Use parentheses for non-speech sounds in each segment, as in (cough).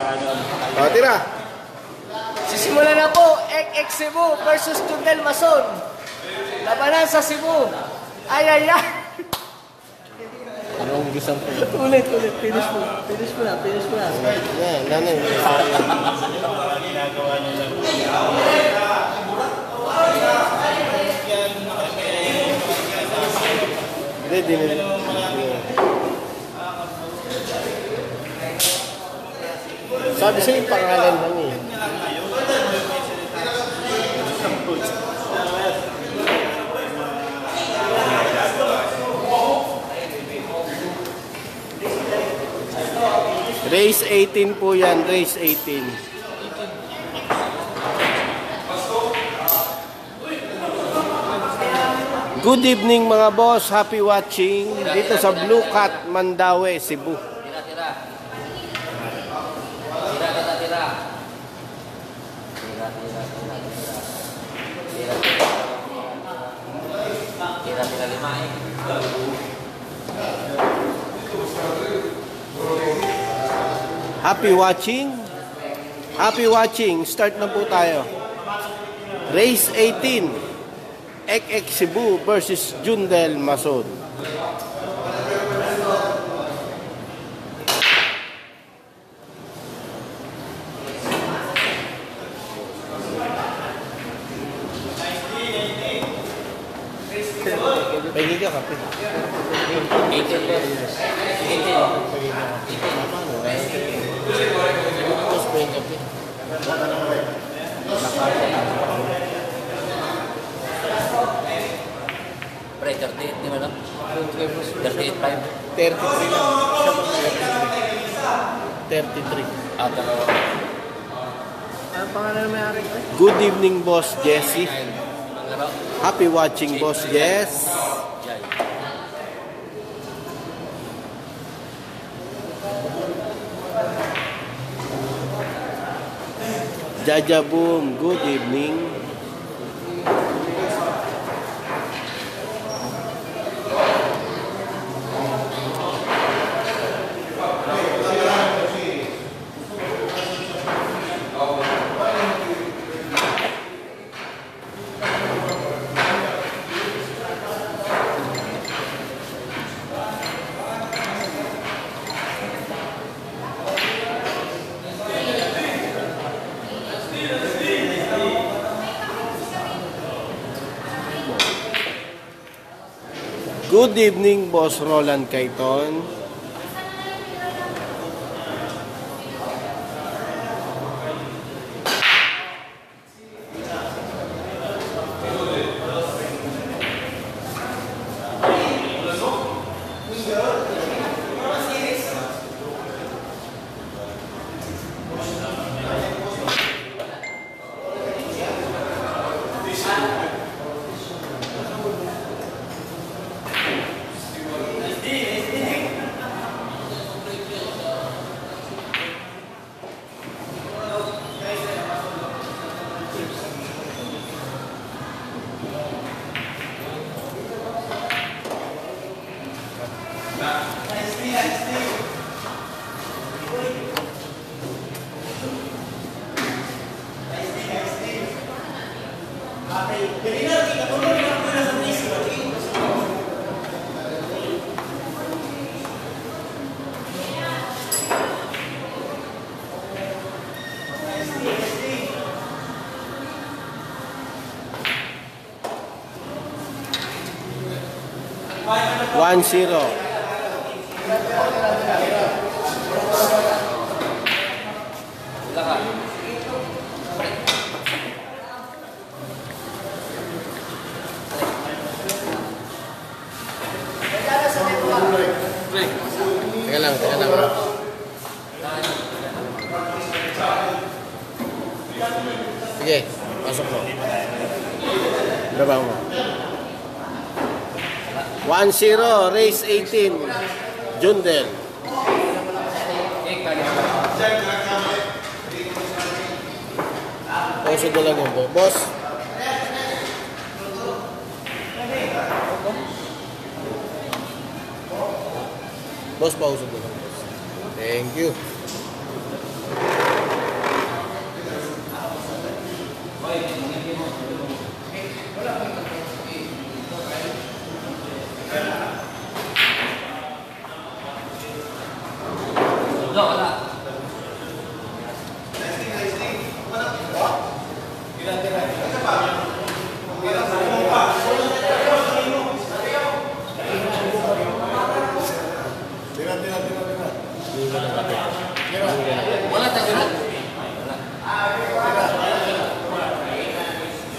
O, tira. Sisimulan na po, XX Cebu versus Tundel Mason. Labanan sa Cebu. Ay, ay, ay. Anong gusto mo? Ulit, ulit. Finish mo. Finish mo na, finish mo na. Yan, nanay. Hindi, di nila. Sabi sa'yo yung pangalan lang eh. Race 18 po yan, race 18. Good evening mga boss, happy watching dito sa Blue Cat, Mandaue, Cebu. Tira, tira. Tira, tira, tira. Tira, tira, tira, tira. Tira, tira. Tira, tira, lima eh. Happy watching. Happy watching. Start na po tayo. Race 18. XX Cebu versus Jundel Masod. Pagiging ka kape. 18 boss. 18. Tapos pa yung kape. Pre, 38, di ba no? 38, 5. 33 lang. Siya pa may 33. Ah, dalawa. Ano pangalan ng may-ari ko? Good evening, Boss Jesse. Happy watching, Boss Jess. Jai. Jaja Boom, good evening. Good evening, Boss Roland Caiton. 1-0. 18. Jundel. Pausod na lang yung bo- boss. Boss, pausod na lang. boss. Thank you.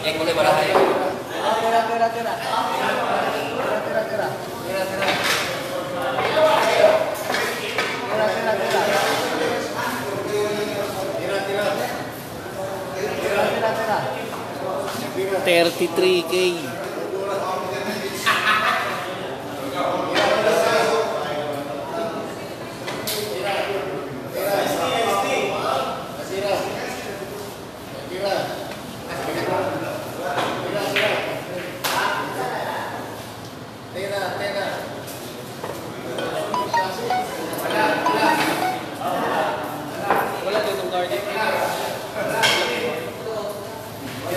Eh, kulay barahay. Tira, tira, tira. Tira, tira, tira. Tira, tira. Tira, tira, tira. Tira, tira, tira. 33K.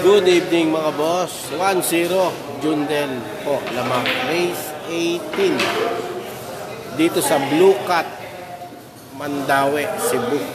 Good evening mga boss. 1-0 Jundel po lamang. Race 18. Dito sa Blue Cat, Mandawi, Cebu.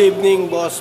Good evening, Boss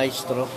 maestro.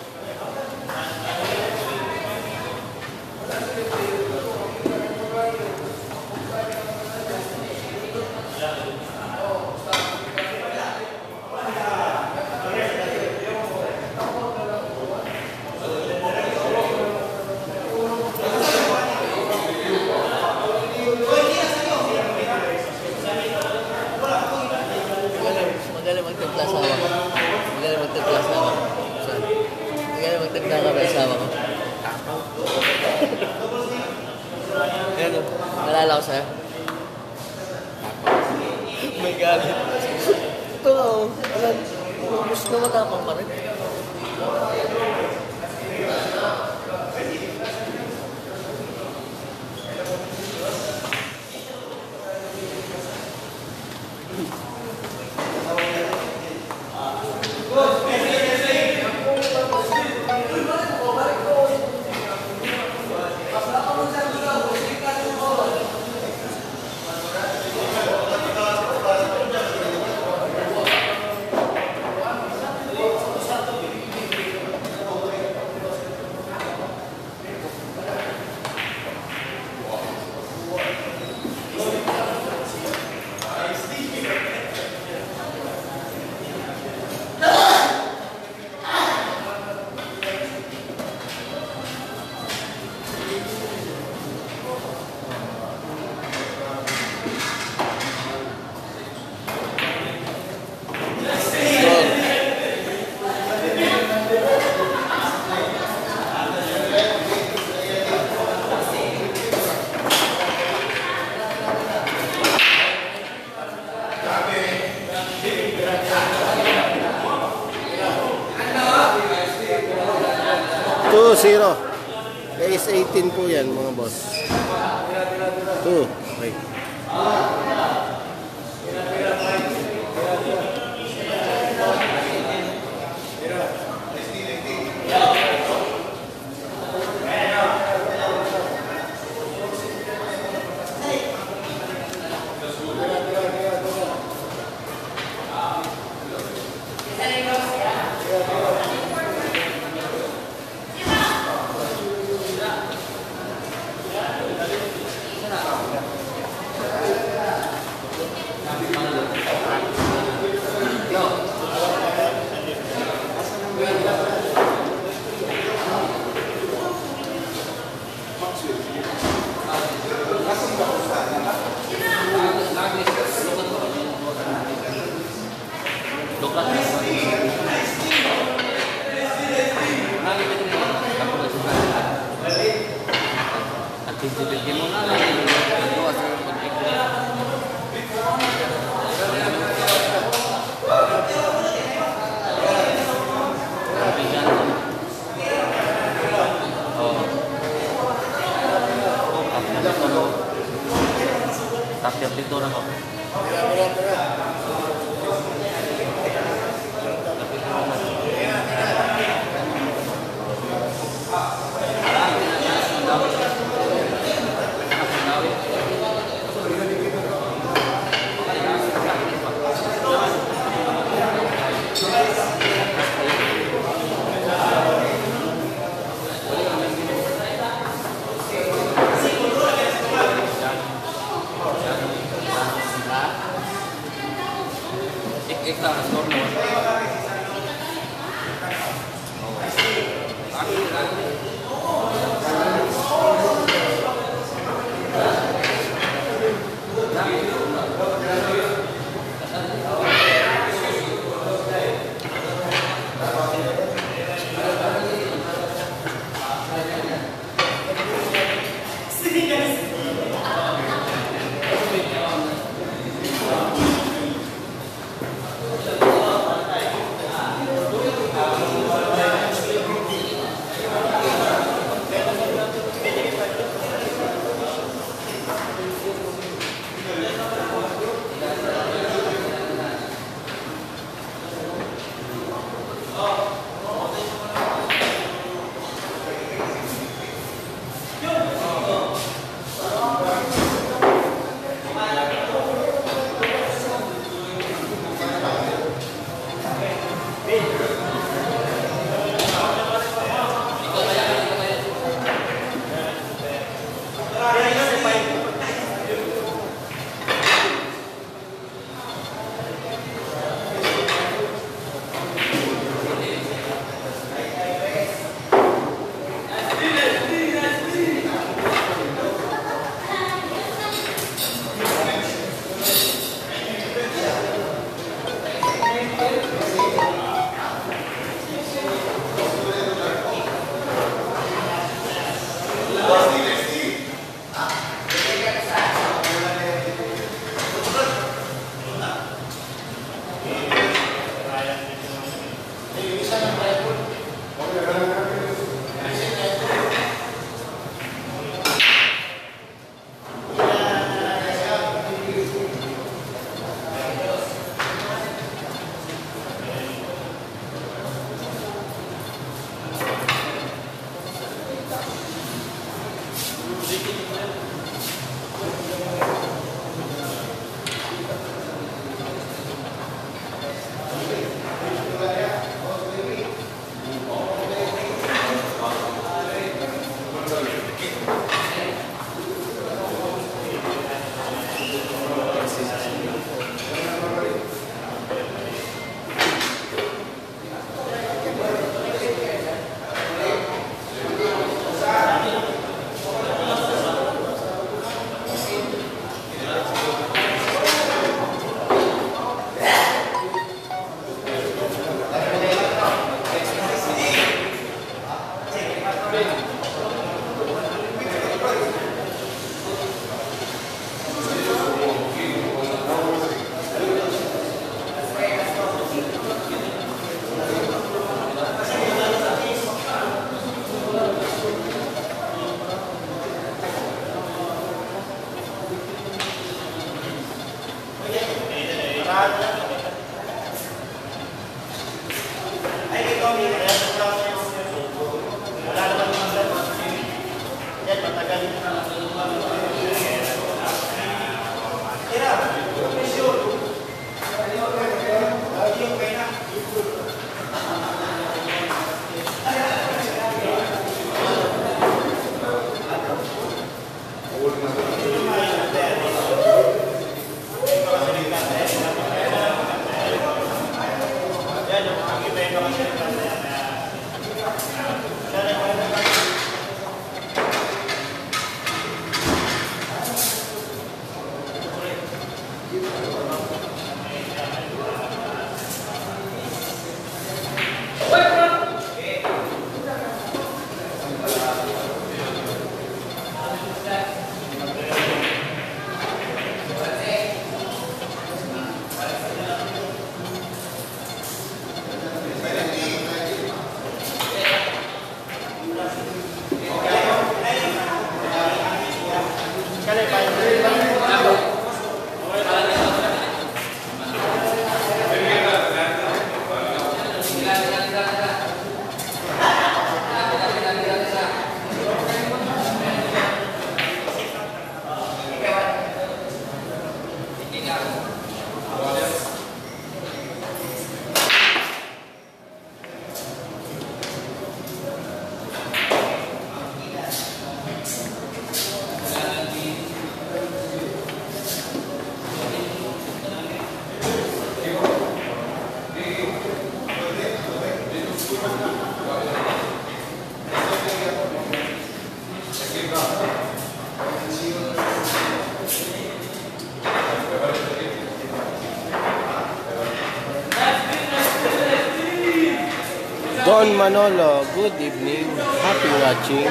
Manolo, good evening. Happy watching.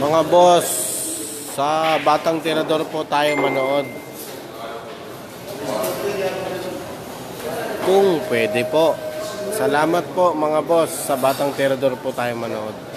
Mga boss, sa Batang Tirador po tayo manood. Kung pwede po. Salamat po mga boss, sa Batang Tirador po tayo manood.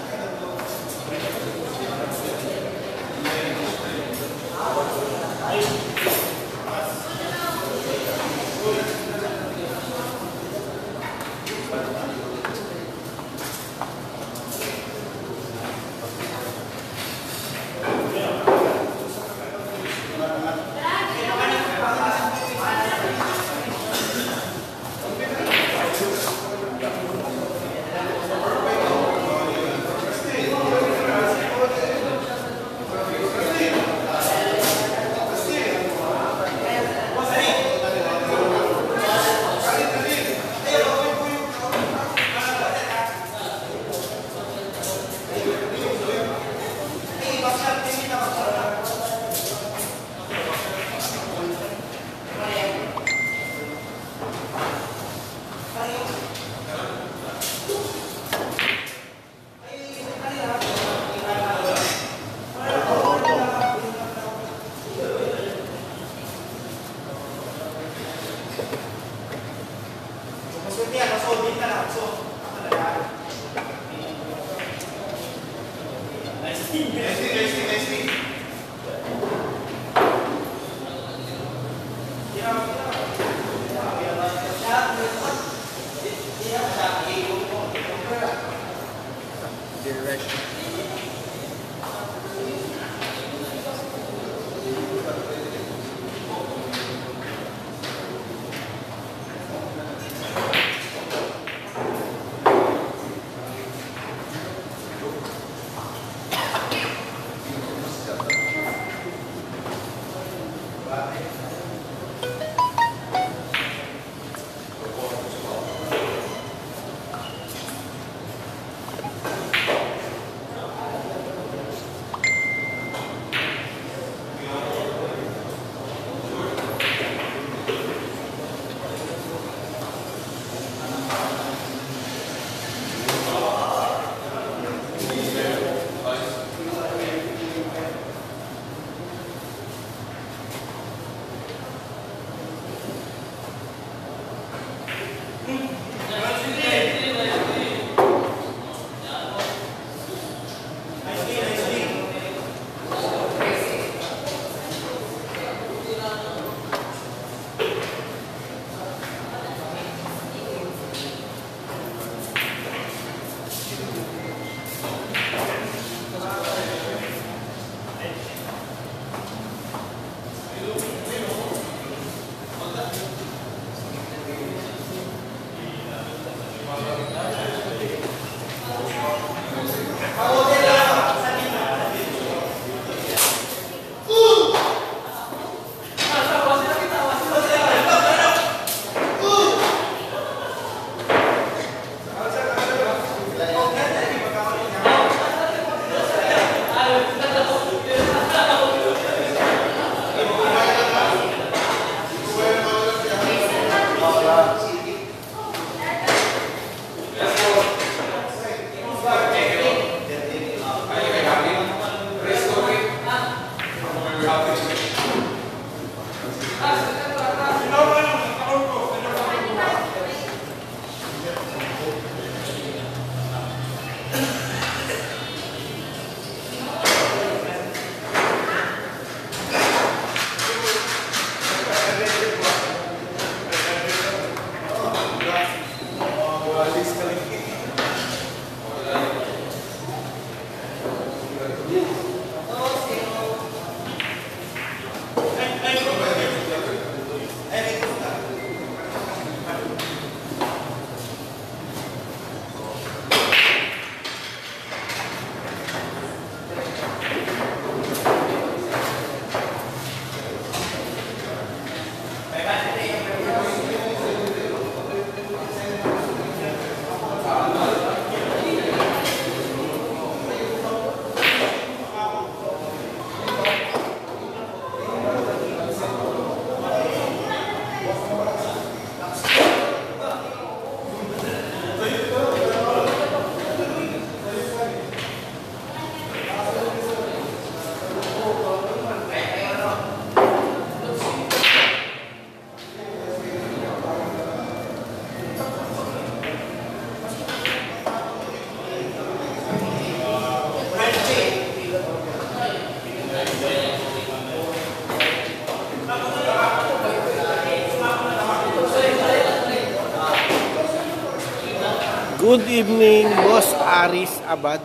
Good evening, Boss Aris Abad.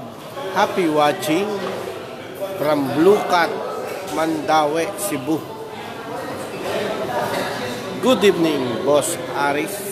Happy watching from Blue Cat, Mandaue, Cebu. Good evening, Boss Aris.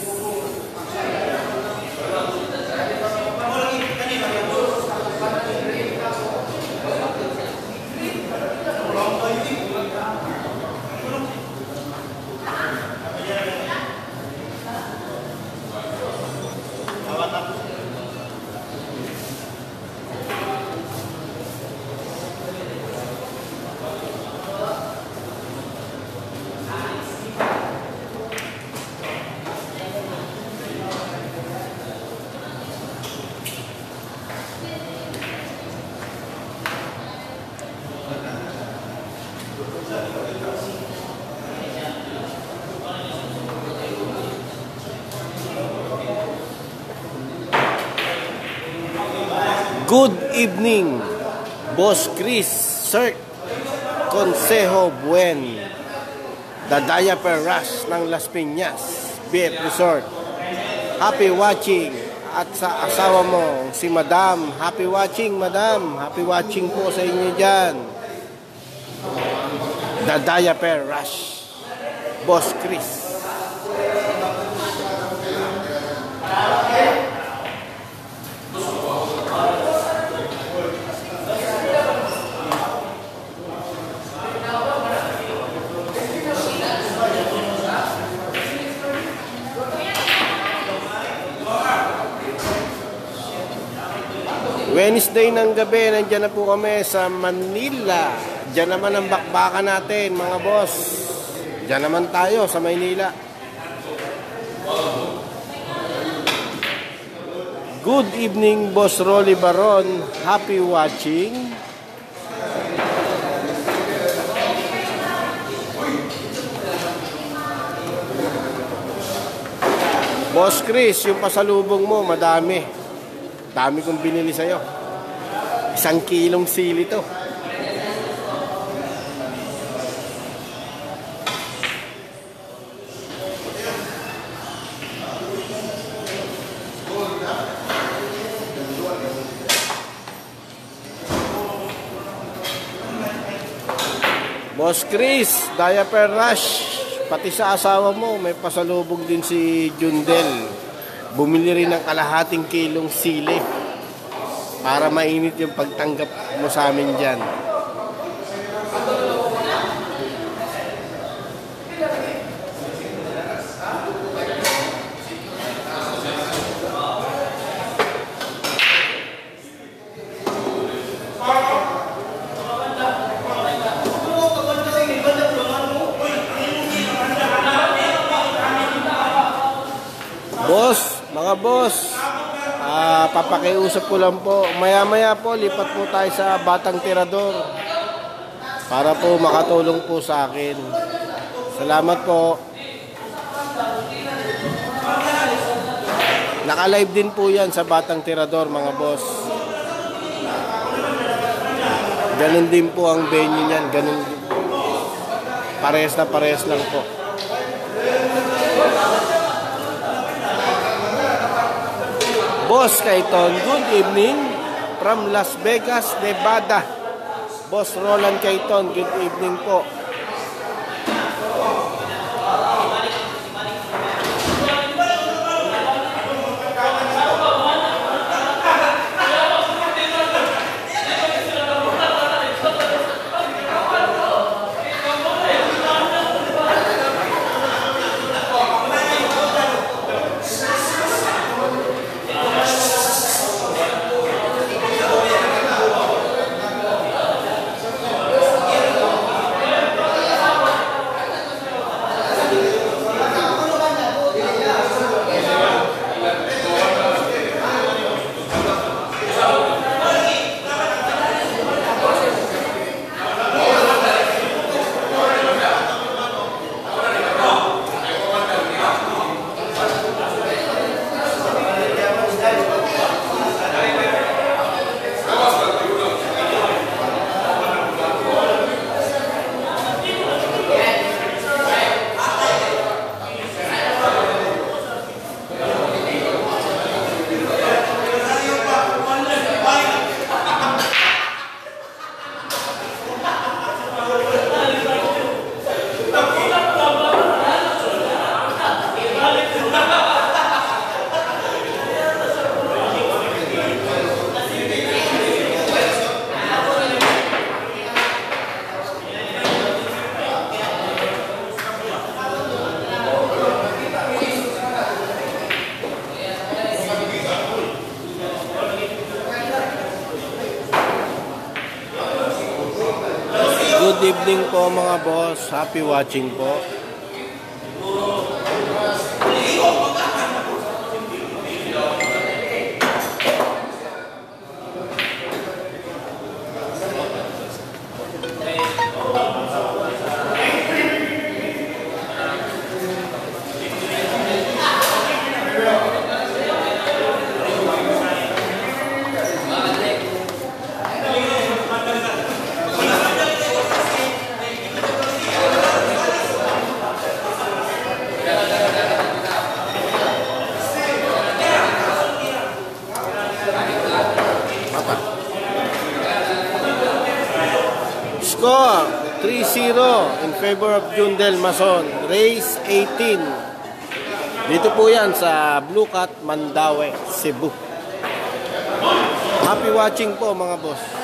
Good evening, Boss Chris, Sir Consejo Buen, The Diaper Rush ng Las Piñas, Beach Resort. Happy watching at sa asawa mo, si Madam. Happy watching, Madam. Happy watching po sa inyo dyan. The Diaper Rush, Boss Chris. Wednesday ng gabi, nandyan na po kami sa Manila. Diyan naman ang bakbakan natin, mga boss. Diyan naman tayo sa Maynila. Good evening, Boss Rolly Baron. Happy watching. Boss Chris, yung pasalubong mo, madami. Dami kong binili sa'yo. Isang kilong sili to. Boss Chris, diaper rush. Pati sa asawa mo, may pasalubong din si Jundel. Bumili rin ng kalahating kilong sili para mainit yung pagtanggap mo sa amin dyan. Boss, mga boss, papakiusap ko lang po. Maya-maya po, lipat po tayo sa Batang Tirador para po makatulong po sa akin. Salamat po. Naka-live din po yan sa Batang Tirador, mga boss. Ganun din po ang venue niyan. Ganun din. Parehas na parehas lang po. Boss Kaiton, good evening from Las Vegas, Nevada. Boss Roland Kaiton, good evening po. Evening po mga boss. Happy watching po. Score 3-0 in of Jundel Mason. Race 18. Dito po yan sa Blue Cat, Mandaue, Cebu. Happy watching po mga boss.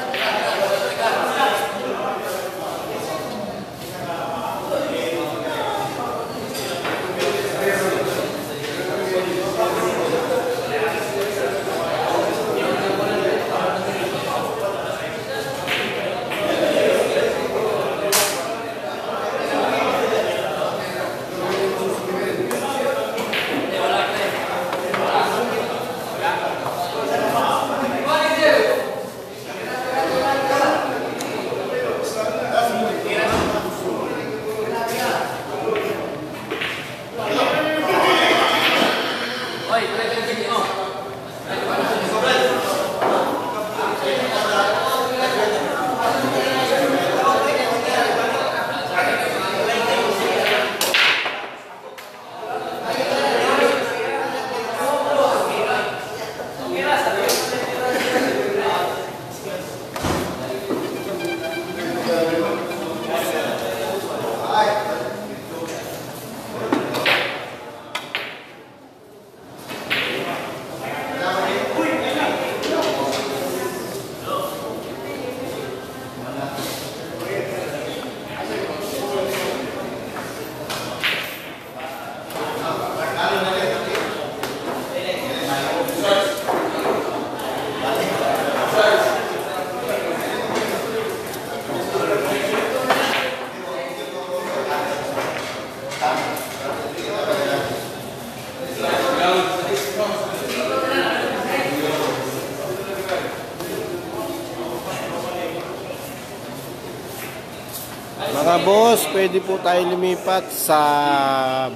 Pwede po tayo lumipat sa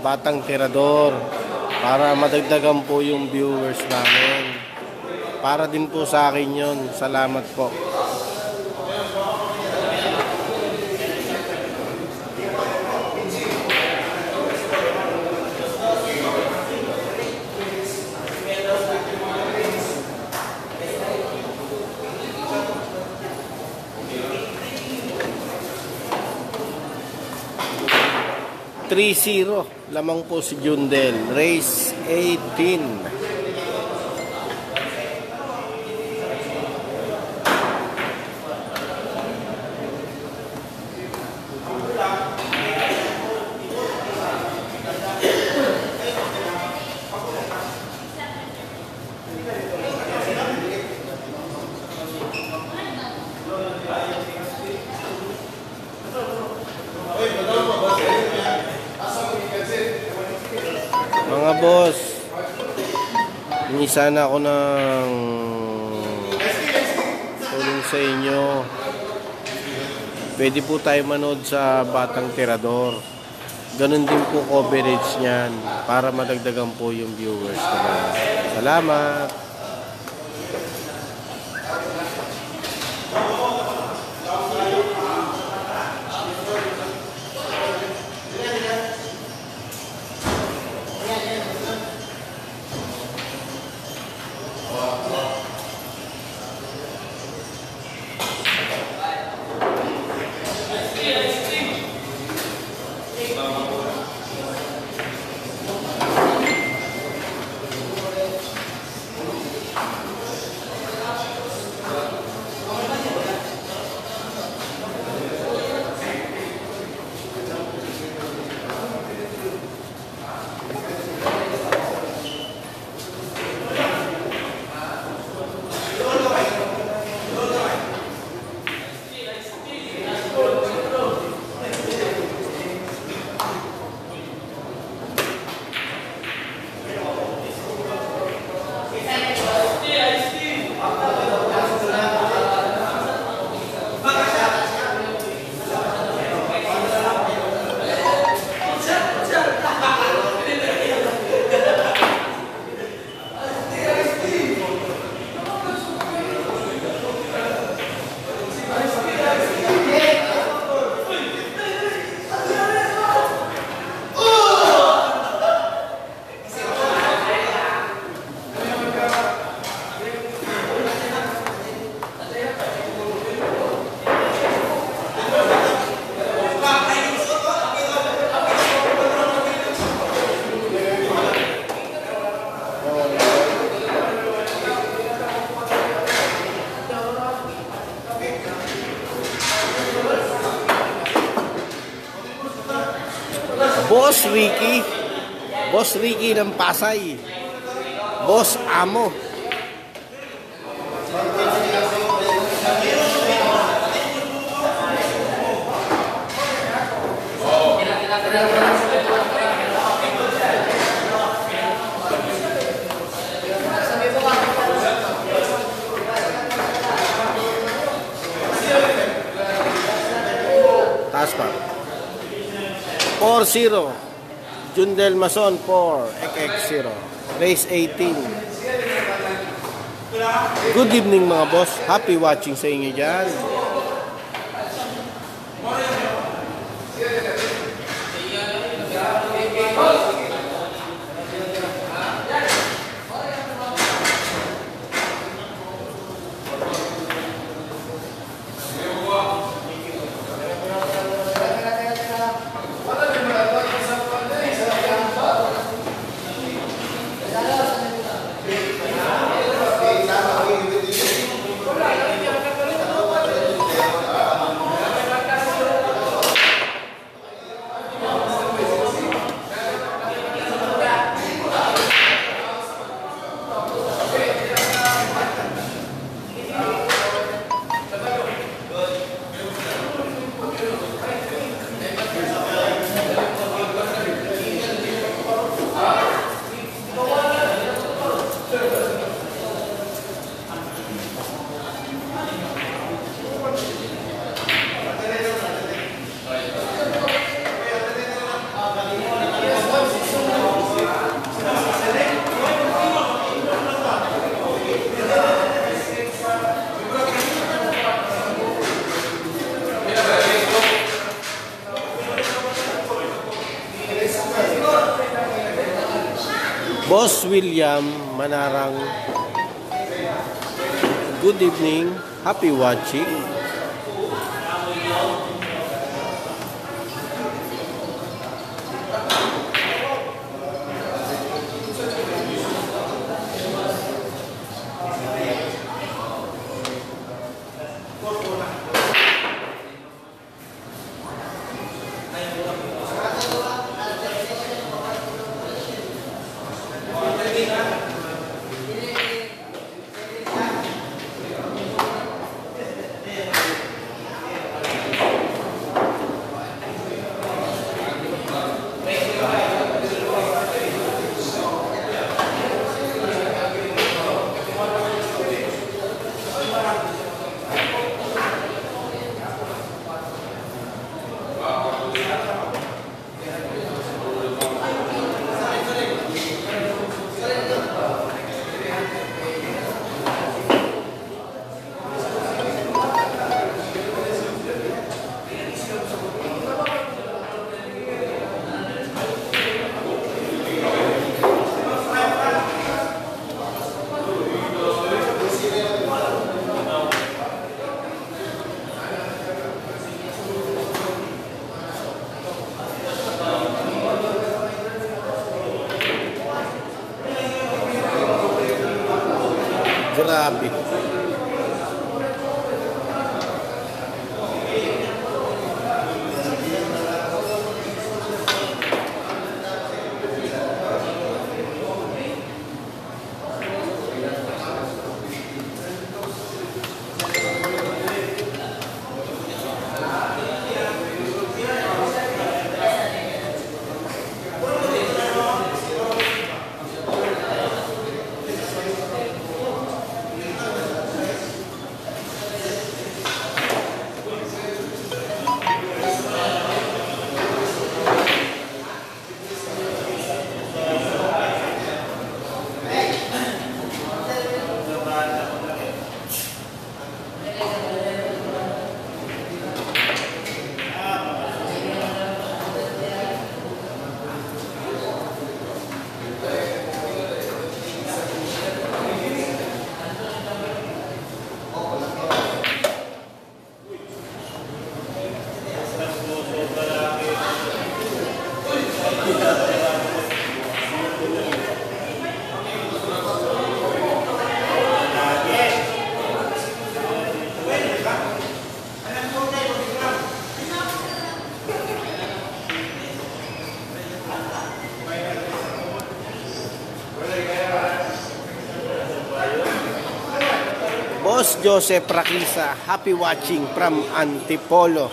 Batang Tirador para madagdagan po yung viewers namin. Para din po sa akin yon. Salamat po. Three zero lamang po si Jundel. Race 18. Mga boss, hingi sana ako ng tulong sa inyo. Pwede po tayo manood sa Batang Tirador. Ganon din po coverage niyan para madagdagan po yung viewers naman. Salamat! Ng Pasay. Boss Amo. Taas pa. 4-0. Jundel Mason 4, XX0. Race 18. Good evening mga boss. Happy watching sa inyo dyan. William Manarang. Good evening. Happy watching. Joseph Rakisa, happy watching from Antipolo.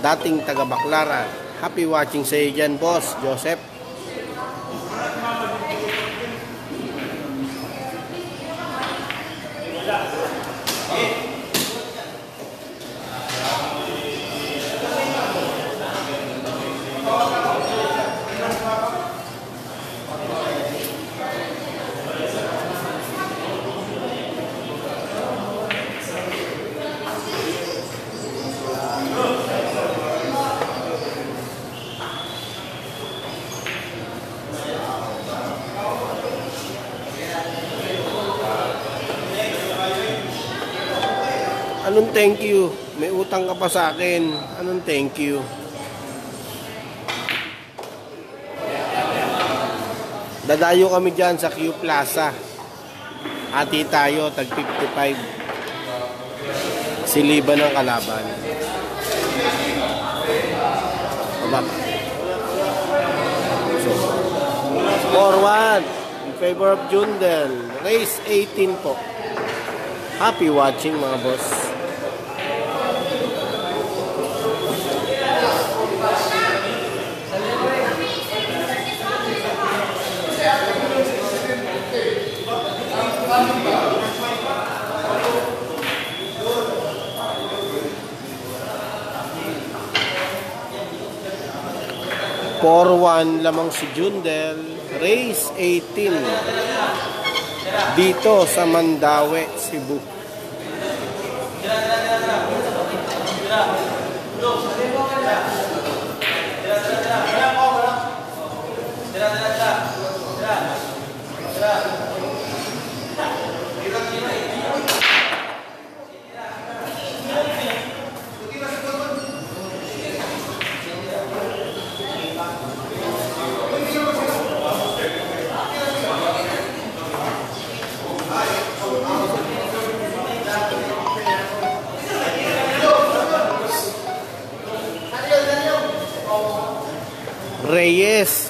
Dating taga Baclaran. Happy watching sa iyo dyan, Boss Joseph. Anong thank you? May utang ka pa sa akin. Anong thank you? Dadayo kami dyan sa Q Plaza. Ati tayo, tag 55. Siliban ng kalaban. Baba. So, 4-1 in favor of Jundel. Race 18 po. Happy watching mga boss. Four one lamang si Jundel. Race 18. Dito sa Mandaue, Cebu.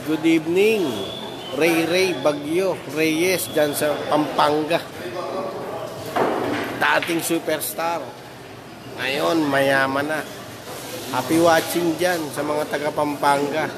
Good evening. Ray Ray Bagyo Reyes dyan sa Pampanga. Dating superstar. Ngayon, mayaman na. Happy watching dyan sa mga taga Pampanga.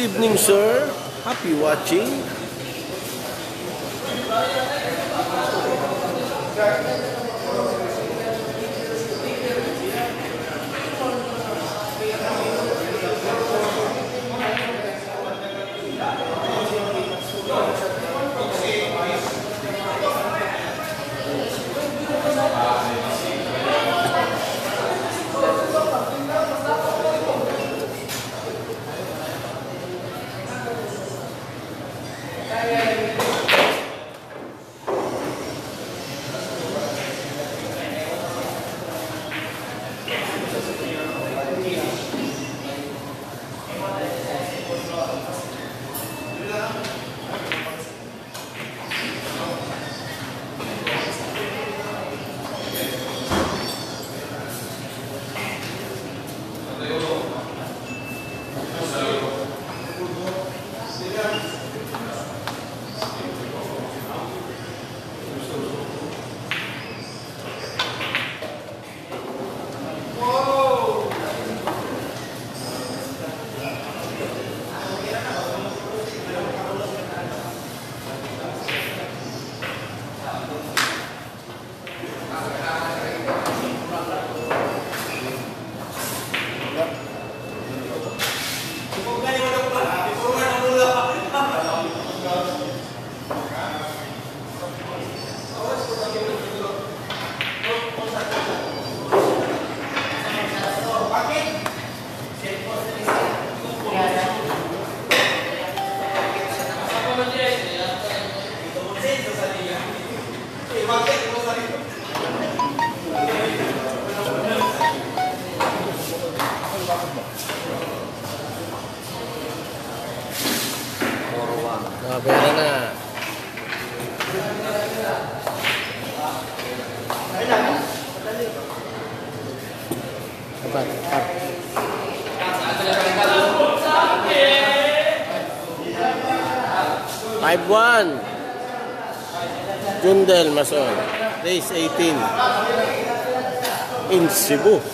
Good evening, sir. Happy watching. Mason. Race 18. In Cebu.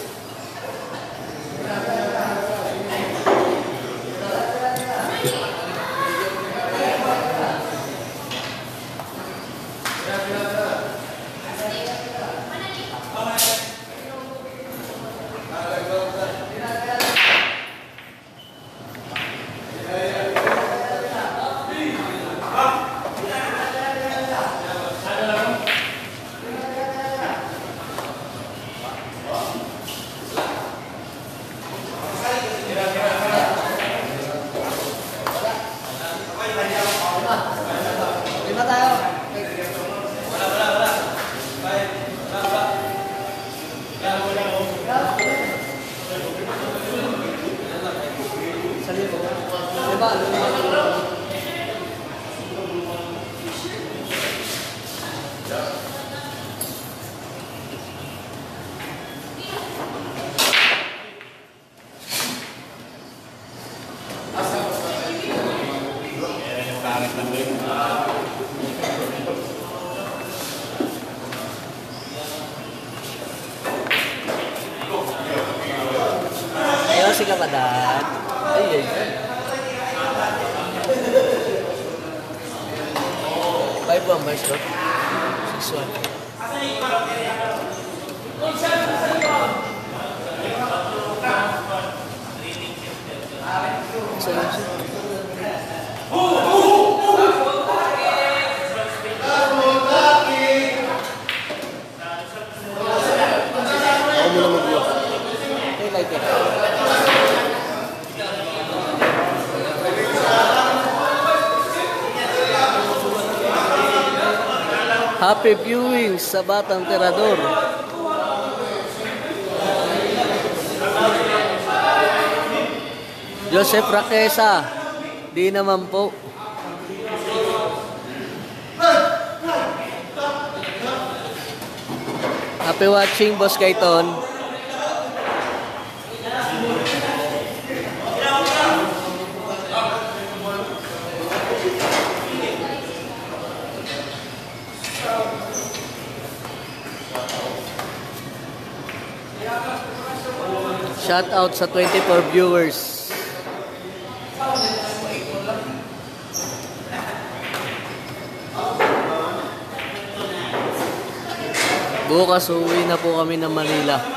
Viewing sa Batang Tirador. Joseph Raquesa. Di naman po. Happy watching, Boss Kaiton. Shout out sa 24 viewers. Bukas uwi na po kami ng Manila.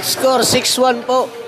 Score 6-1 po.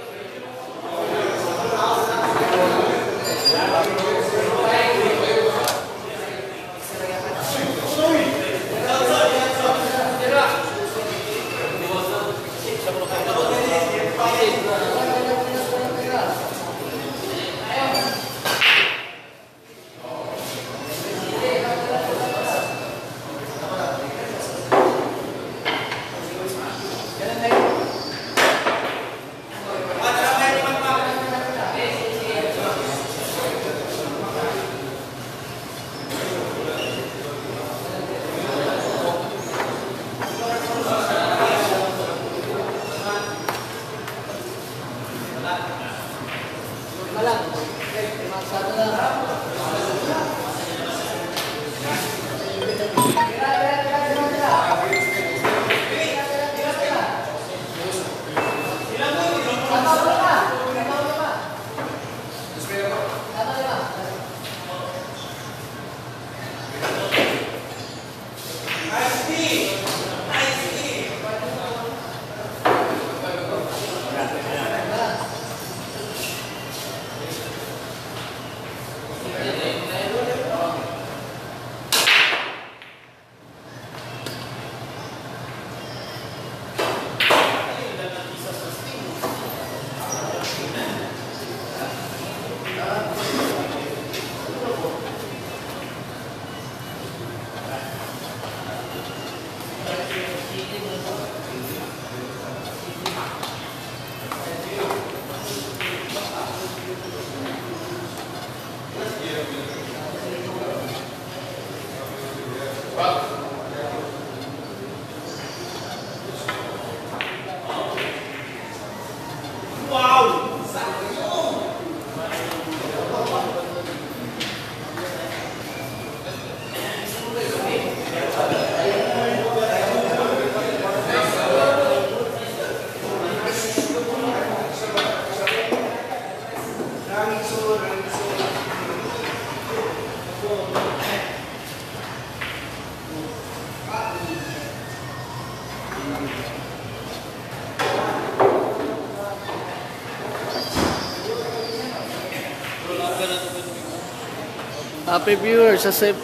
Happy viewers, sa se-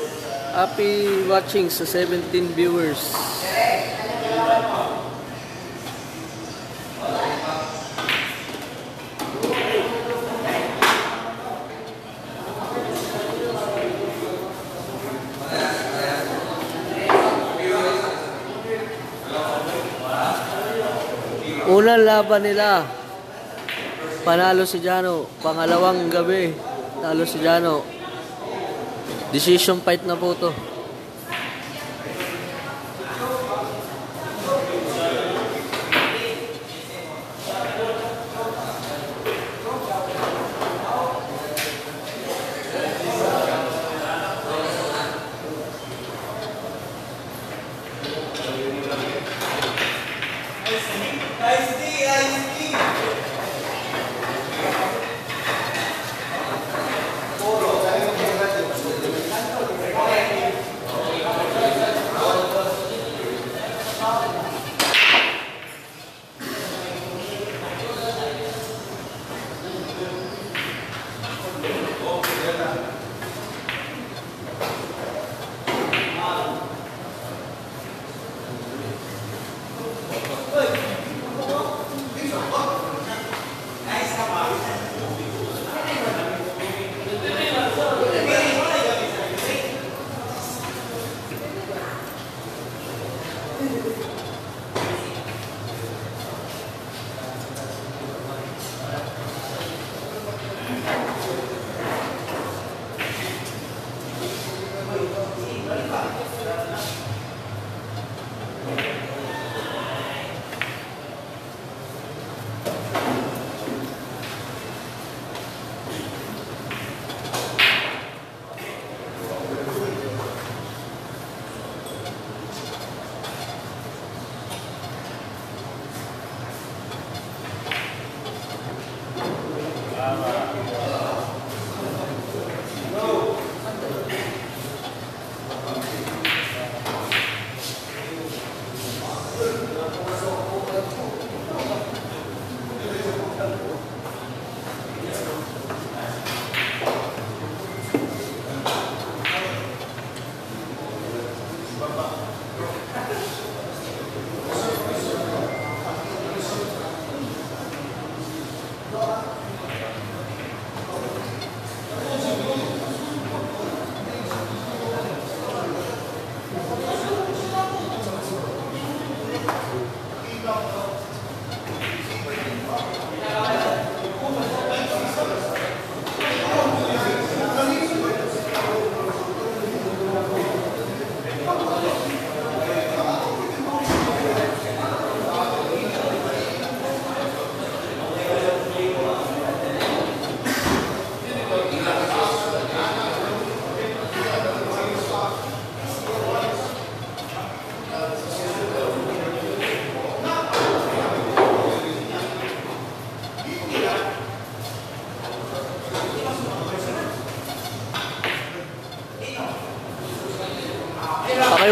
happy watching sa 17 viewers. Unang laban nila, panalo si Jano. Pangalawang gabi, talo si Jano. Decision fight na po to.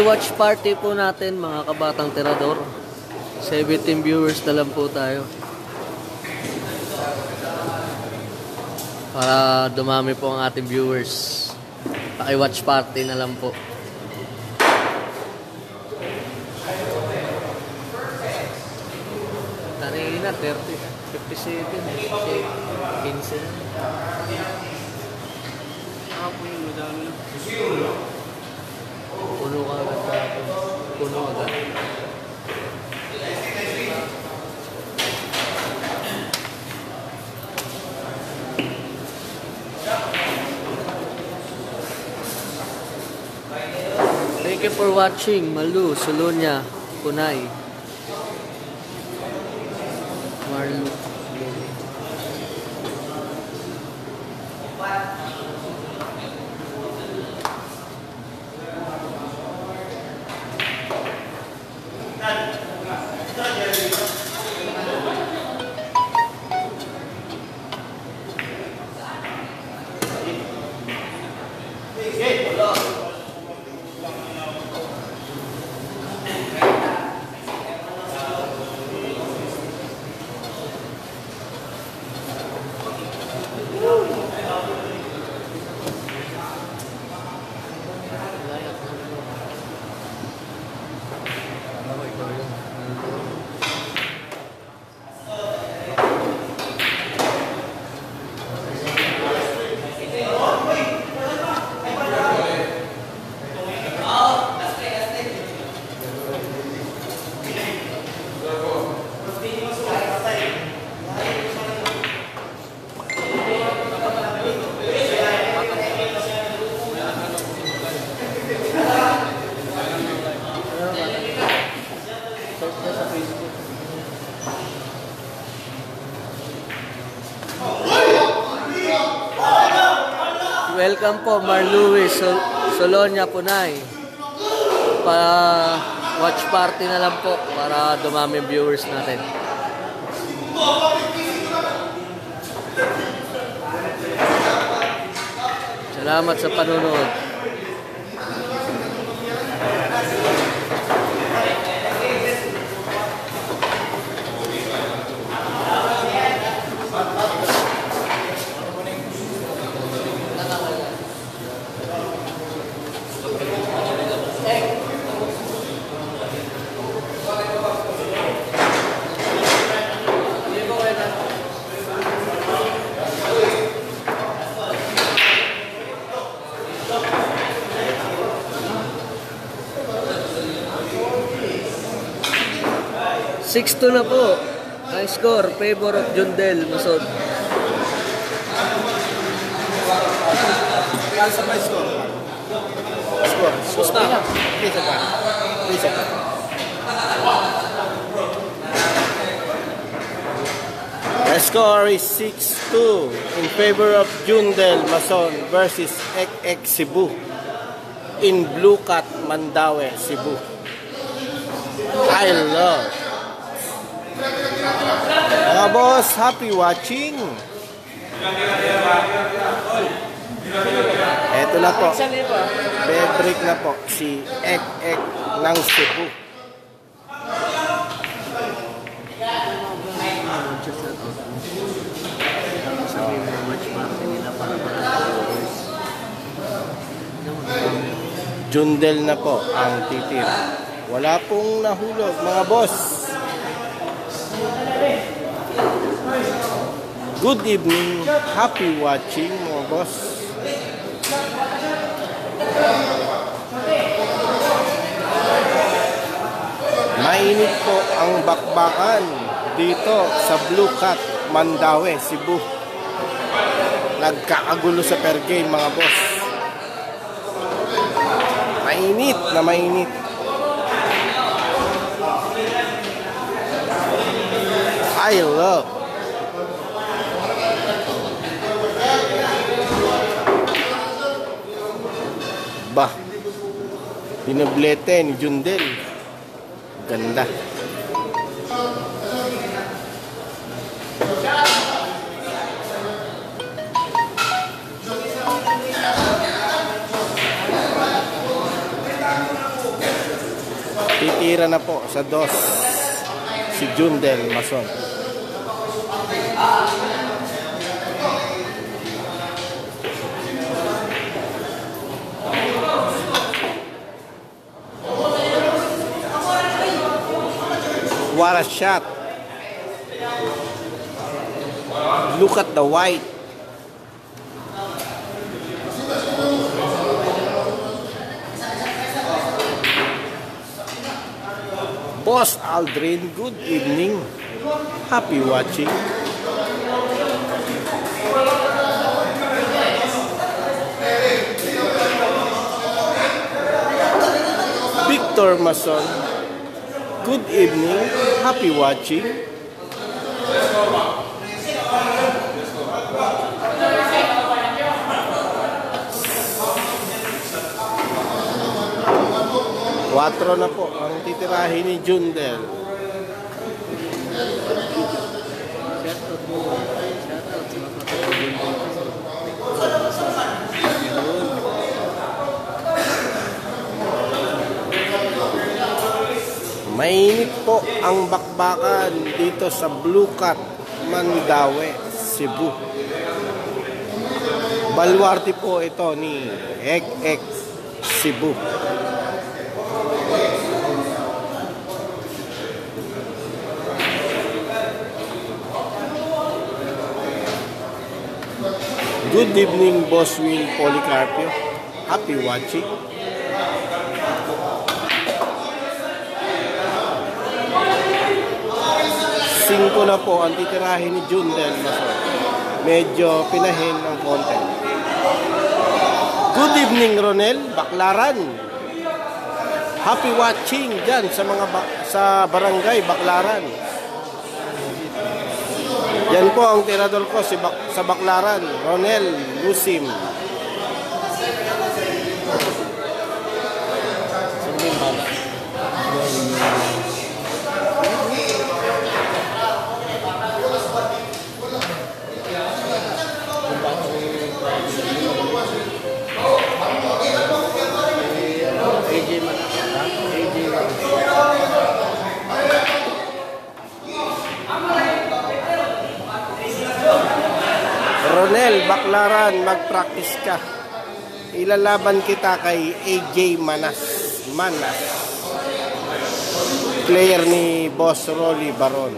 Paki-watch party po natin mga kabatang tirador. 17 viewers na lang po tayo. Para dumami po ang ating viewers. Paki-watch party na lang po. Kanina 30, 57, 15. Puno ka agad kahapon. Puno agad. Thank you for watching. Malu, Sulunya, Punay. Welcome po, Mar Luis Sol Solonia Punay. Para watch party na lang po para dumami viewers natin. Salamat sa panonood. Six to na po. High score, favor of Jundel Masod. Sa may score. Score. Score. Please, pa. Please, pa. The score is 6-2 in favor of Jundel Mason versus XX Cebu in Blue Cat Mandaue, Cebu. I love. Mga boss, happy watching. Eto na po. Bed break na po si Ek Ek ng Cebu. Jundel na po ang titira. Wala pong nahulog mga boss. Good evening. Happy watching mga boss. Mainit po ang bakbakan dito sa Blue Cat, Mandaue, Cebu. Nagkakagulo sa per game mga boss. Mainit na mainit. I love. Bah. Binablete ni Jundel. Ganda. Titira na po sa dos si Jundel Mason. What a shot. Look at the white. Boss Aldrin, good evening. Happy watching. Victor Mason, good evening. Happy watching. Quatro na po ang titirahin ni Jundel. Shoutout mo. Shoutout sa mga kapatid. Mainit po ang bakbakan dito sa Blue Cat, Mandaue, Cebu. Baluarte po ito ni XX Cebu. Good evening, Boss Will Policarpio. Happy watching. Cinco na po ang titirahin ni Jundel Mason. Medyo pinahin ng konti. Good evening, Ronel. Baklaran. Happy watching dyan sa mga ba- sa barangay Baklaran. Yan po ang tirador ko si Bak- sa Baklaran. Ronel Lusim. Baklaran, mag-practice ka. Ilalaban kita kay AJ Manas. Manas. Player ni Boss Rolly Baron.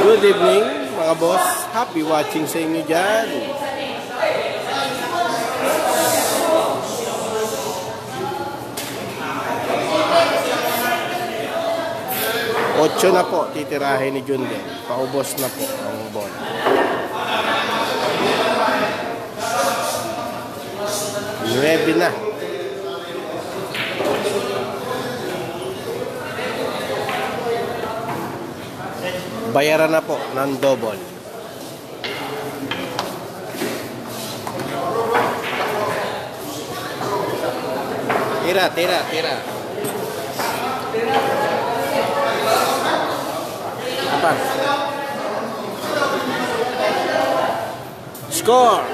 Good evening, mga boss. Happy watching sa inyo dyan. Ocho na po titirahin ni Junde. Paubos na po ang bola. Nuebe na. Bayaran na po ng double. Tira, tira, tira. Apa? Score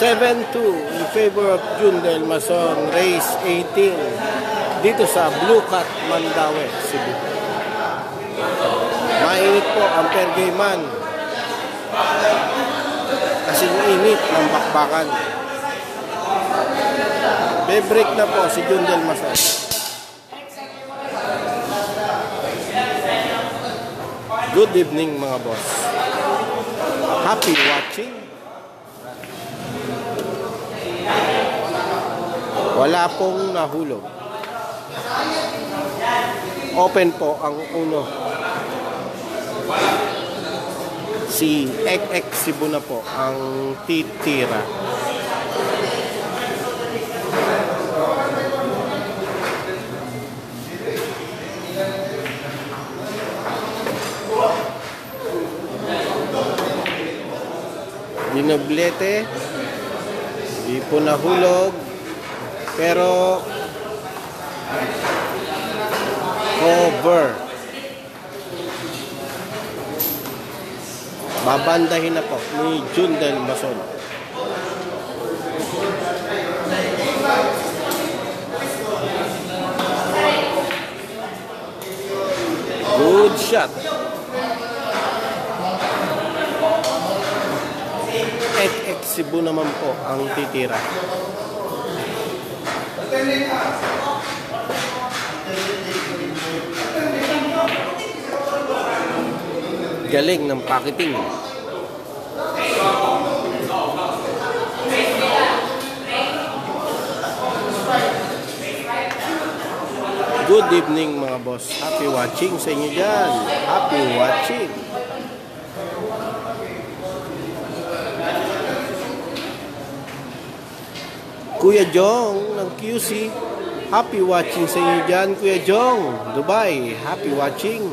7-2 in favor of Jundel Mason, race 18 dito sa Blue Cat, Mandaue, Cebu. Mainit po ang pergayman kasing init ng bakbakan. Bebreak na po si Jundel Mason. Good evening mga boss. Happy watching. Wala pong nahulog. Open po ang uno. Si XX Cebu na po ang titira. dinoblete. Hindi po nahulog. Pero cover. Babandahin na po ni Jun Del Mason. Good shot. Cebu naman po ang titira. Galing ng packaging. Good evening mga boss. Happy watching sa inyo dyan. Happy watching. Kuya Jong ng QC. Happy watching sa inyo dyan, Kuya Jong. Dubai. Happy watching.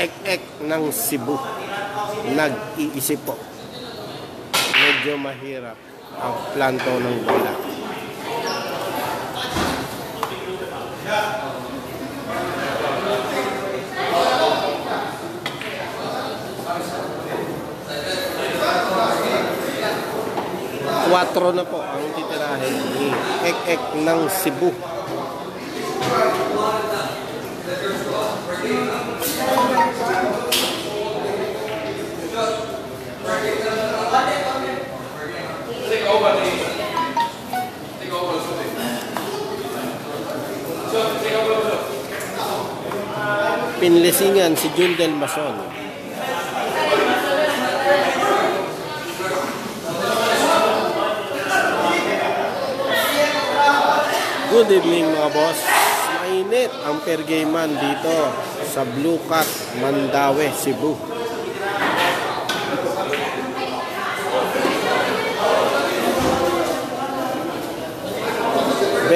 Ek-ek ng Cebu. Nag-iisip po. Medyo mahirap ang planto ng bola. Quatro na po ang titirahin ni Ek-ek ng Cebu. Pinlesingan si Jundel Mason. Good evening mga boss. Mainit ang pergayman dito sa Blue Cat, Mandaue, Cebu.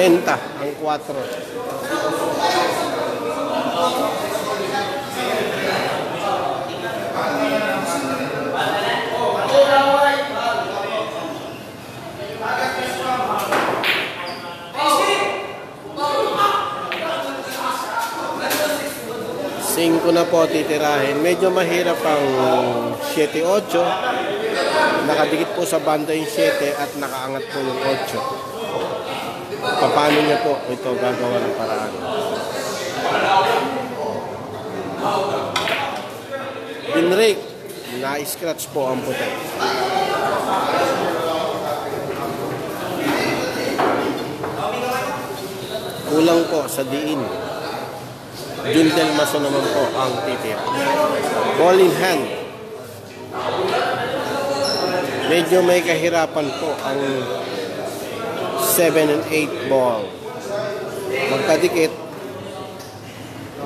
Benta ang 4. Singko na po titirahin. Medyo mahirap ang 7-8. Nakadikit po sa banda yung 7 at nakaangat po yung 8. Paano niya po ito gagawa ng paraan? Binrake. Na-scratch po ang puti. Kulang po sa diin. Jundel Maso naman po ang titira. Ball in hand. Medyo may kahirapan po ang 7 and 8 ball. Magkadikit.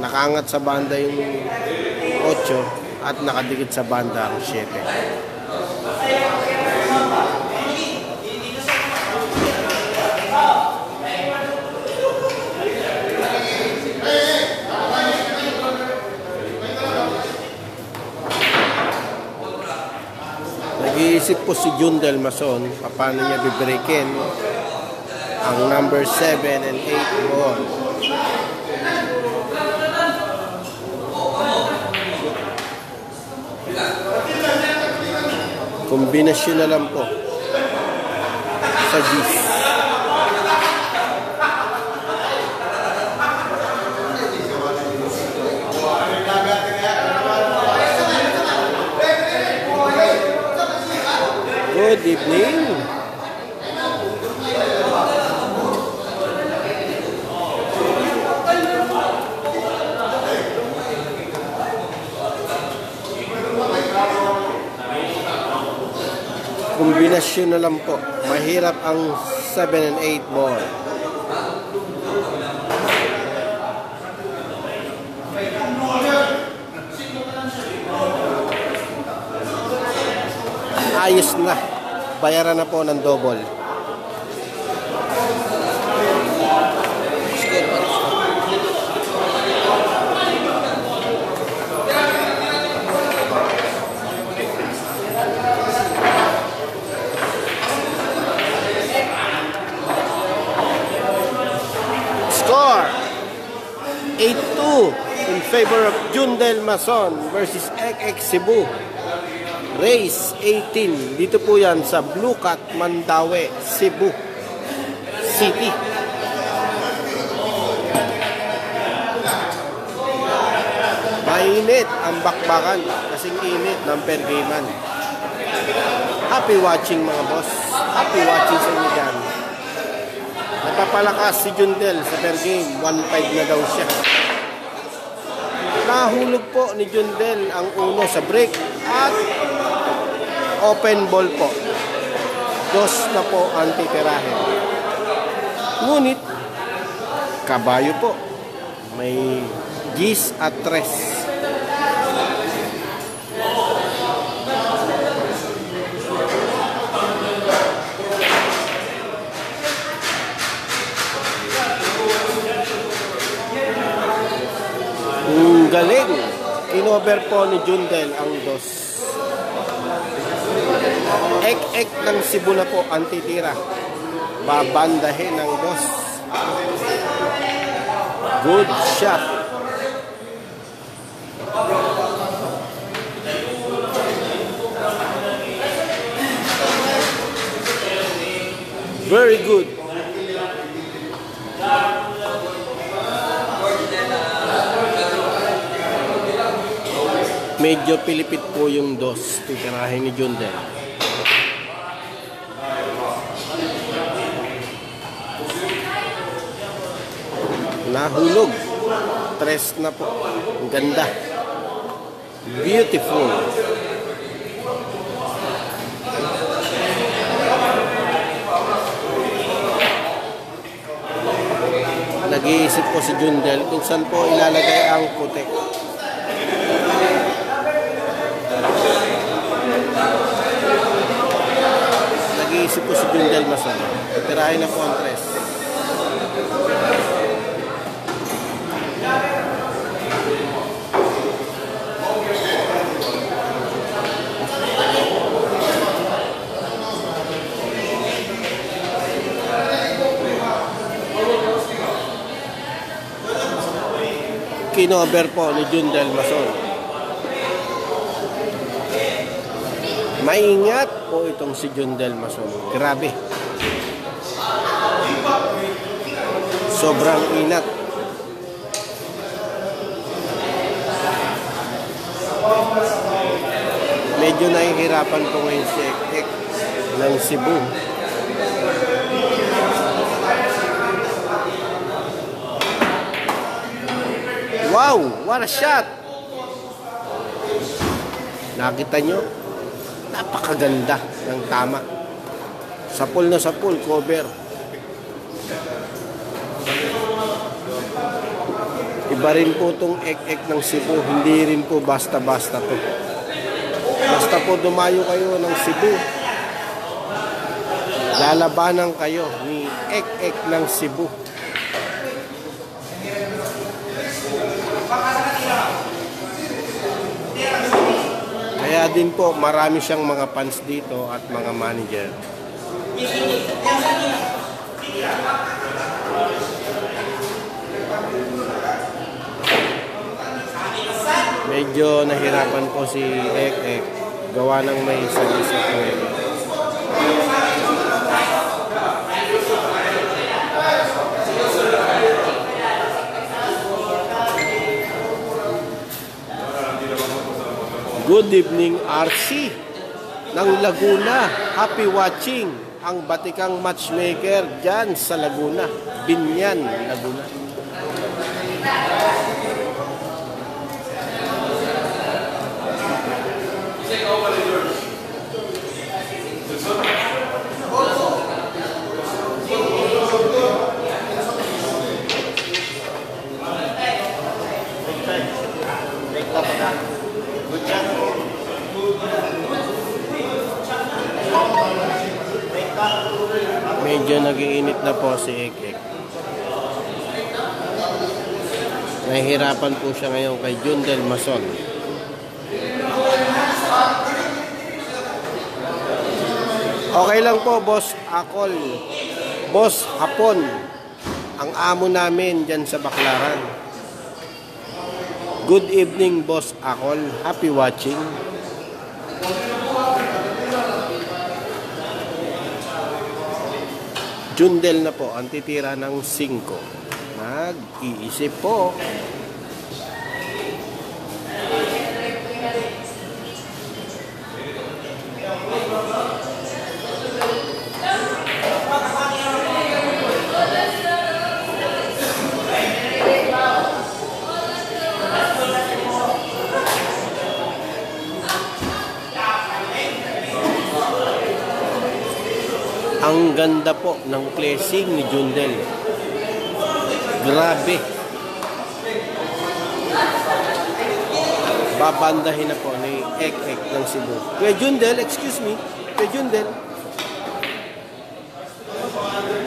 Nakaangat sa banda yung 8 at nakadikit sa banda ang 7. Nag-iisip po si Jundel Mason paano niya bibreakin ang number 7 and 8 ball. Kombinasyon na lang po sa G's. Good evening. Kombinasyon na lang po. Mahirap ang 7 and 8 ball. Ayos na. Bayaran na po ng double. Favor of Jundel Mason versus XX Cebu. Race 18. Dito po yan sa Blue Cat, Mandaue, Cebu City. Mainit ang bakbakan kasing init ng pergaman. Happy watching mga boss. Happy watching sa inyo dyan. Napapalakas si Jundel sa per game. 1-5 na daw siya. Nahulog po ni Jundel ang uno sa break at open ball po. Dos na po ang titirahin. Ngunit, kabayo po. May gis at tres. Galing. Kinover po ni Jundel ang dos. Ek-ek ng Cebu na po ang titira. Babandahin ang dos. Good shot. Very good. Medyo pilipit po yung dos. Titirahin ni Jundel. Nahulog. Tres na po. Ang ganda. Beautiful. Nag-iisip po si Jundel kung saan po ilalagay ang puti. Nag-iisip po si Jundel Mason. Tirahin na po ang tres. kinover po ni Jundel Mason. Maingat po itong si Jundel Mason. Grabe. Sobrang inat. Medyo nahihirapan po ngayon si Ek ng Cebu. Wow! What a shot! Nakita nyo? Napakaganda ng tama. Sapul na sapul, cover. Iba rin po itong ek-ek ng Cebu. Hindi rin po basta-basta to. Basta po dumayo kayo ng Cebu. Lalabanan kayo ni ek-ek ng Cebu. Kaya din po marami siyang mga fans dito at mga manager. Medyo nahirapan po si Ek Ek gawa ng may sabi sa Good evening, RC ng Laguna. Happy watching ang batikang matchmaker dyan sa Laguna. Binyan, Laguna. Medyo nagiinit na po si Ek-Ek. Nahihirapan po siya ngayon kay Jundel Mason. Okay lang po, Boss Akol. Boss Hapon. Ang amo namin dyan sa Baklaran. Good evening, Boss Akol. Happy watching. Jundel na po ang titira ng 5. Nag-iisip po. Ganda po ng placing ni Jundel. Grabe. Babandahin na po ni Ek Ek ng Cebu. Kuya Jundel, excuse me. Kuya Jundel.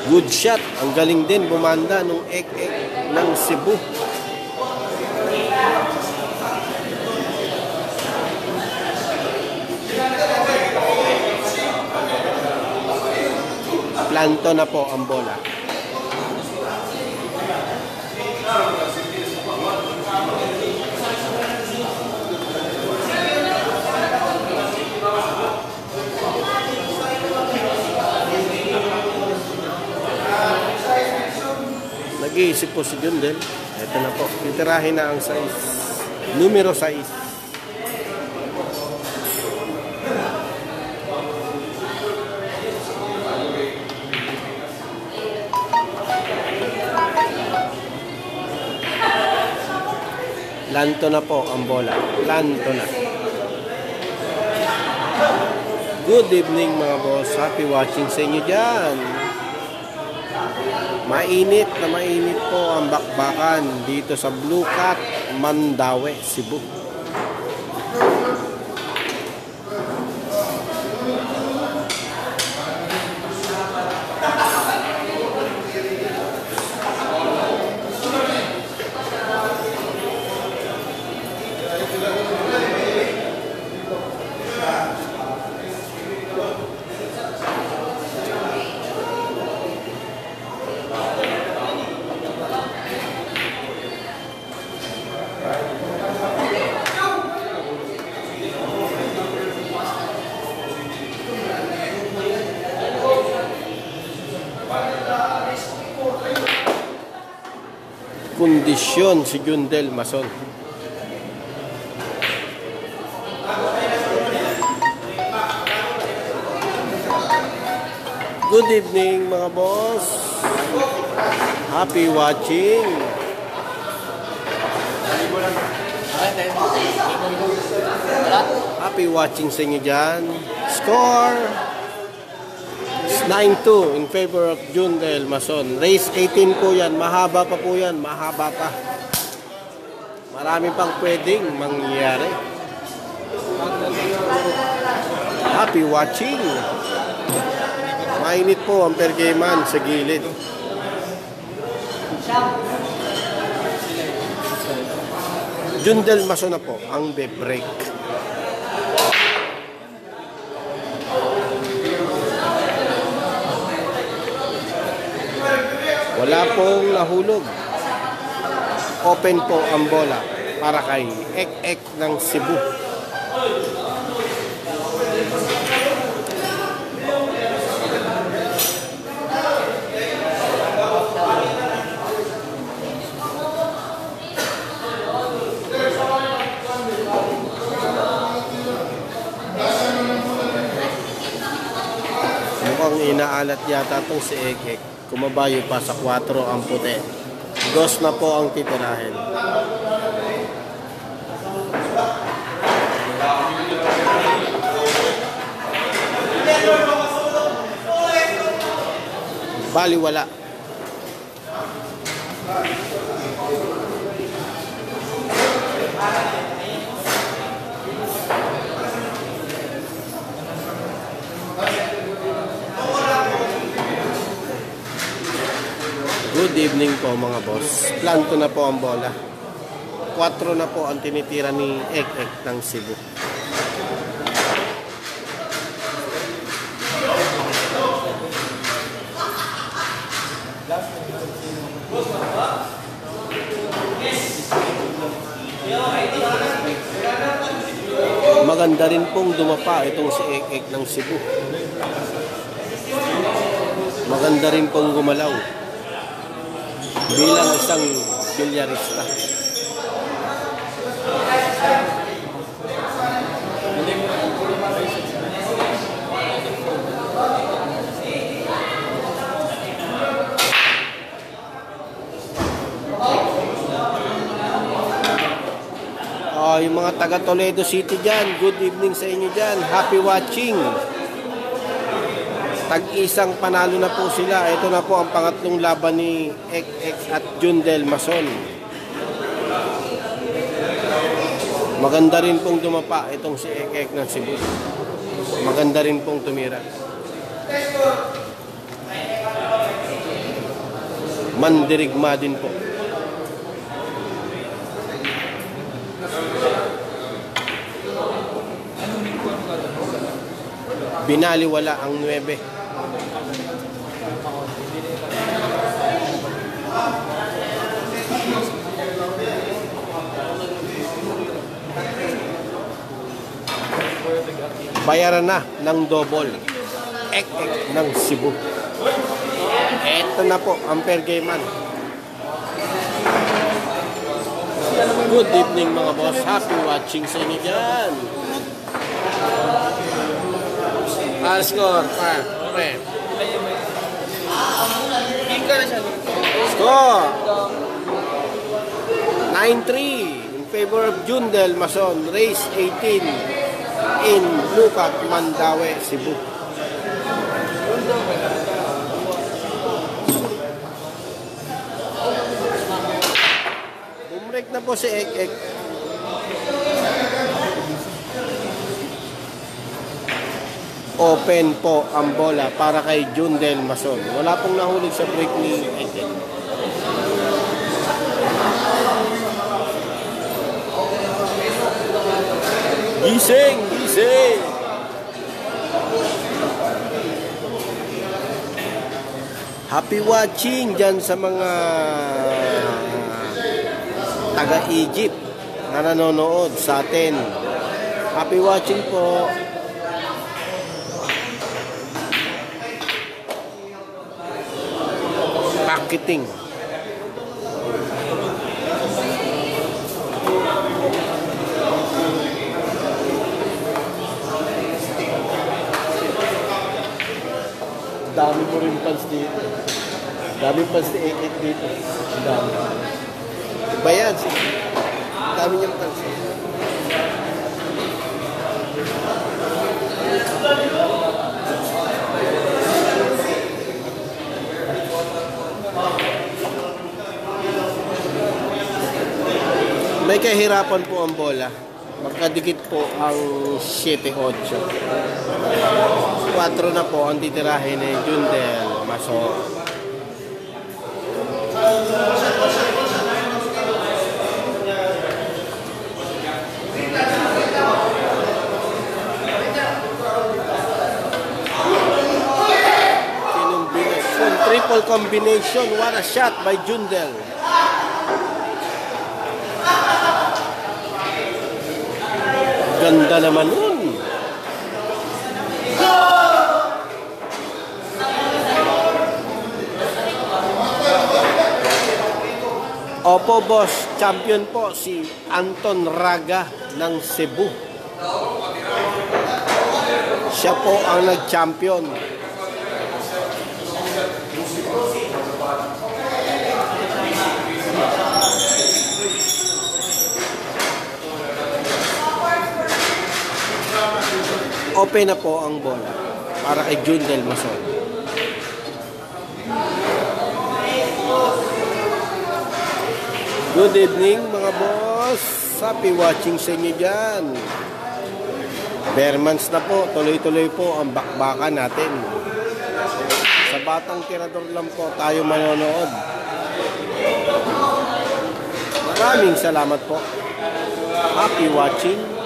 Good shot. Ang galing din bumanda nung Ek Ek ng Cebu. Planto na po ang bola. Nag-iisip po si Jundel. Ito na po. Titirahin na ang size. Numero 6. Lanto na po ang bola. Lanto na. Good evening mga boss. Happy watching sa inyo dyan. Mainit na mainit po ang bakbakan dito sa Blue Cat, Mandaue, Cebu. Kondisyon si Jundel Mason. Good evening mga boss. Happy watching. Happy watching sa inyo dyan. Score! It's 9-2 in favor of Jundel Mason. Race 18 po yan. Mahaba pa po yan. Mahaba pa. Marami pang pwedeng mangyari. Happy watching. Mainit po ang pergeman sa gilid. Jundel Mason na po ang be-break. Wala pong nahulog. Open po ang bola para kay Ek-Ek ng Cebu. Mukhang inaalat yata itong si Ek-Ek. Kumabayo pa sa 4 ang puti. Dos na po ang titirahin. Baliwala. Good evening po mga boss. Planto na po ang bola. 4 na po ang tinitira ni Ek Ek ng Cebu. Maganda rin pong dumapa itong si Ek-Ek ng Cebu. Maganda rin pong gumalaw bilang isang bilyarista. Ah, yung mga taga Toledo City dyan, good evening sa inyo dyan. Happy watching. Tag-isang panalo na po sila. Ito na po ang pangatlong laban ni XX at Jundel Mason. Maganda rin pong dumapa itong si XX ng Cebu. Maganda rin pong tumira. Mandirigma din po. Binaliwala ang 9. Bayaran na ng double. Ek-ek ng Cebu. Ito na po, ang fair game man. Good evening mga boss. Happy watching sa inyo dyan. Ah, score. Pa. Pre. Score. 9-3 in favor of Jundel Mason. Race 18 in Lukat, Mandaue, Cebu. Bumrek na po si Ek. Open po ang bola para kay Jundel Mason. Wala pong nahulog sa break ni Ek. Gising! Gising! Happy watching dyan sa mga taga-Egypt na nanonood sa atin. Happy watching po. Packaging. Dami mo rin fans dito. Dami fans ni Ekek dito. Dami. Iba yan. dami niyang fans. May kahirapan po ang bola. Magkadikit po ang 7-8. 4 na po ang titirahin ni Jundel Maso. Triple combination. What a shot by Jundel. Ganda naman nun. Opo boss, champion po si Anton Raga ng Cebu. Siya po ang nag-champion. Open na po ang bola para kay Jun Del Mason. Good evening mga boss. Happy watching sa inyo dyan. Bermans na po. Tuloy-tuloy po ang bakbakan natin. Sa batang tirador lang po tayo manonood. Maraming salamat po. Happy watching.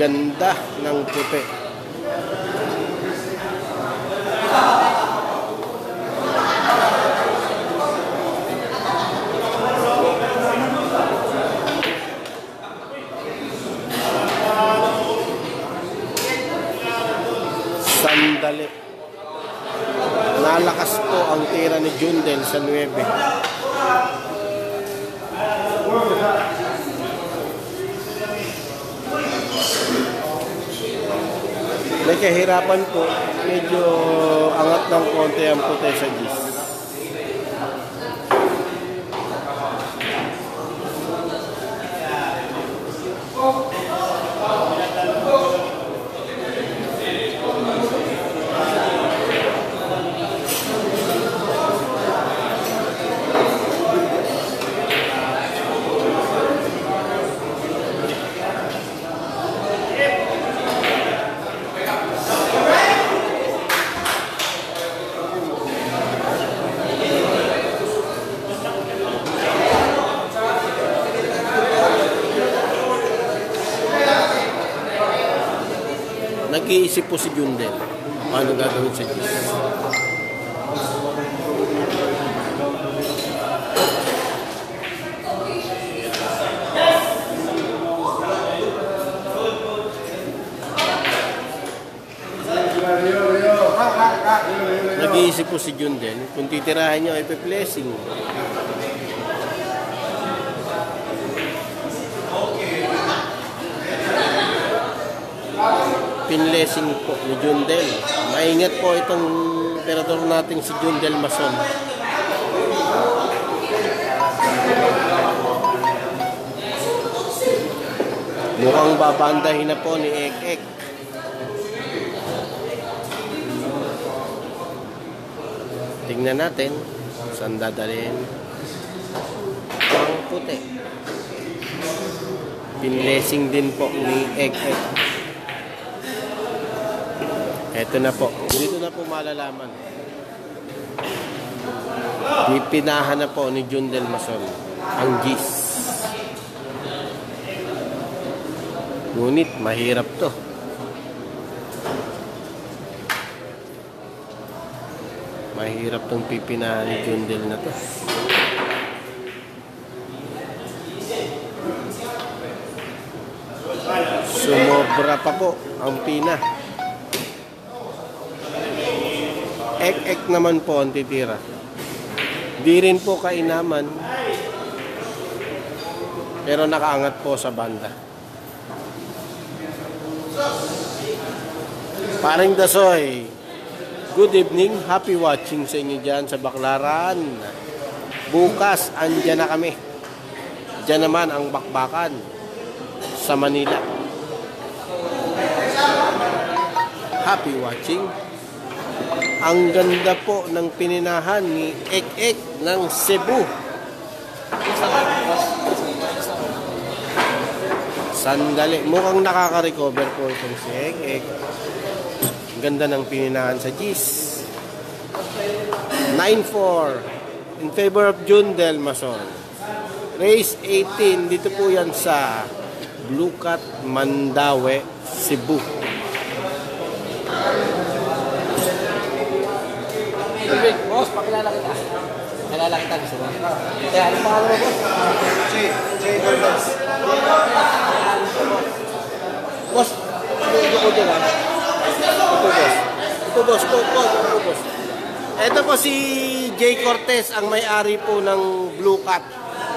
Ganda ng puti. Sandali. Nalakas po ang tira ni Jundel sa 9. May kahirapan po. Medyo angat ng konti ang puti sa. Nag-iisip po si Jundel. Paano gagawin sa gis? Nag-iisip po si Jundel. Kung titirahan niyo, ipe-blessing. Pinlessing po ni Jundel. Maingat po itong emperador nating si Jundel Mason. Mukhang babandahin na po ni Ek Ek. Tingnan natin saan dadalhin ang puti. Pinlessing din po ni Ek Ek. Ito na po. Dito na po malalaman. Pinahan na po ni Jun Del Mason ang GIS. Ngunit mahirap to. Mahirap tong pipinahan ni Jun Del na to. Sumobra pa po ang pina. Ek-ek naman po ang titira. Di rin po kainaman. Pero nakaangat po sa banda. Paring Dasoy, good evening, happy watching sa inyo dyan sa Baklaran. Bukas, andyan na kami. Diyan naman ang bakbakan sa Manila. Happy watching. Ang ganda po ng pininahan ni Ek Ek ng Cebu. Sandali. Mukhang nakaka-recover po itong si Ek Ek. Ang ganda ng pininahan sa Gis. 9-4 in favor of Jun Del Mason. Race 18. Dito po yan sa Blue Cat, Mandaue, Cebu. Rick, boss, pakilala kita. Kilala kita gusto mo. Kaya, ano pangalan mo, boss? Boss, ito ko dyan ah. Ito boss. Ito boss, po, po, ito boss. Ito po si Jay Cortez, ang may-ari po ng Blue Cat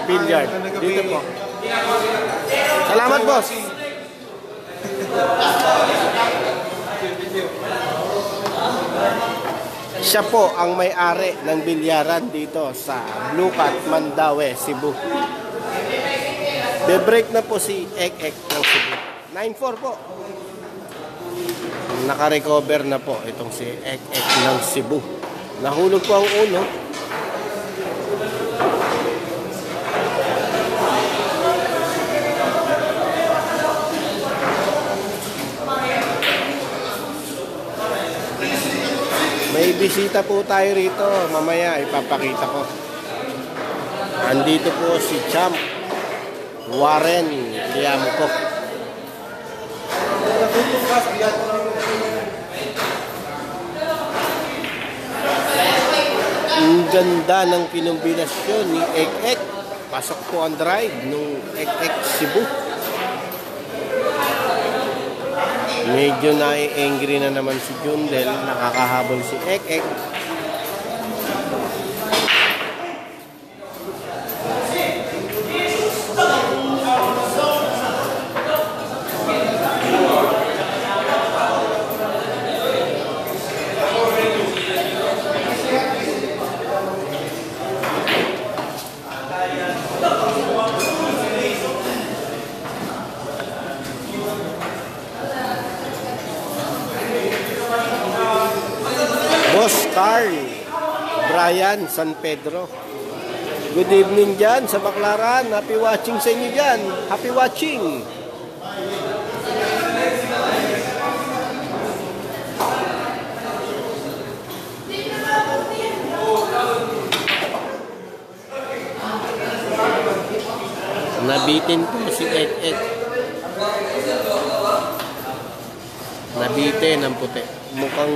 Billiard. Dito po. Salamat boss. (laughs) Siya po ang may-ari ng bilyaran dito sa Blue Cat, Mandaue, Cebu. Be-break na po si Ek Ek ng Cebu. 9-4 po. Naka-recover na po itong si Ek Ek ng Cebu. Nahulog po ang ulo. May bisita po tayo rito. Mamaya ipapakita ko. Andito po si Champ Warren Liamco. ganda ng kinumbinasyon ni Ek Ek. Pasok po ang drive nung Ek Ek Cebu. Medyo na-angry na naman si Jundel. Nakakahabol si Ek. Boss Carl, Brian San Pedro. Good evening dyan sa Baklaran. Happy watching sa inyo dyan. Happy watching. Nabitin po si Ek Ek. Nabitin ang puti. Mukhang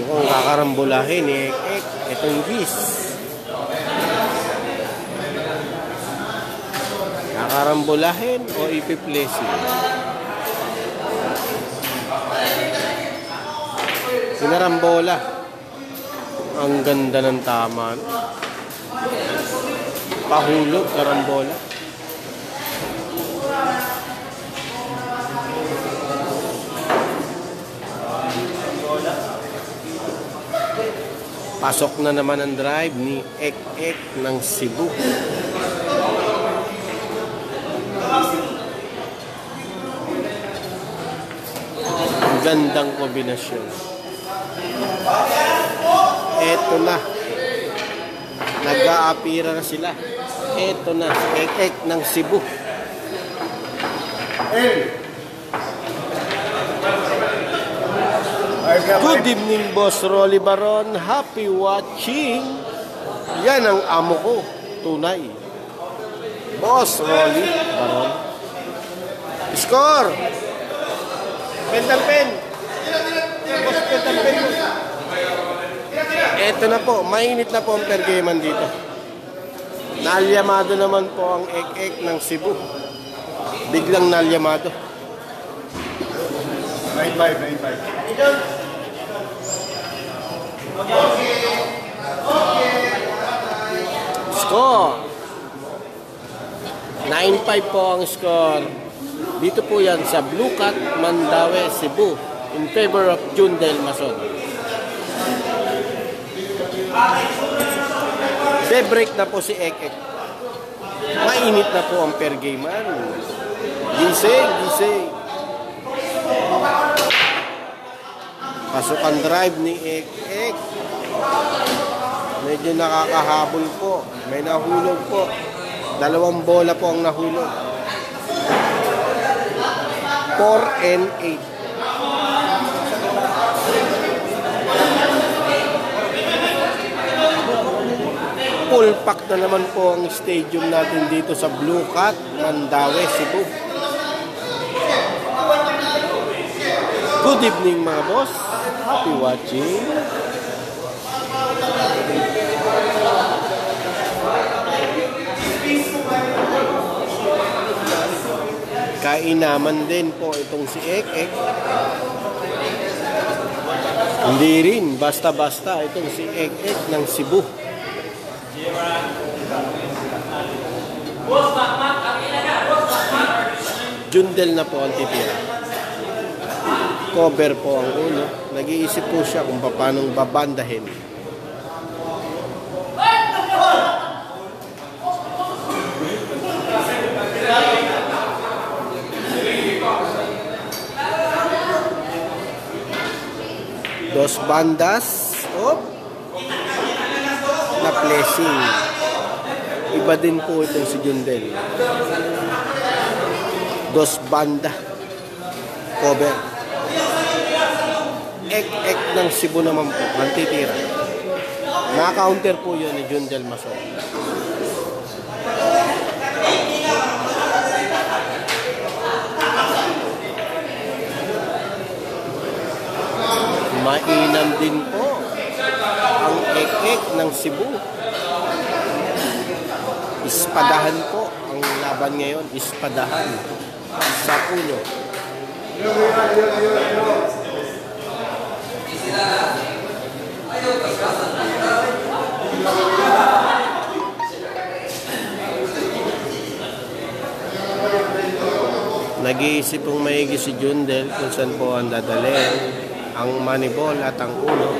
Mukhang kakarambulahin ni Ek Ek. Itong gis. Kakarambulahin o ipiplasin? Sinarambola. Ang ganda ng tama. Pahulog, karambola. Pasok na naman ang drive ni Ek Ek ng Cebu. Ang gandang kombinasyon. Eto na. Nag-aapira na sila. Eto na. Ek Ek ng Cebu. Good evening, Boss Rolly Baron. Happy watching. Yan ang amo ko. Tunay. Boss Rolly Baron. Score! Pental pen. Boss pental pen. Ito na po. Mainit na po ang per game dito. Nalyamado naman po ang ek-ek ng Cebu. Biglang nalyamado. 9-5, 9-5. Score! 9-5 po ang score. Dito po yan sa Blue Cat, Mandaue, Cebu in favor of Jundel Mason. break na po si Ek Ek. Mainit na po ang per game. Gising, gising. Pasok ang drive ni Ek Ek. Medyo nakakahabol po. May nahulog po. Dalawang bola po ang nahulog. 4 and 8. Full pack na naman po ang stadium natin dito sa Blue Cat, Mandaue, Cebu. Good evening mga boss. Happy watching. Kainaman din po itong si Ek Ek. Hindi rin, basta-basta itong si Ek Ek ng Cebu. Jundel na po ang titira. Cover po ang ulo. Nag-iisip po siya kung paano babandahin. Dos bandas. Oh. Na blessing. Iba din po itong si Jundel. Dos banda. Cover. Ek-ek ng Cebu naman po. Ang titira. Na-counter po yun ni Jundel Mason. din po ang ek-ek ng Cebu. Ispadahan po ang laban ngayon. Ispadahan sa ulo. Nag-iisip pong maigi si Jundel kung saan po ang dadalhin ang manibol at ang ulo.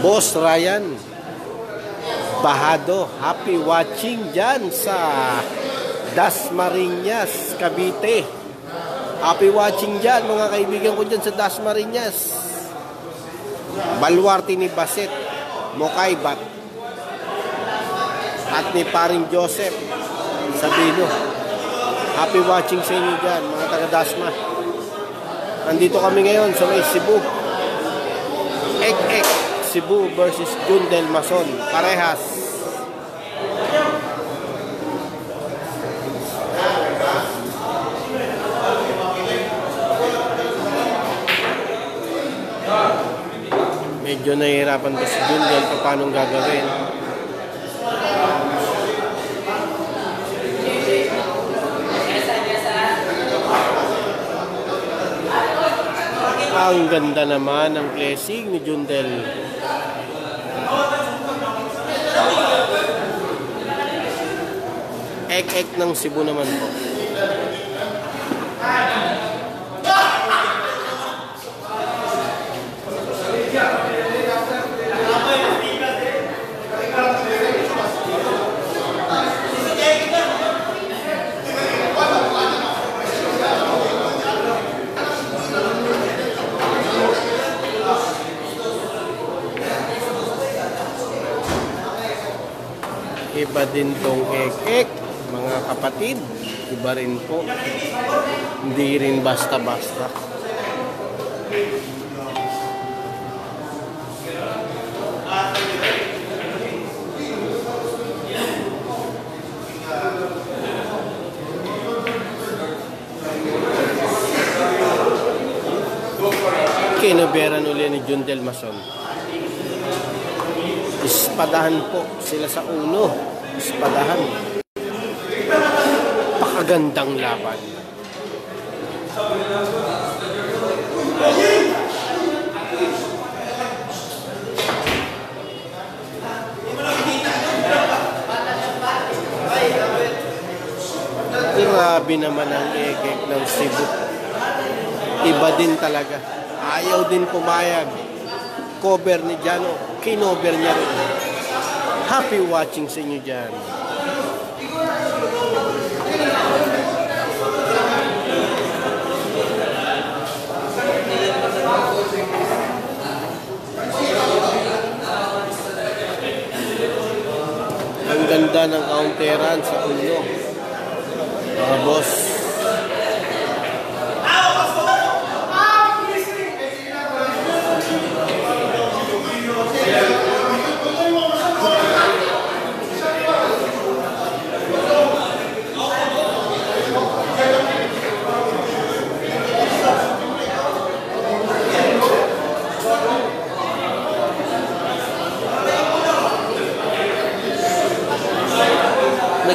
Boss Ryan, Bahado, happy watching dyan sa Dasmariñas, Cavite. Happy watching dyan mga kaibigan ko dyan sa Dasmariñas. Balwarte ni Baset, Mokaybat, at ni Paring Joseph Sabino. Happy watching sa inyo dyan, mga taga-Dasma. Nandito kami ngayon sa may Cebu. Ek Ek Cebu versus Jundel Mason. Parehas. Medyo nahihirapan pa si Jundel kung paano gagawin. Ang ganda naman ng blessing ni Jundel. Ek-ek ng Cebu naman po. Iba din tong ek-ek, mga kapatid. Iba rin po. Hindi rin basta-basta. Kinuberan uli ni Jundel Mason. Ispadahan po sila sa uno. Ispadahan. Pakagandang laban. Grabe naman ang egek ng Cebu. Iba din talaga. Ayaw din pumayag. Cover ni Jano. Kinover niya rin. Happy watching sa inyo dyan. Ang ganda ng counteran sa ulo. Mga boss.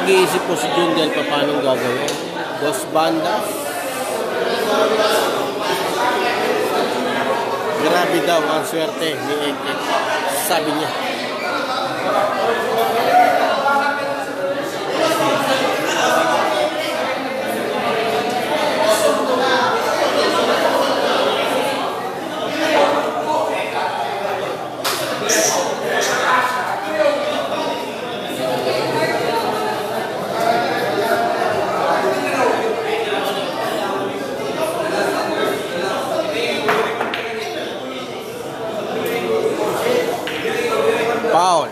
Nag-iisip po si Jundel pa paano gagawin. Dos bandas. Grabe daw ang swerte ni Ekek. Sabi niya. Foul.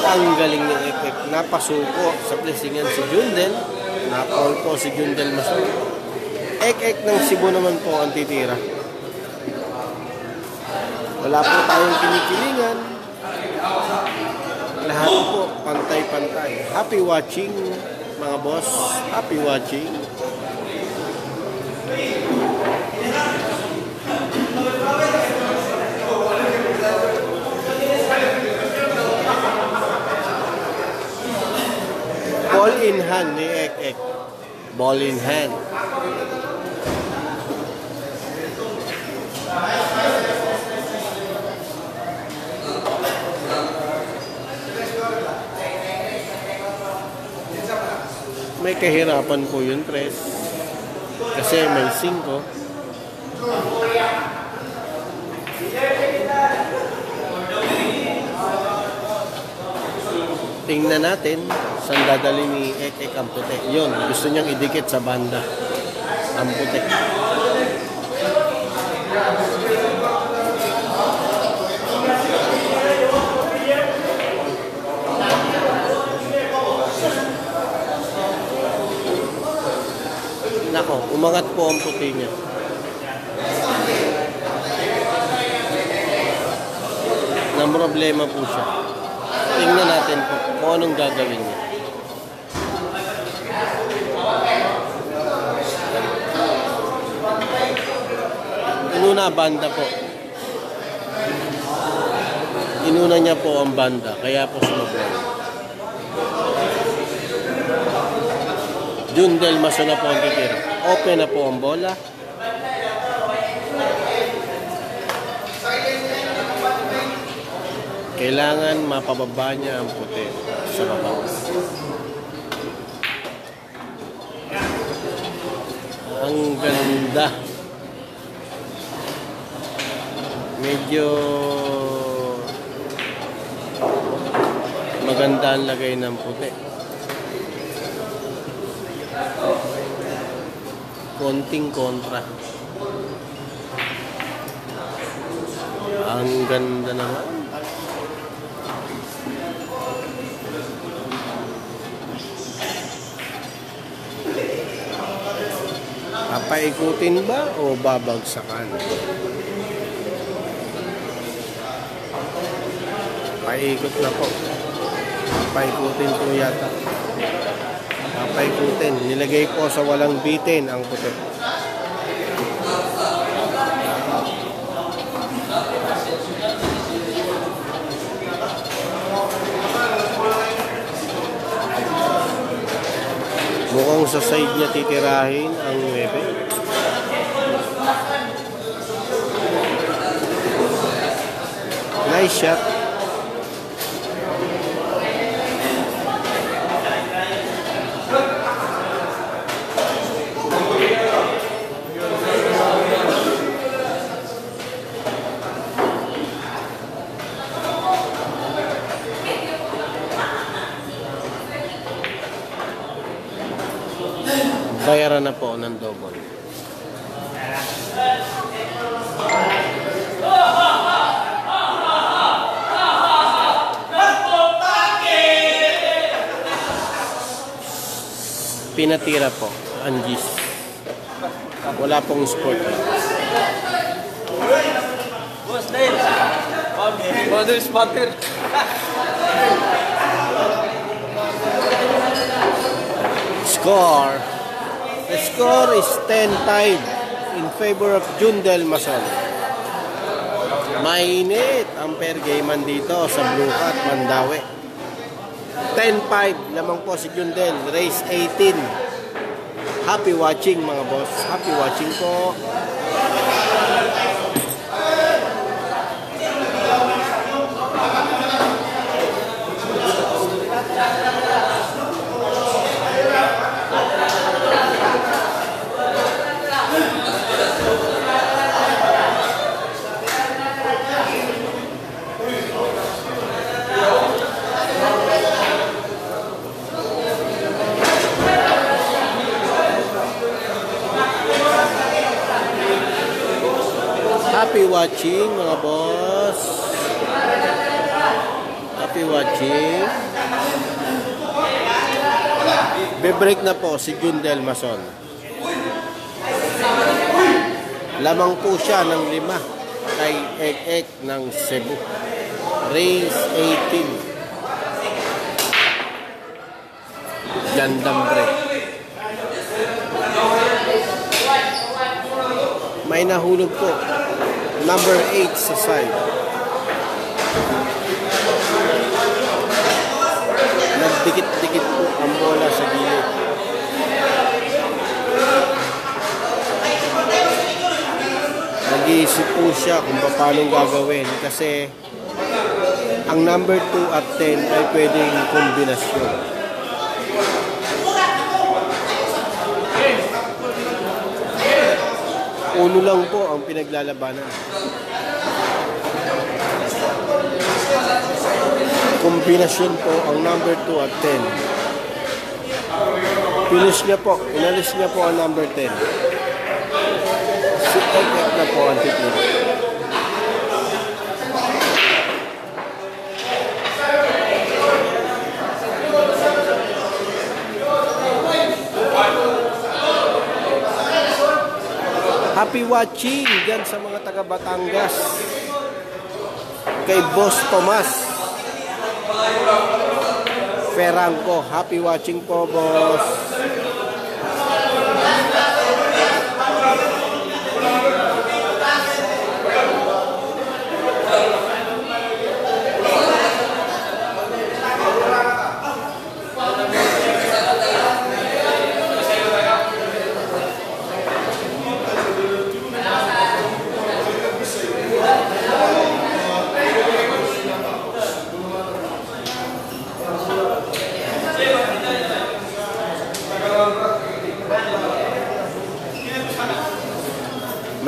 Ang galing ng Ekek. Napasuko sa placingan si Jundel. Napaul po si Jundel Mason. Ek-ek ng Cebu naman po ang titira. Wala po tayong kinikilingan. lahat po pantay-pantay. Happy watching mga boss. Happy watching. Ball in hand ni Ek Ek. Ball in hand. May kahirapan po yun, Tres. Kasi may 5. Tingnan natin saan dadali ni Ek Ek ang puti. Yun, gusto niyang idikit sa banda. Ang puti. Nako, umangat po ang puti niya. Nang problema po siya. Tingnan natin po kung anong gagawin niya. Inuna banda po. Inuna niya po ang banda, kaya po sumabay. Jundel Maso na po ang titira. Open na po ang bola. Kailangan mapababa niya ang puti sa baba. Ang ganda. Medyo maganda ang lagay ng puti. Konting kontra. Ang ganda naman. Papaikutin ba o babagsakan? Paikot na po. Papaikutin po yata. Papaikutin. Nilagay po sa walang bitin ang puti. Mukhang sa side niya titirahin ang 9. Nice shot. Bayaran na po ng double. Pinatira po, Angis. Wala pong sport. Boss Dale. Mother spotter. Score. Score is 10 tied in favor of Jundel Mason. Mainit ang pair gamean dito sa Blue Hat, Mandawi. 10-5 lamang po si Jundel, race 18. Happy watching mga boss. Happy watching po. Happy watching mga boss. Happy watching. Be-break na po si Jundel Mason. Lamang po siya ng lima kay Ek Ek ng Cebu. Race 18. Jandambre. May nahulog po. Number 8 sa side. Nagdikit-dikit po ang bola sa gilid. Nag-iisip po siya kung paano gagawin kasi ang number 2 at 10 ay pwedeng kombinasyon. Uno lang po ang pinaglalabanan. Kombinasyon po ang number 2 at 10. Finish niya po. Inalis niya po ang number 10. Si Ekek na po ang titira. Happy watching dyan sa mga taga Batangas. Kay Boss Tomas. Ferranco. Happy watching po, boss.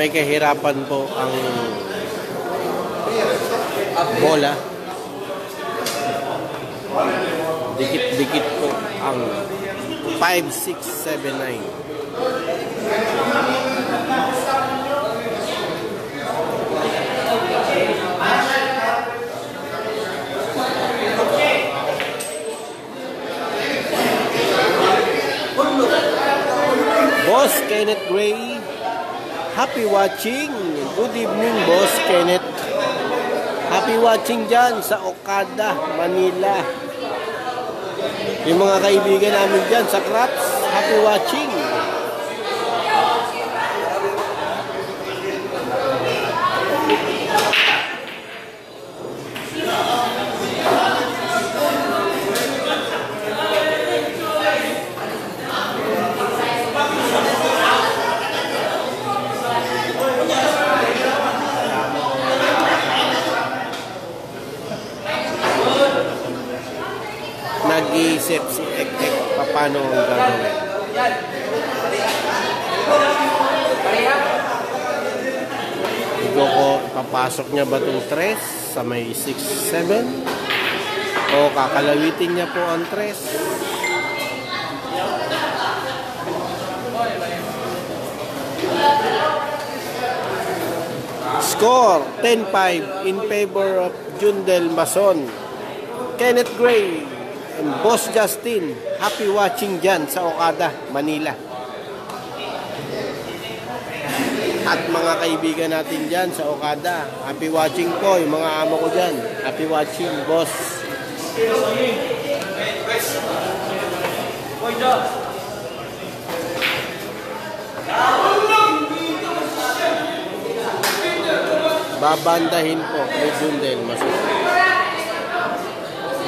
May kahirapan po ang bola. Dikit-dikit po ang 5, 6, 7, 9. Boss Kenneth Gray Happy watching. Good evening, Boss Kenneth. Happy watching dyan sa Okada, Manila. Yung mga kaibigan namin dyan sa Craps, happy watching. nag-iisip si Ek-Ek paano ang gagawin. Igo ko, papasok niya ba itong 3 sa may 6, 7? O kakalawitin niya po ang 3? Score 10-5 in favor of Jundel Mason. Kenneth Gray and Boss Justin. Happy watching dyan sa Okada, Manila. At mga kaibigan natin dyan sa Okada. Happy watching po yung mga amo ko dyan. Happy watching, boss. Babandahin po ni Jundel Mason.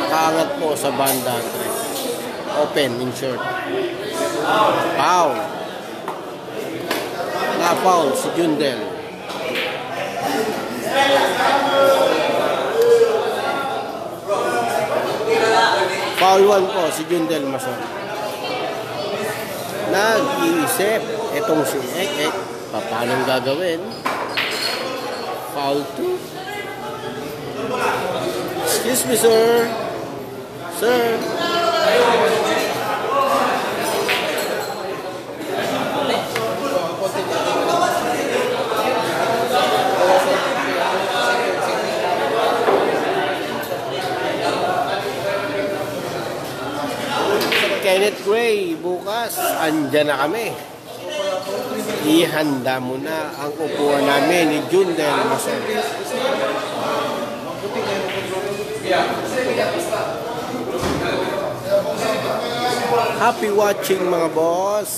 Nakaangat po sa banda. Open in short. Foul. Na-foul si Jundel. Foul 1 po si Jundel Mason. Nag-iisip itong si Ek Ek paano gagawin. Foul 2. Excuse me, sir. Sir. Kenneth Gray, bukas, andyan na kami. Ihanda mo na ang upuan namin ni Jundel Mason. Happy watching mga boss.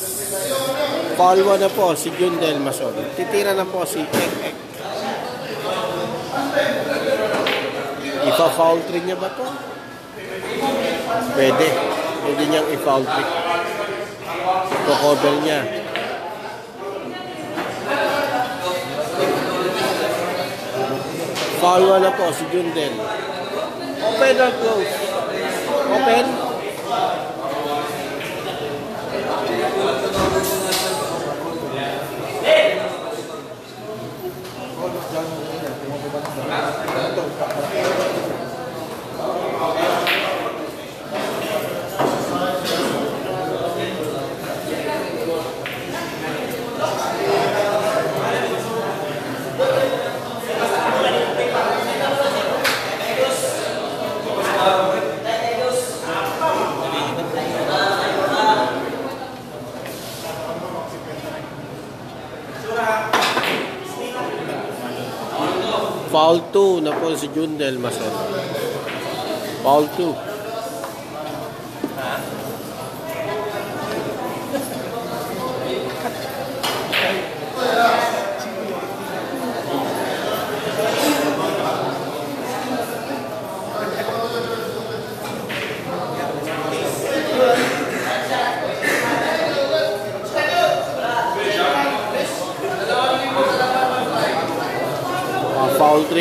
Follow na po si Jundel Mason. Titira na po si Ek Ek. Ipa-foul niya ba to? Pwede. Pwede niyang i-foul trick. Iko-cover niya. Follow na po si Jundel. Open or close? Open? Foul 2 na po si Jundel Mason. Foul 2. Ah,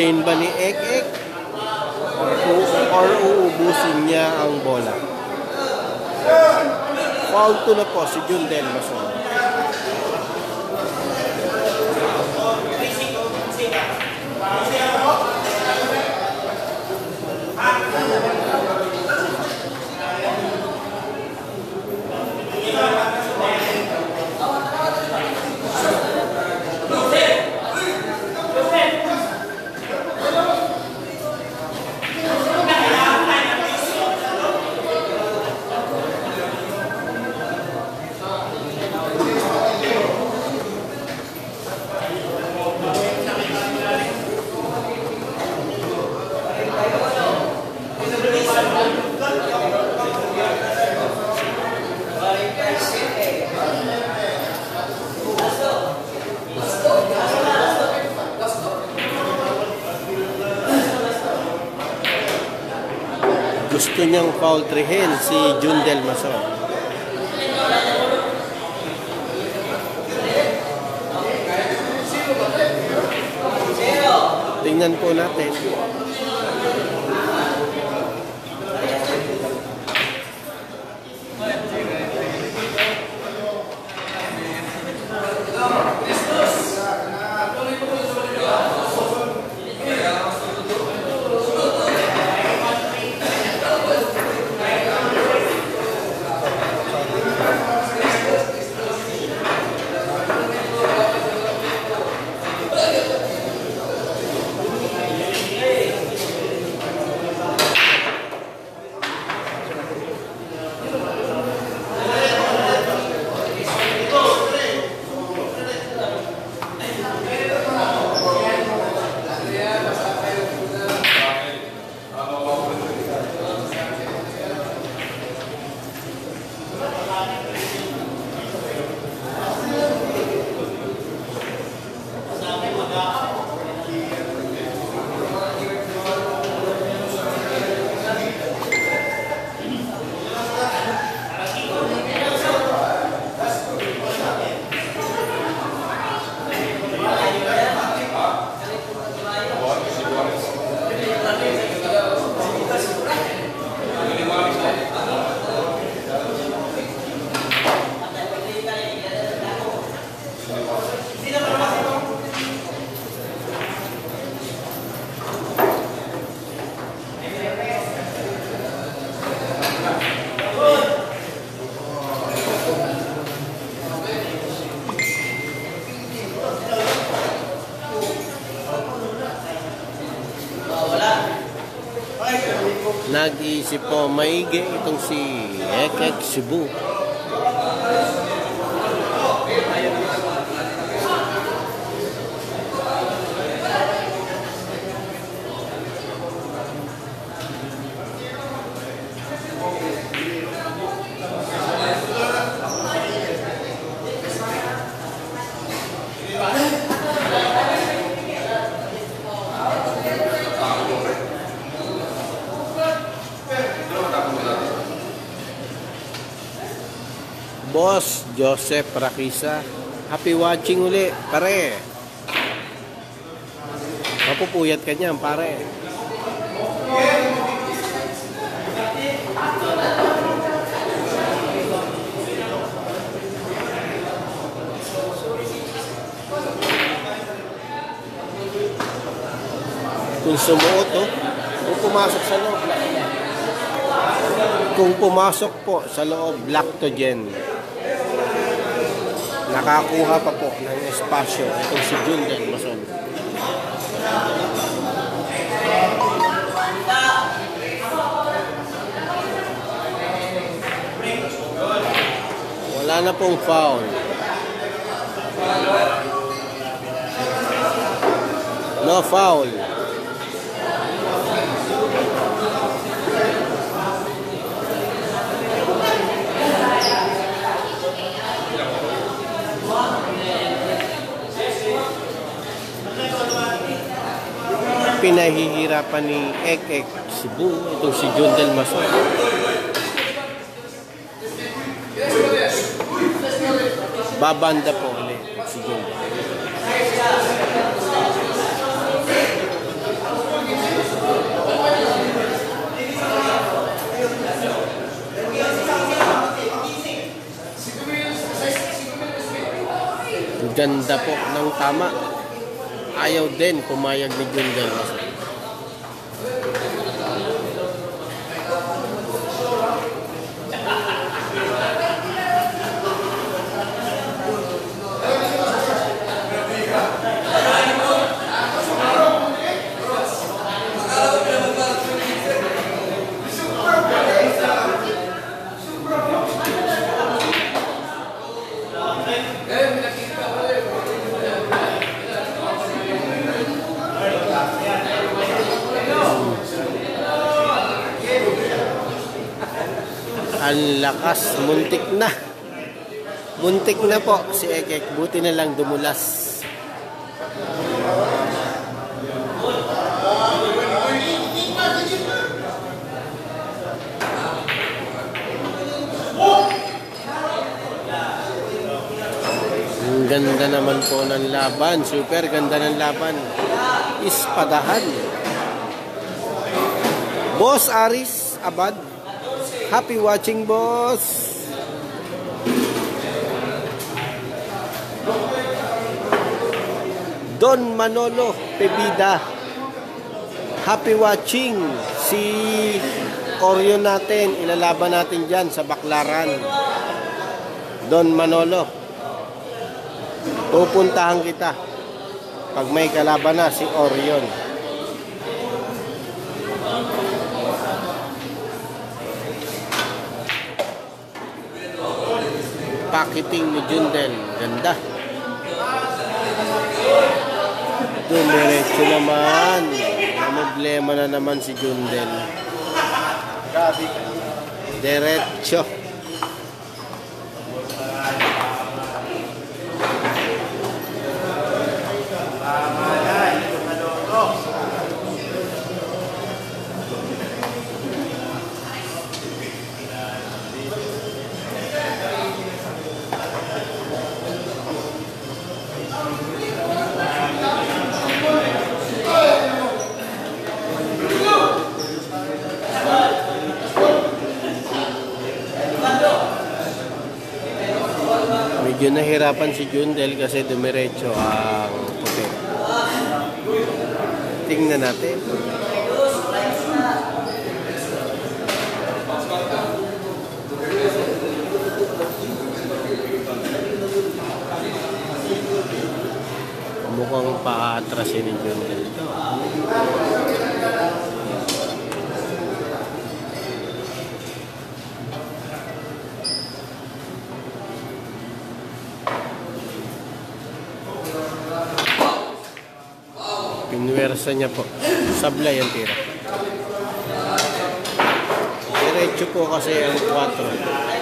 train ba ni Ek Ek? Or, or uubusin niya ang bola? Foul 2 na po si Jundel Mason. Gusto niyang foul trihin si Jundel Mason. Tingnan po natin. Nag-iisip po maigi itong si Ekek Cebu. Boss Joseph Rakisa. Happy watching uli, pare. Mapupuyat ka niyan, pare. Kung sumuot, oh. Kung pumasok sa loob, kung pumasok po sa loob, lactogen. Nakakuha pa po ng espasyo itong si Del Mason. Wala na pong foul. No foul. Pinahihirapan ni Ek Cebu itong si John Del Mason. Babanda po ulit si John. Ang Ganda po ng tama ayaw din pumayag ni John Del Mason. Ang lakas, muntik na. Muntik na po si Ekek. Buti na lang dumulas. Ganda naman po ng laban. Super ganda ng laban. Ispadahan. Boss Aris Abad. Happy watching, boss. Don Manolo Pebida. Happy watching. Si Orion natin, ilalaban natin dyan sa Baklaran. Don Manolo. Pupuntahan kita pag may kalaban na si Orion. Packaging ni Jundel. Ganda. Dumiretso naman. Problema na naman si Jundel. Diretso. Medyo nahirapan si Jundel kasi dumiretso ang puti. Tingnan natin. Mukhang paatrasin ni Jundel ito. Pinwersa niya po. Sablay ang tira. Diretso po kasi ang 4.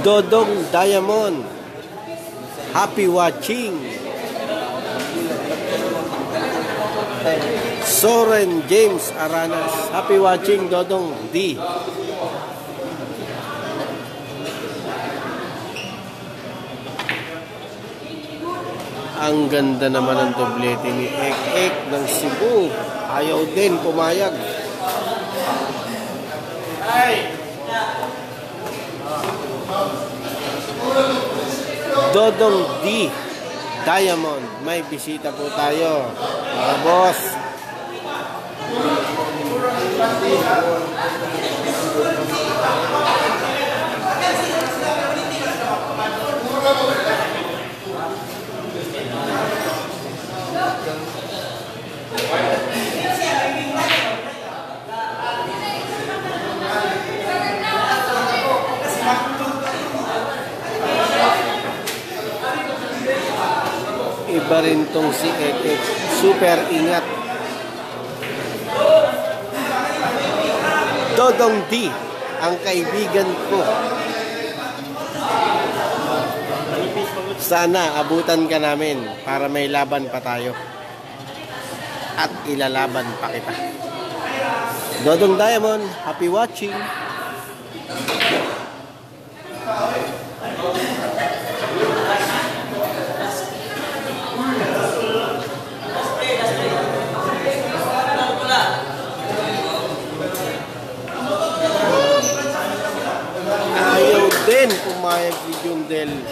Dodong Diamond. Happy watching. Soren James Aranas. Happy watching, Dodong D. Ang ganda naman ng doblete ni Ek Ek ng Cebu. Ayaw din pumayag. Dodong D. Diamond. May bisita po tayo. Mga boss. Iba rin tong si Ek Ek. Super ingat. Dodong D. Ang kaibigan ko. Sana abutan ka namin para may laban pa tayo. At ilalaban pa kita. Dodong Diamond, happy watching. Ayaw din pumayag si Jundel.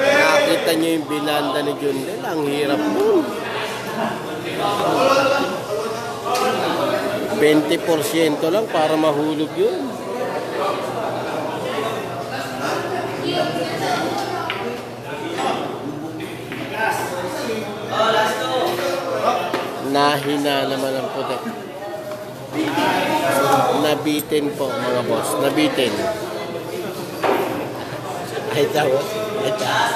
Nakita niyo yung binanda ni Jundel. Ang hirap nun. 20% lang para mahulog yun. Nahina naman ang puti. Nabitin po mga boss. Nabitin. Ay tao. Ay tao.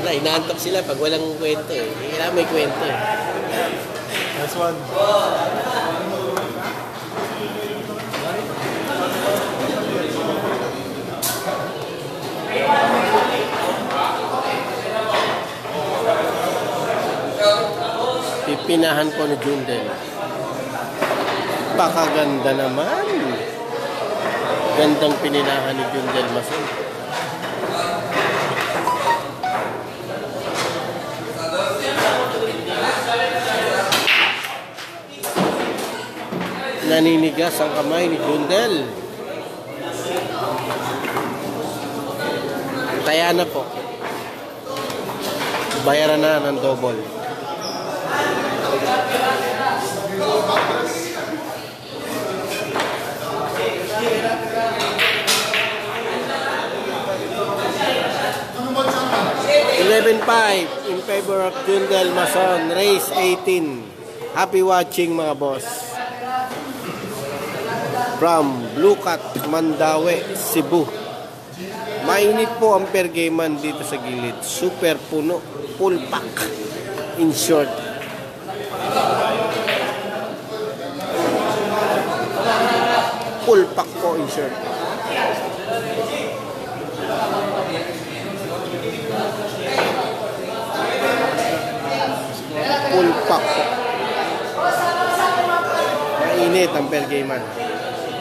Wala, inaantok sila pag walang kwento eh. Kailangan may kwento eh. Last one. Pipinahan ko ni Jundel. Pakaganda naman. Gandang pininahan ni Jundel Mason. Naninigas ang kamay ni Jundel. Kaya na po. Bayaran na ng double. Eleven five in favor of Jundel Mason, race 18. Happy watching mga boss. From Blue Cat, Mandawi, Cebu. Mainit po ang pergaman dito sa gilid. Super puno, full pack. In short. Full pack po in short. Full pack po. Mainit ang pergaman.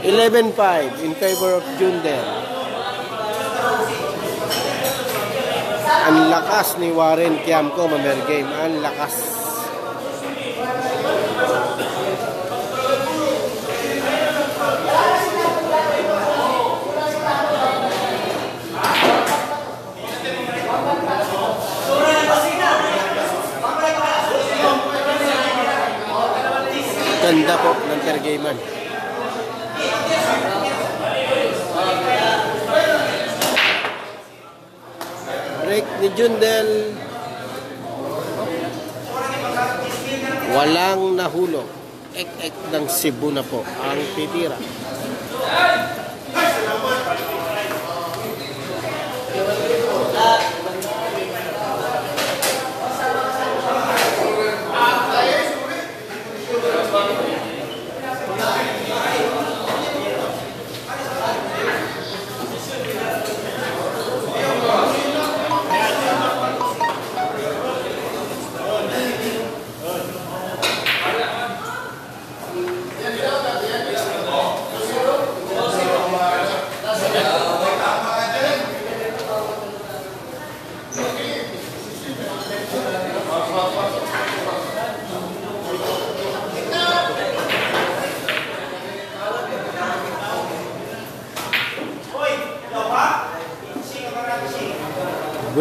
11-5 in favor of Jundel. Ang lakas ni Warren Kiamco, mamer game. Ang lakas. Ganda po ng pergaman. Break ni Jundel. Walang nahulog. Ek-ek ng Cebu na po ang titira.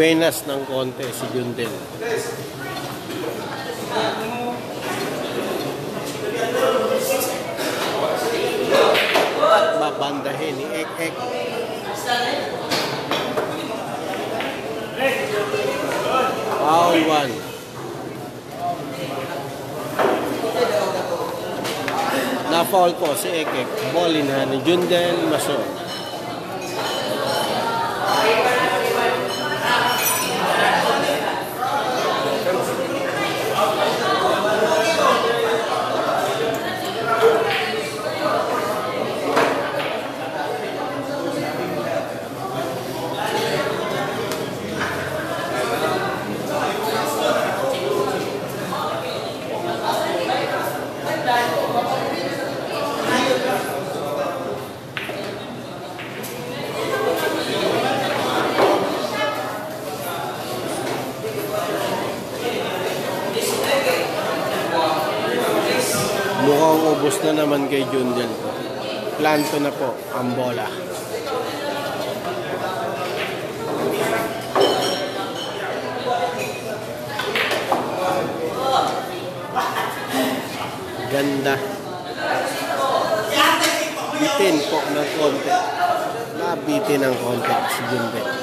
Buenas ng konti si Jundel. At babandahin ni Ek Ek. Foul one. Na-foul po si Ek Ek. Ball in hand ni Jundel Mason. Ubos na naman kay Jundel to. Planto na po ang bola. Ganda. Bitin po ng konti. Nabitin ng konti si Jundel.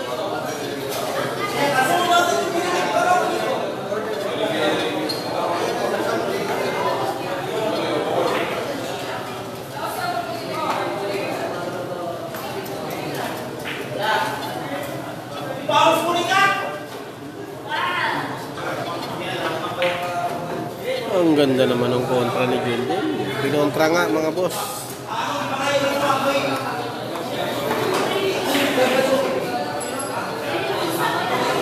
Ganda naman ng kontra ni Jundel. Pinontra nga mga boss.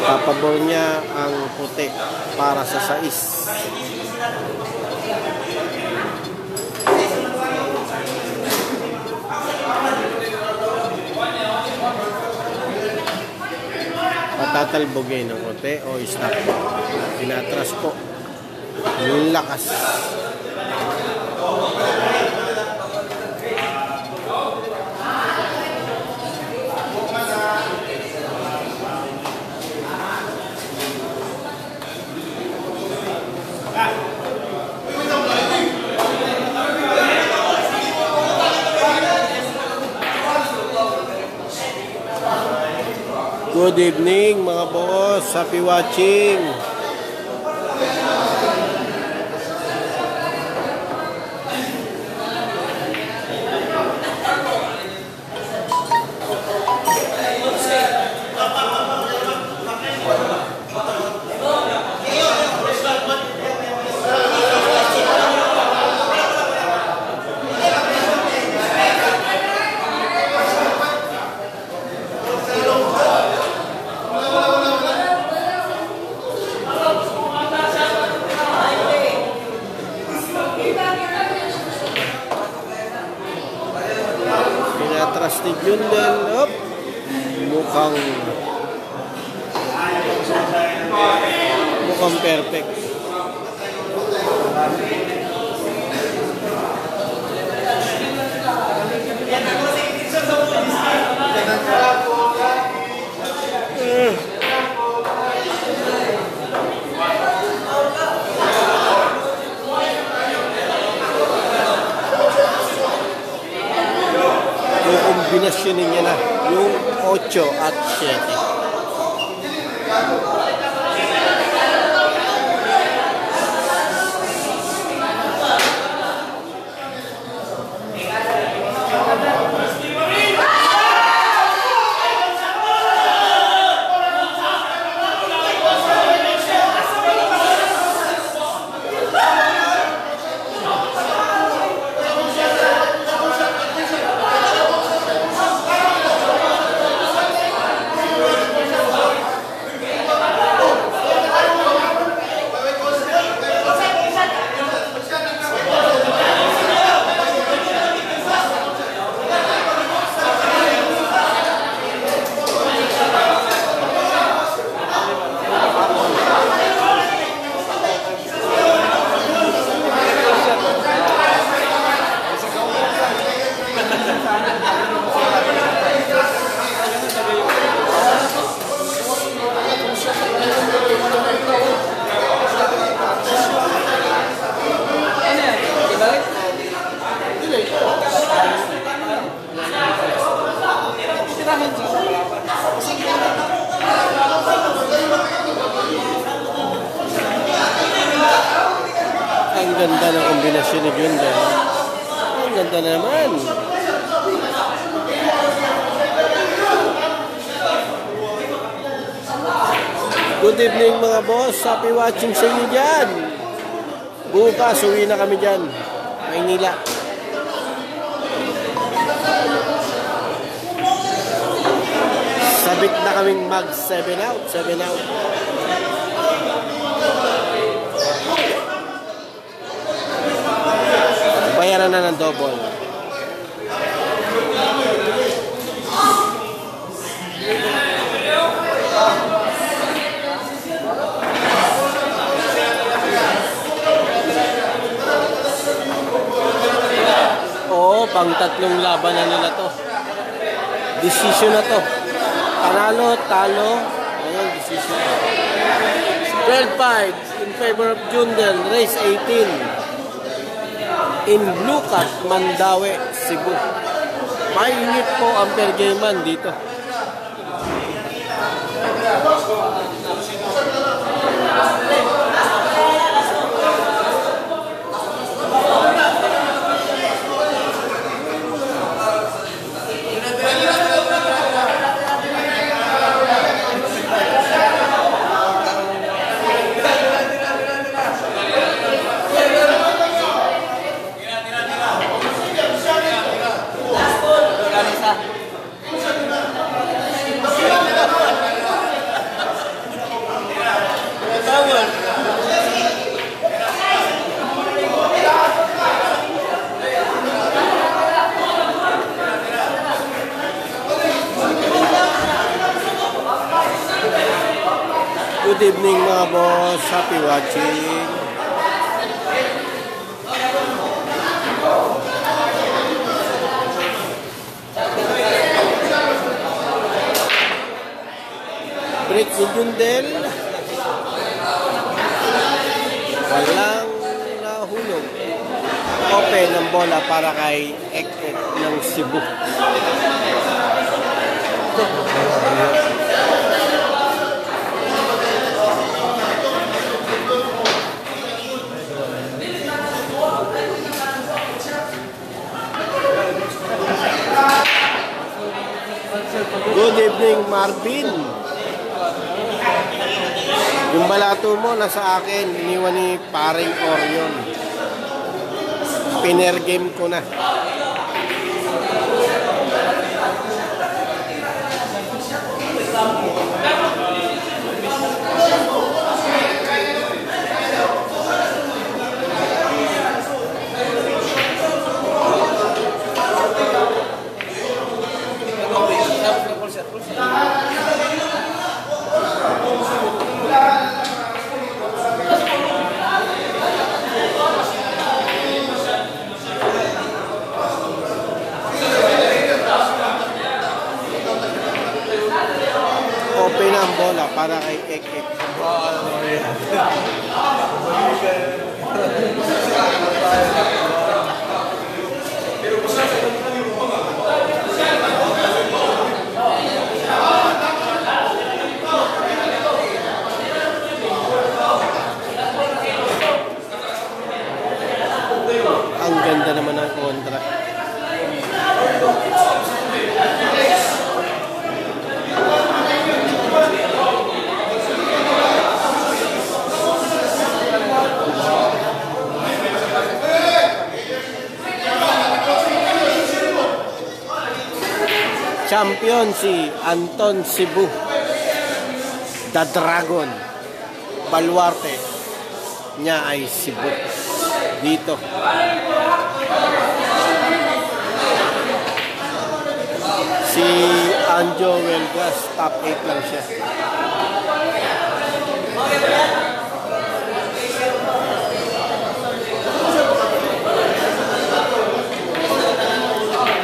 Papabor niya ang puti para sa sais. Patatalbogin ng puti o stop. Tinatras po. Lakas. Good evening mga boss. Happy watching. Pang tatlong laban na nila to. Decision na to. Panalo, talo. Ayun, decision. 12-5 in favor of Jundel, race 18. In Blue Cat, Mandawi, Cebu. Mainit po ang per game man dito. Good evening mga boss. Happy watching. Break ni Jundel. Walang nahulog. Open ng bola para kay Ek-Ek ng Cebu. (laughs) Good evening, Marvin. Yung balato mo nasa akin, iniwan ni paring Orion. Piner game ko na. Open para kay Ek-Ek. Ang ganda naman ng kontra. Champion si Anton Cebu. The Dragon. Baluarte. Niya ay Cebu. Dito. Si Anjo Welgas, top 8 lang siya.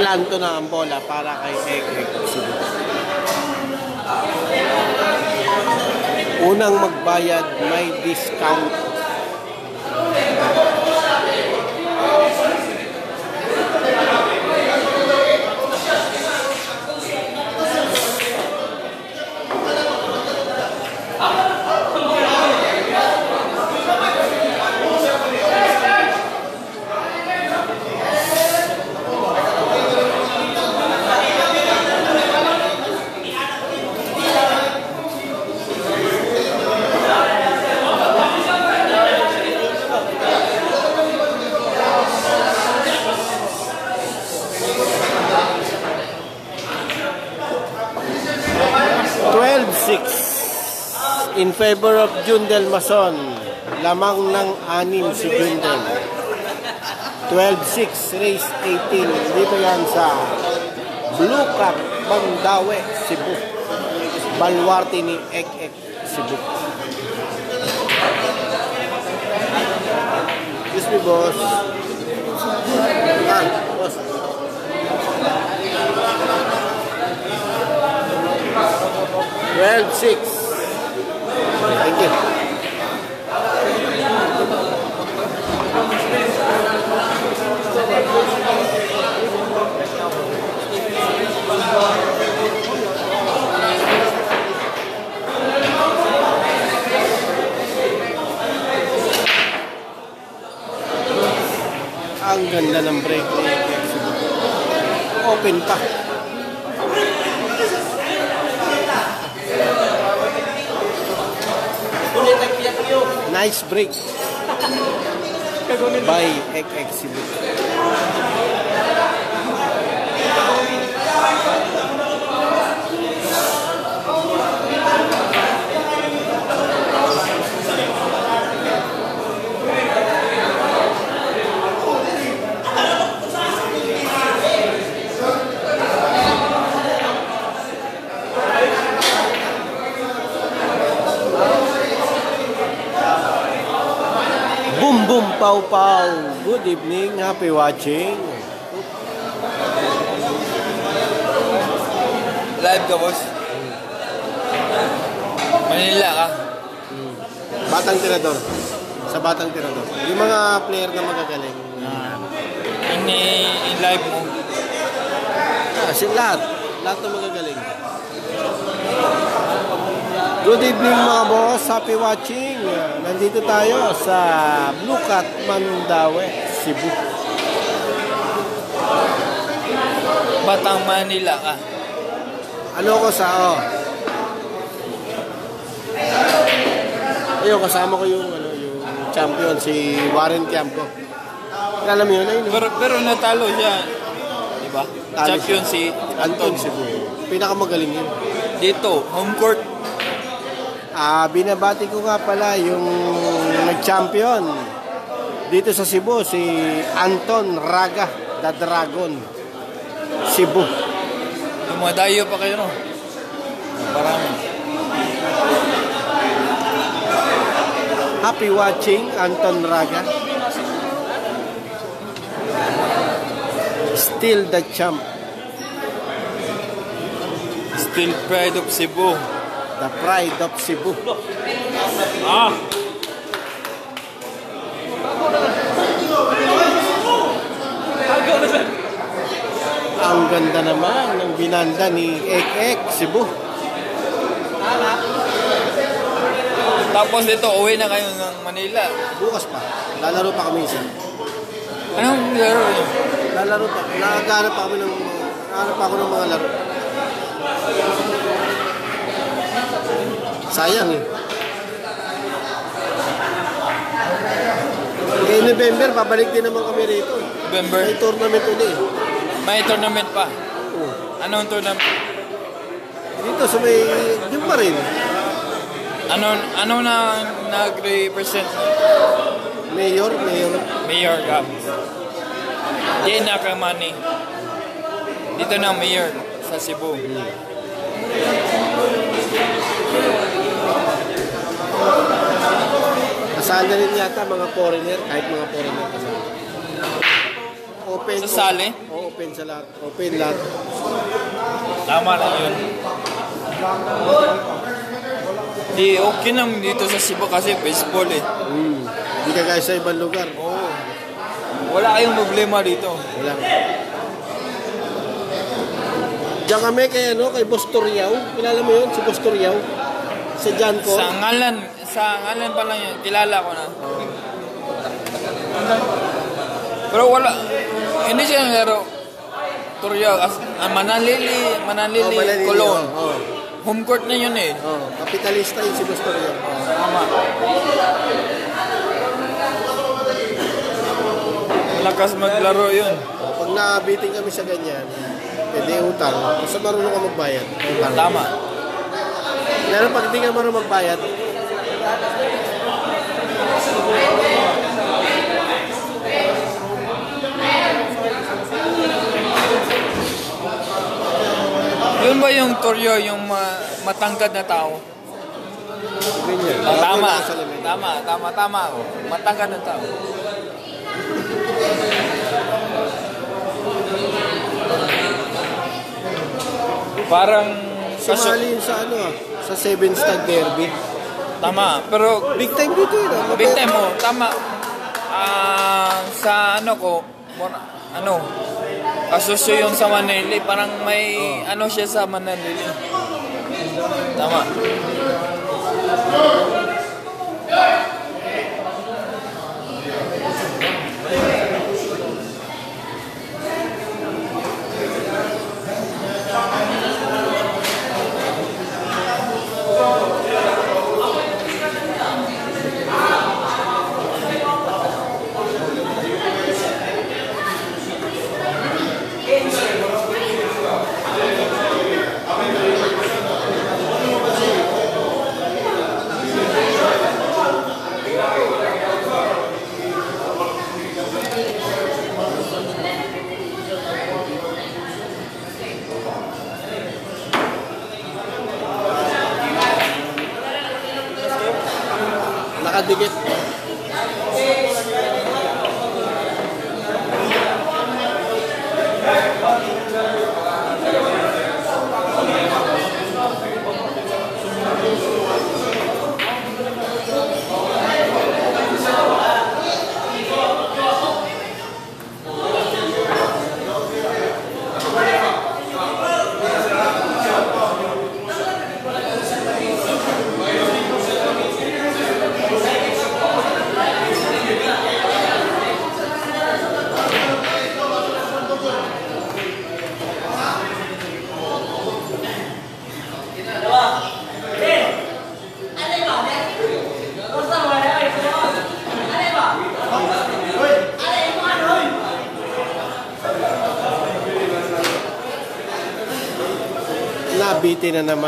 Planto na ang bola para kay Cebu. Unang magbayad, may discount. In favor of Jundel Mason, lamang ng anim si Jundel. 12-6, race 18. Dito yan sa Blue Cup, Mandawe, Cebu. Balwarte ni Ek Ek, Cebu. Excuse me, boss. Ah, boss. Twelve six. Thank you. Ang ganda ng Cebu. Open pa. Nice break. By Ek Pow pow. Good evening, happy watching. Live ka, boss? Manila ka? Batang tirador. Sa batang tirador. Yung mga player na magagaling. Ini in live mo. Ah, si lahat. Lahat na magagaling. Good evening mga boss. Happy watching. Nandito tayo sa Blue Cat Mandawe, Cebu. Batang Manila ka. Ano ko sa oh. Ayun, kasama ko yung ano, yung champion si Warren Tiamco. Kilala mo yun? Ayun, Pero, pero natalo siya. Di ba? Champion si Anton Cebu. Pinakamagaling yun. dito, home court. Ah, binabati ko nga pala yung nag-champion dito sa Cebu, si Anton Raga, the Dragon. Cebu. Dumadayo pa kayo, no? Parang Happy watching, Anton Raga. Still the champ, still pride of Cebu. The pride of Cebu. Ah! Ang ganda naman ng binanda ni Ek Ek, Cebu. Tapos ito, uwi na kayo ng Manila. Bukas pa, lalaro pa kami isa. Anong laro yun? Lalaro pa, naghahanap pa kami ng, naghahanap pa ako ng mga laro. Sayang eh. Kay November, babalik din naman kami rito. November? May tournament ulit. May tournament pa. Oo. Anong tournament? Dito sa may, yung pa rin. Ano, ano na nag-represent Mayor, mayor. Mayor ka? Na ka money. Dito na mayor sa Cebu. Kasali rin yata mga foreigner, kahit mga foreigner kasali. Open. Sasali? Oo, open sa lahat. Open lahat. Tama na yun. Di okay lang dito sa Cebu kasi baseball eh. Hmm. Hindi ka guys sa ibang lugar. Oo. Wala kayong problema dito. Wala. Diyan kami kay ano, kay Boss Toriao. Kilala mo yun, si Boss? Sa Janko. Sa ngalan, sa ngalan pa lang yun, kilala ko na. Pero wala, hindi siya laro. Turyo, as, ah, Manalili, Manalili, Oh, Manalili, Colon. oh, oh. Home court na yun eh. Oh, kapitalista yun si Boss Toriao. Tama. Malakas maglaro yun. Oh, pag nabiting kami sa ganyan, pwede utang. Basta marunong ka magbayad. Tama. Lalo pag hindi ka marunong magbayad, Yun ba yung Toryo, yung ma- matangkad na tao? Ganyan. Oh, tama. Tama, tama, tama. oh. Matangkad na tao. Parang Sumali yun sa ano ah, sa Seven Stag Derby. tama, pero Big time dito yun ah. big time mo, tama. Ah, sa ano ko, ano, asosyo yung sa Manila, parang may ano siya sa Manila. Tama.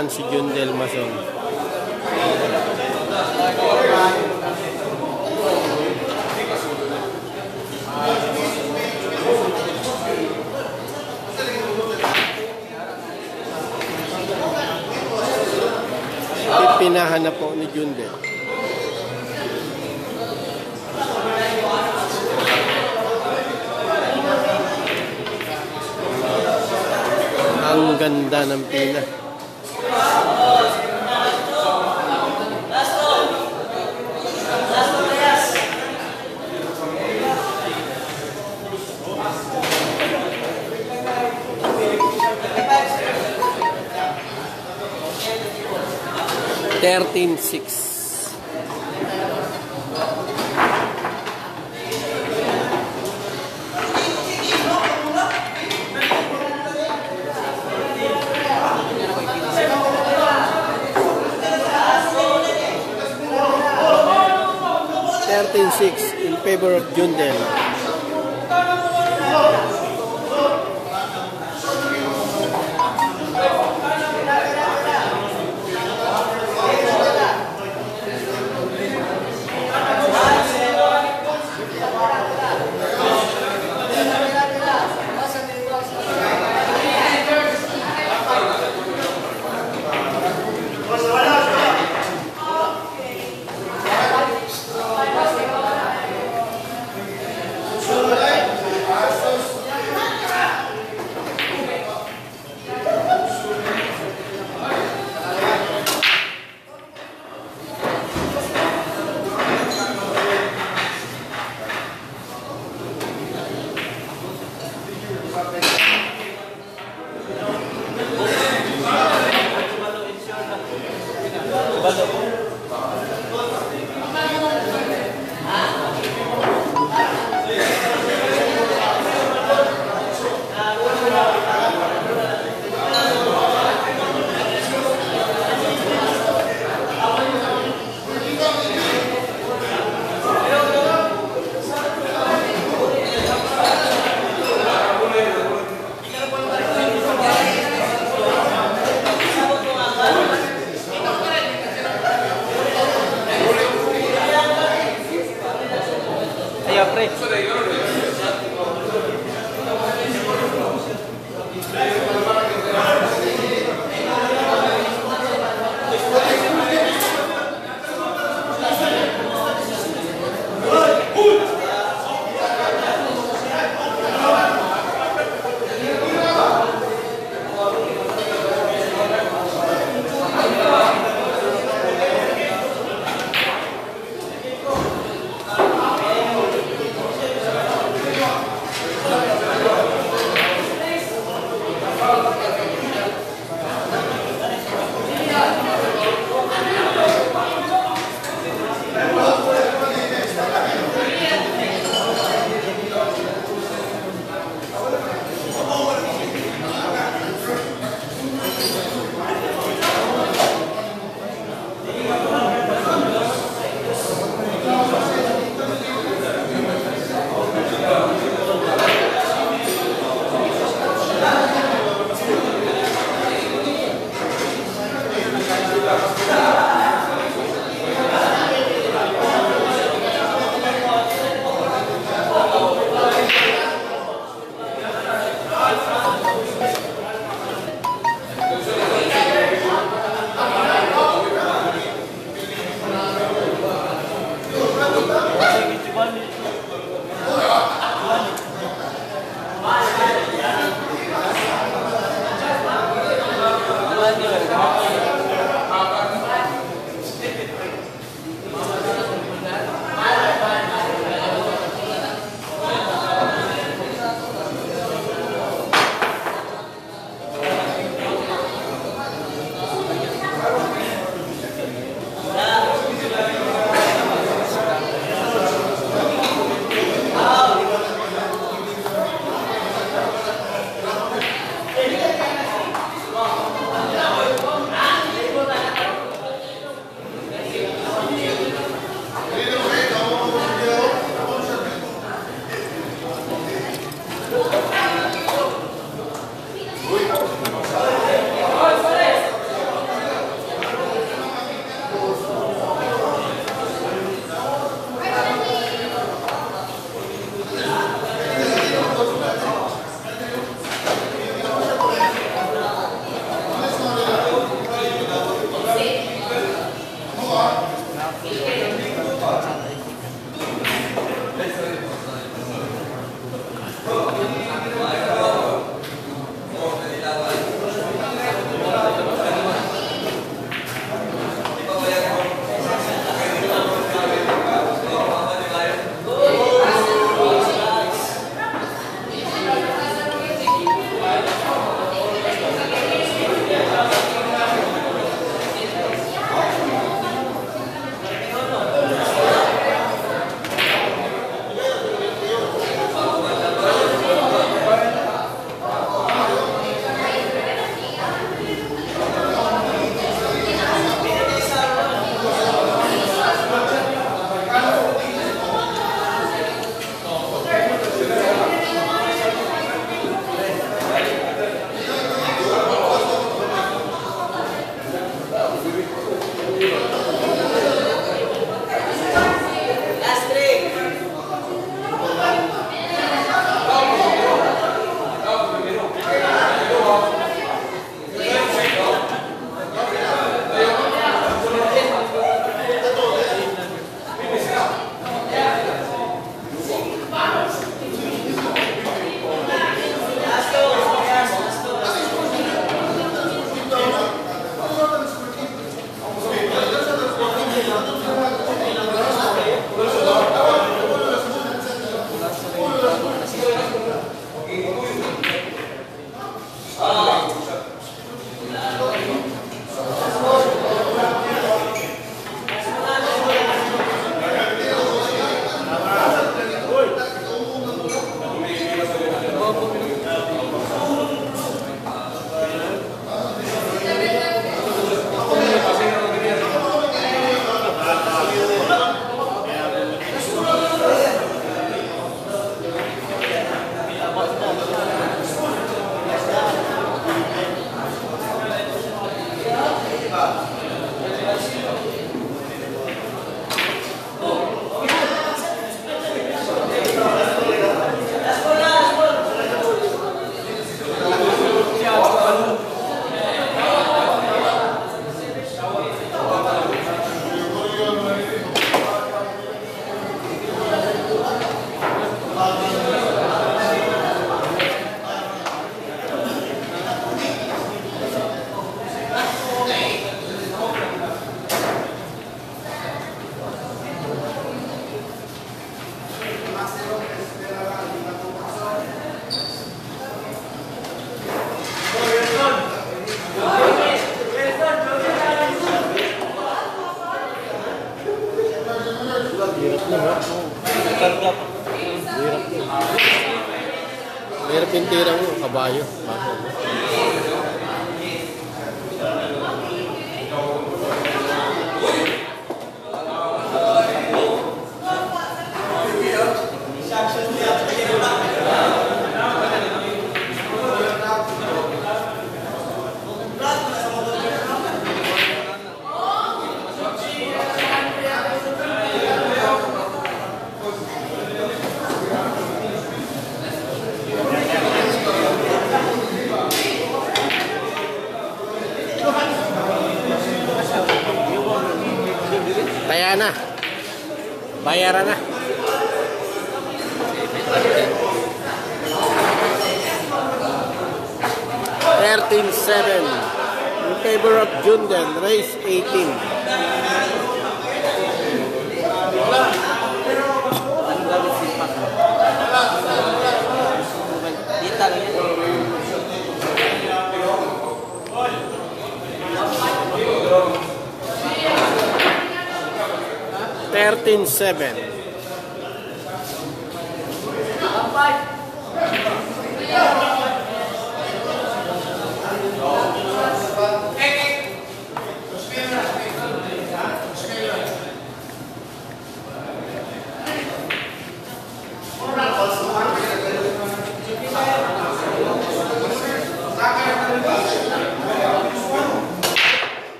Naman si Jun Del Mason. Pinahan na po ni Jun Del. Ang ganda ng pina. team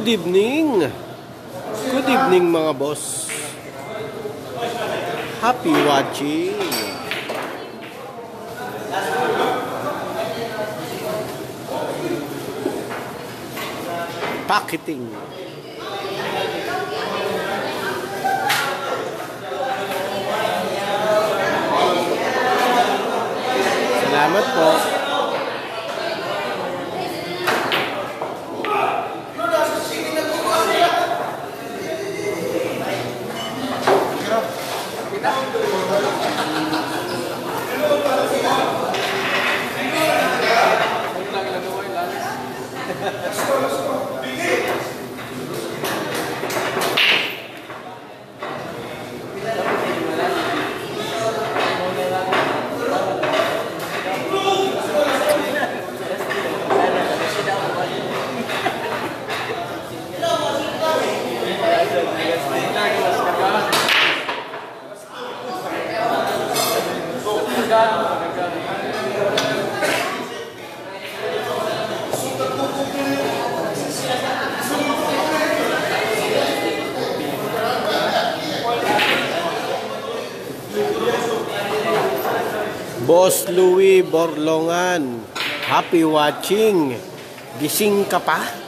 Good evening! Good evening mga boss! Happy watching! Packaging! Salamat po! Boss Louis Borlongan. Happy watching. Gising ka pa?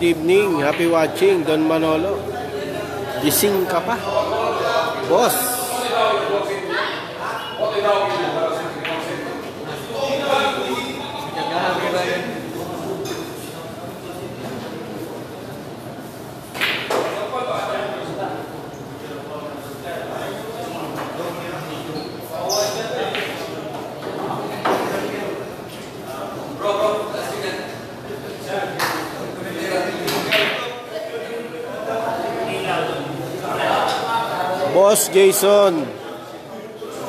Good evening. Happy watching, Don Manolo. Gising ka pa? Boss. Jason.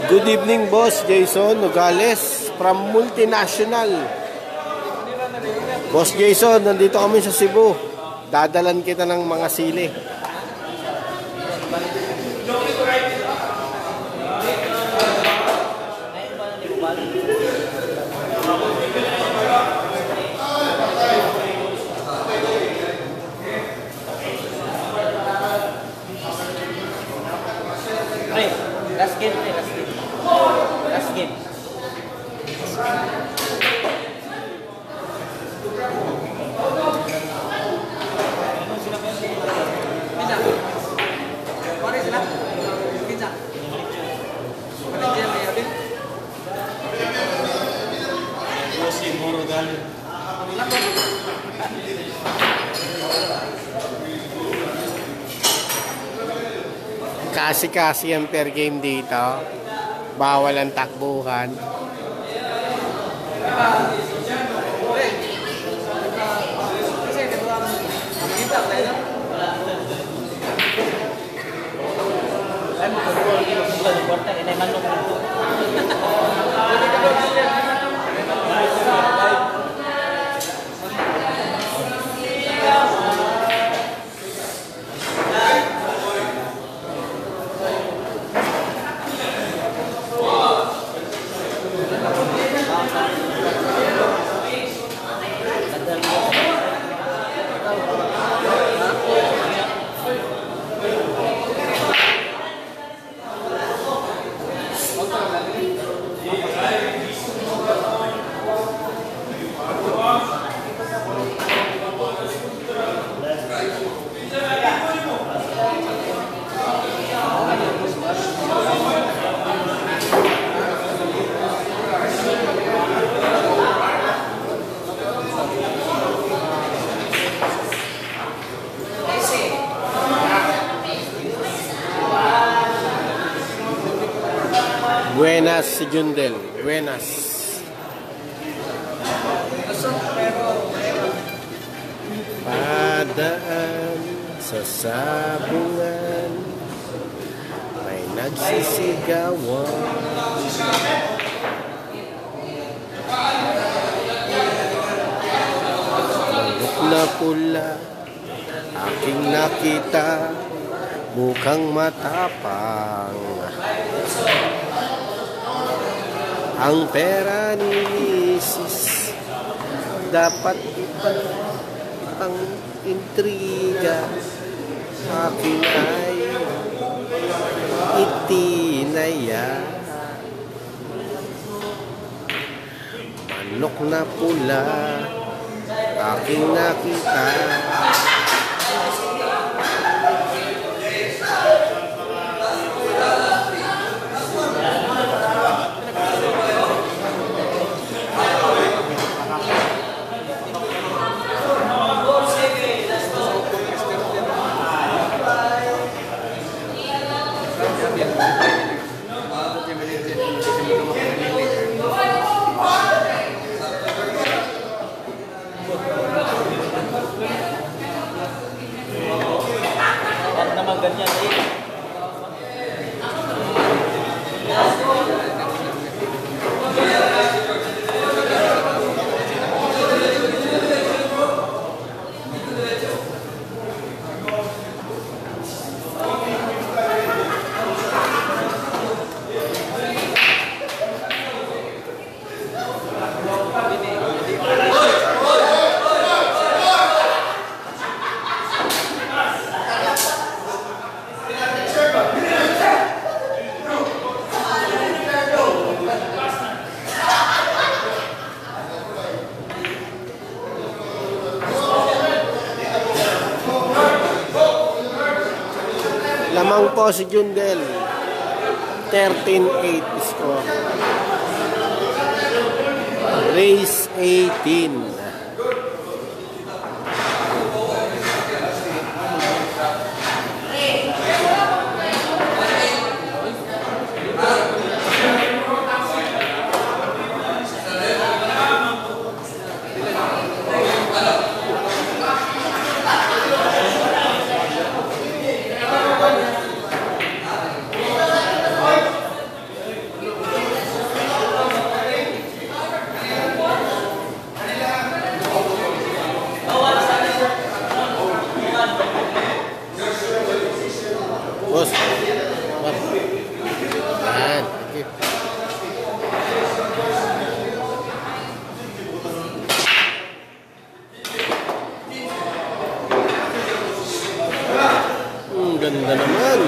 Good evening, Boss Jason Nogales from Multinational. Boss Jason, nandito kami sa Cebu. Dadalan kita ng mga sili. Pre, last game, pre, last game. Last game. Kasi-kasi ang per game dito. Bawal ang takbuhan. Ay, magkakul, kilo-kilo, importa, inay manok. Buenas (laughs) si Jundel. Buenas. Padaan sa sabungan May nagsisigawan Manok na pula Aking nakita Mukhang matapang. Ang pera ni Isis dapat ipan pang intriga akin ay itinaya manok na pula aking nakita 感谢您。Si Jundel. 13-8 score. Race 18. Boss. Boss. Yan. Thank you. Hmm, ganda naman.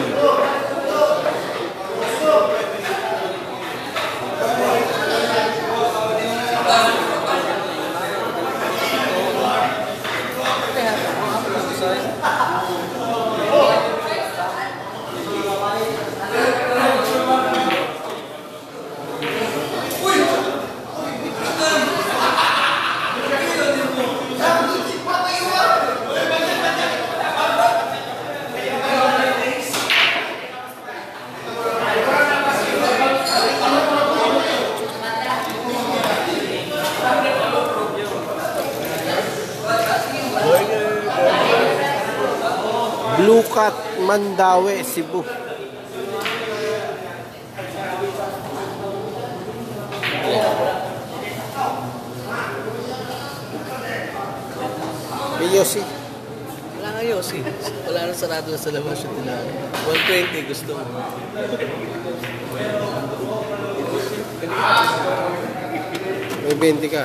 Blue Cat Mandawi, Cebu. Hey, Yossi. Wala nga yun, si. Wala nang sarado na sa labas yung tinalo. 120 gusto mo. May 20 ka.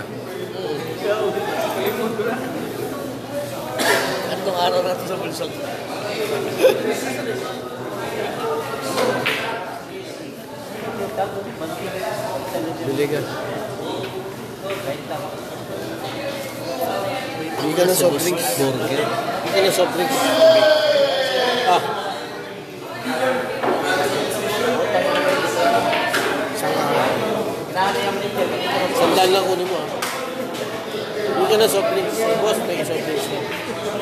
Ano tong araw natin sa bulsog? Bili ka. Bili ka ng soft drinks. Burger. Ka ng soft drinks. Ah. Isang Sandal lang kunin mo ah. Bili ka ng soft drinks. Boss, may soft drinks na.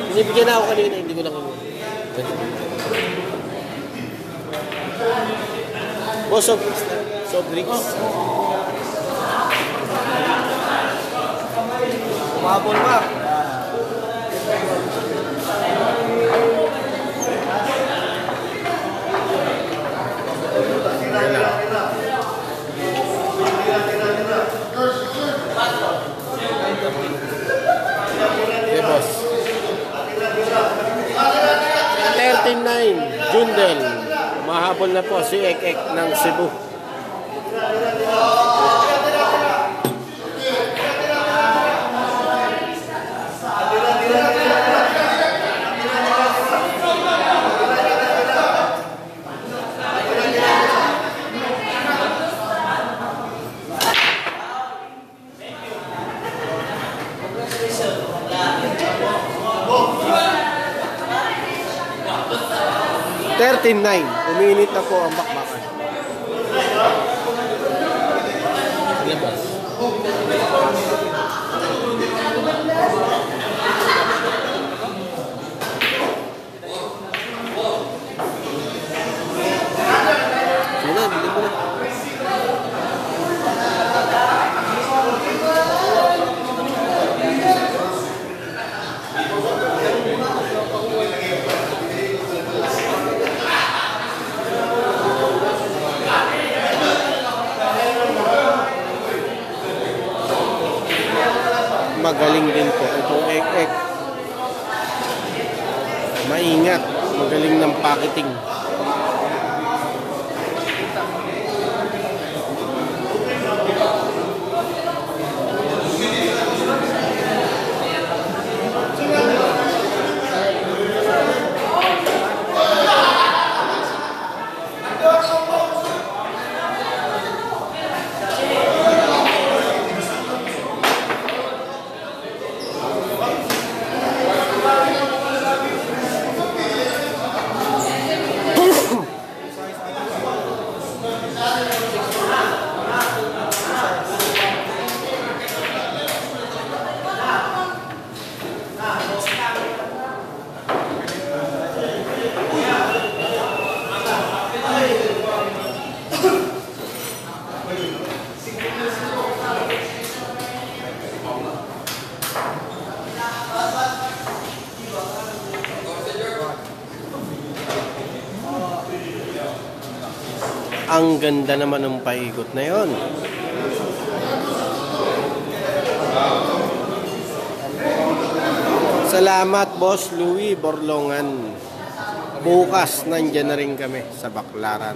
Binibigyan na ako kanina, hindi ko na kunin. Boss, soft drinks na. Soft drinks. Umabol 9. Umiinit na po ang. Ganda naman ng paikot na yon. Salamat, Boss Louis Borlongan. Bukas, nandyan na rin kami sa Baklaran.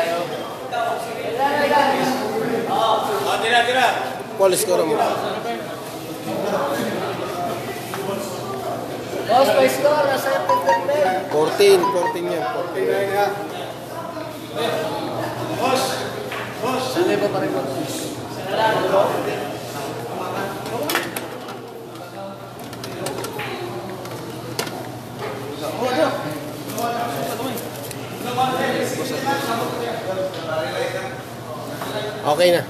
Polis ko mo. Boss, may score. Nasa entertainment. 14, 14 yan. 14. Sanay ba pa rin boss? Okay na.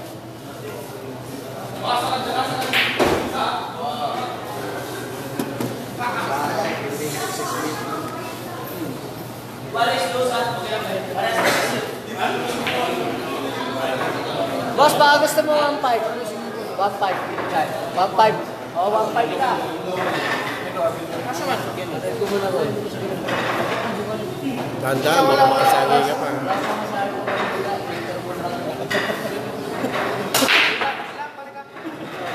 Boss, baka gusto mo 1.5. 1.5. 1.5. Oo, 1.5 ka. Ito mo na ron. Tandaan, makapasali ka pa.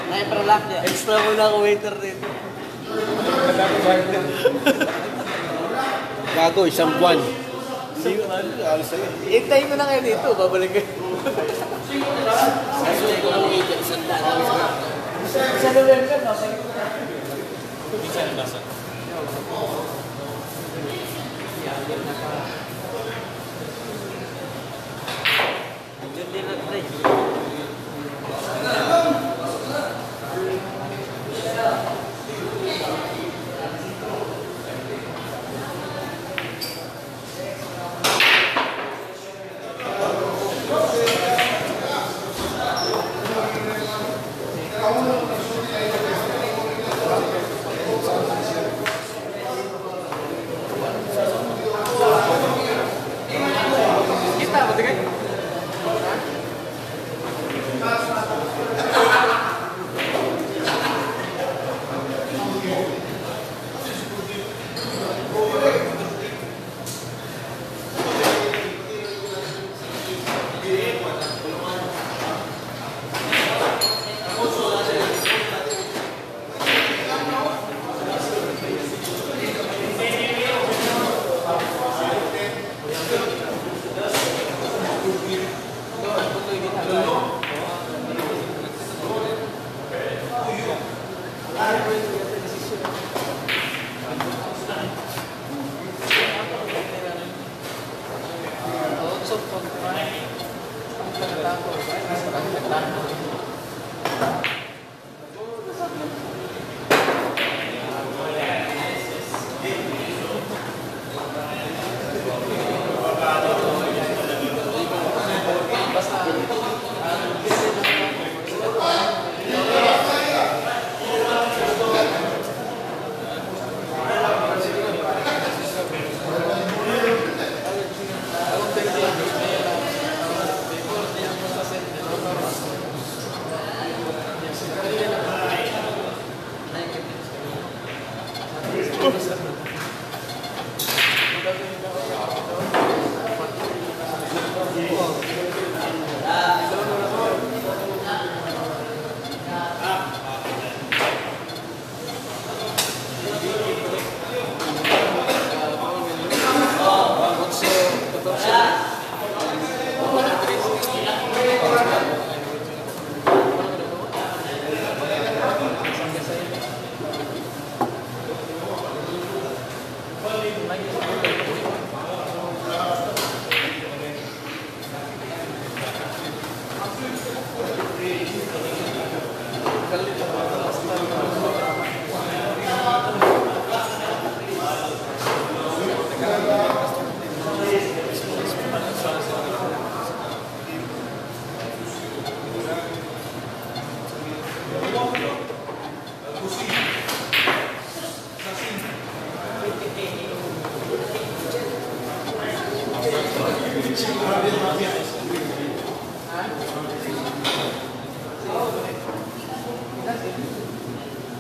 Naipralak niya. Extra muna ako waiter dito. Gago, isang buwan. Hintayin ko na kayo dito, babalik kayo. Sa November, no? Diyan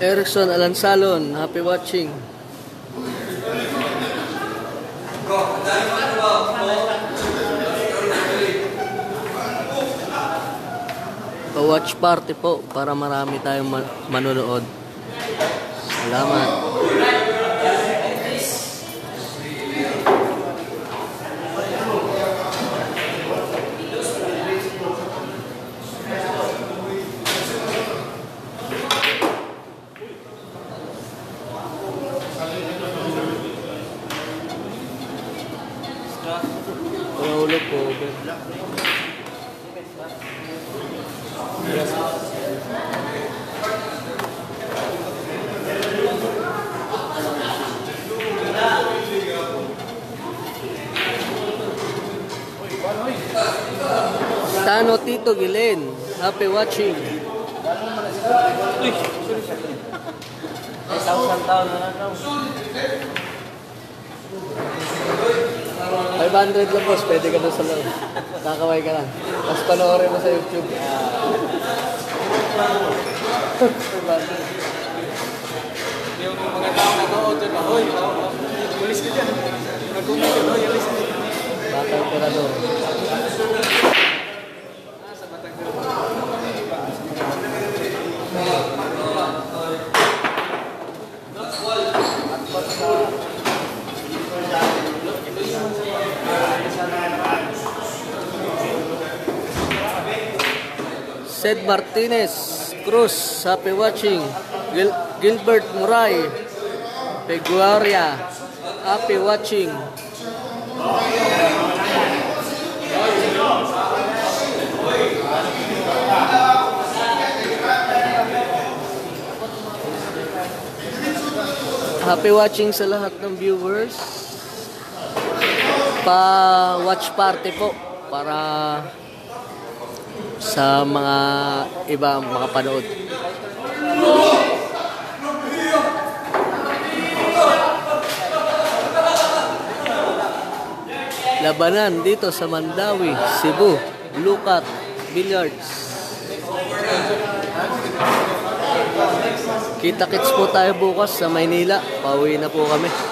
Erickson Alansalon, happy watching. Pa-watch party po para marami tayong ma- manonood. Salamat. Nahulog po. Tano Tito Gilen, happy watching. Isang taon na lang daw. 500 lang boss, pwede ka doon sa loob. Kakaway ka lang. Tapos panoorin mo sa YouTube. Yung mga tao na to, dyan, ahoy, pulis ka dyan. Batang Tirador. Sed Martinez Cruz, happy watching. Gil- Gilbert Muray, Peguaria, happy watching. Happy watching sa lahat ng viewers. Pa watch party po para sa mga iba makapanood. Labanan dito sa Mandawi, Cebu, Lukat, Billiards. Kita-kits po tayo bukas sa Maynila. Pauwi na po kami.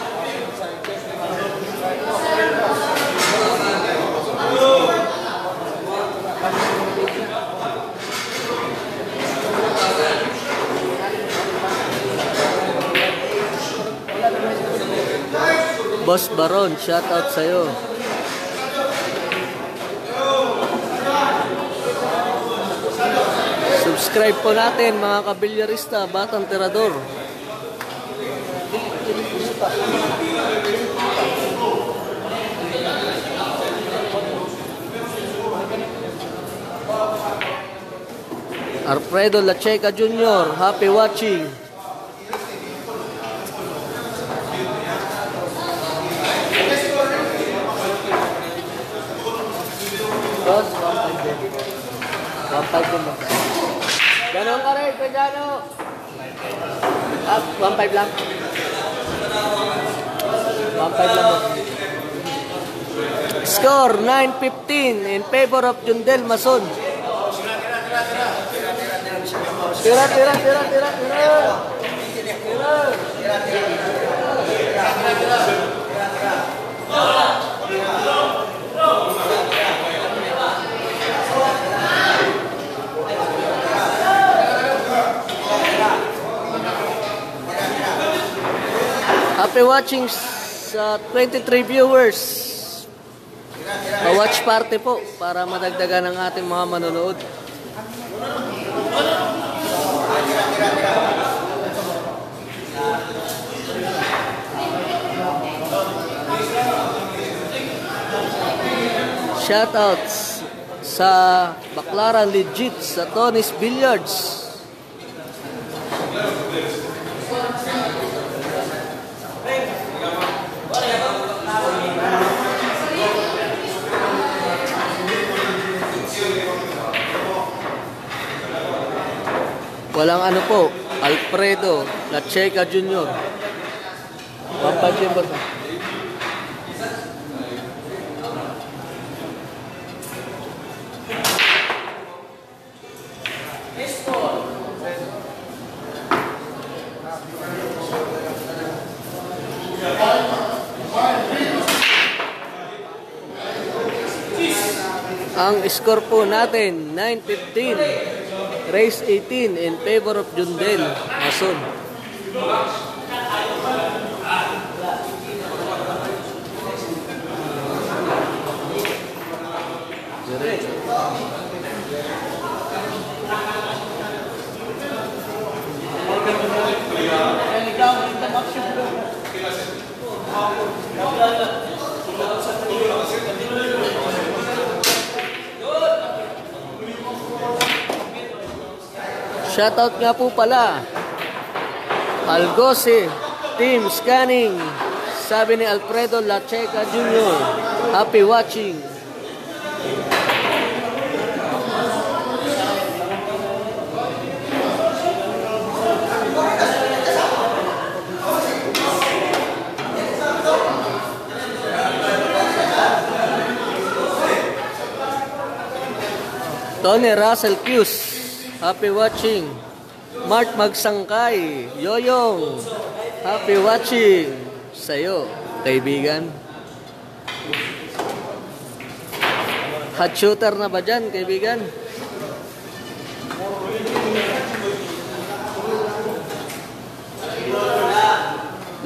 Boss Baron, shout out sa'yo. Subscribe po natin mga kabilyarista, Batang Tirador. Alfredo Lacheca Jr., happy watching. 1.5 din boss. Ganon ka rin, Pedano. Ah, 1.5 lang. 1.5 lang. Score 9-15 in favor of Jundel Mason. Tira, tira, tira, tira, tira. Tira. Happy watching sa 23 viewers. Pa-watch party po para madagdagan ang ating mga manonood. Shoutouts sa Baklaran Legit sa Tony's Billiards. Walang ano po, Alfredo Lacheca Jr. Pampagyan ba ito? Ang score po natin, 9-15. Race 18 in favor of Jundel Mason. Shoutout nga po pala. Algose, Team Scanning. Sabi ni Alfredo Lacheca Jr. Happy watching. Tony Russell Cus. Happy watching. Mark Magsangkay. Yoyong. Happy watching. Sa'yo, kaibigan. Hot shooter na ba dyan, kaibigan?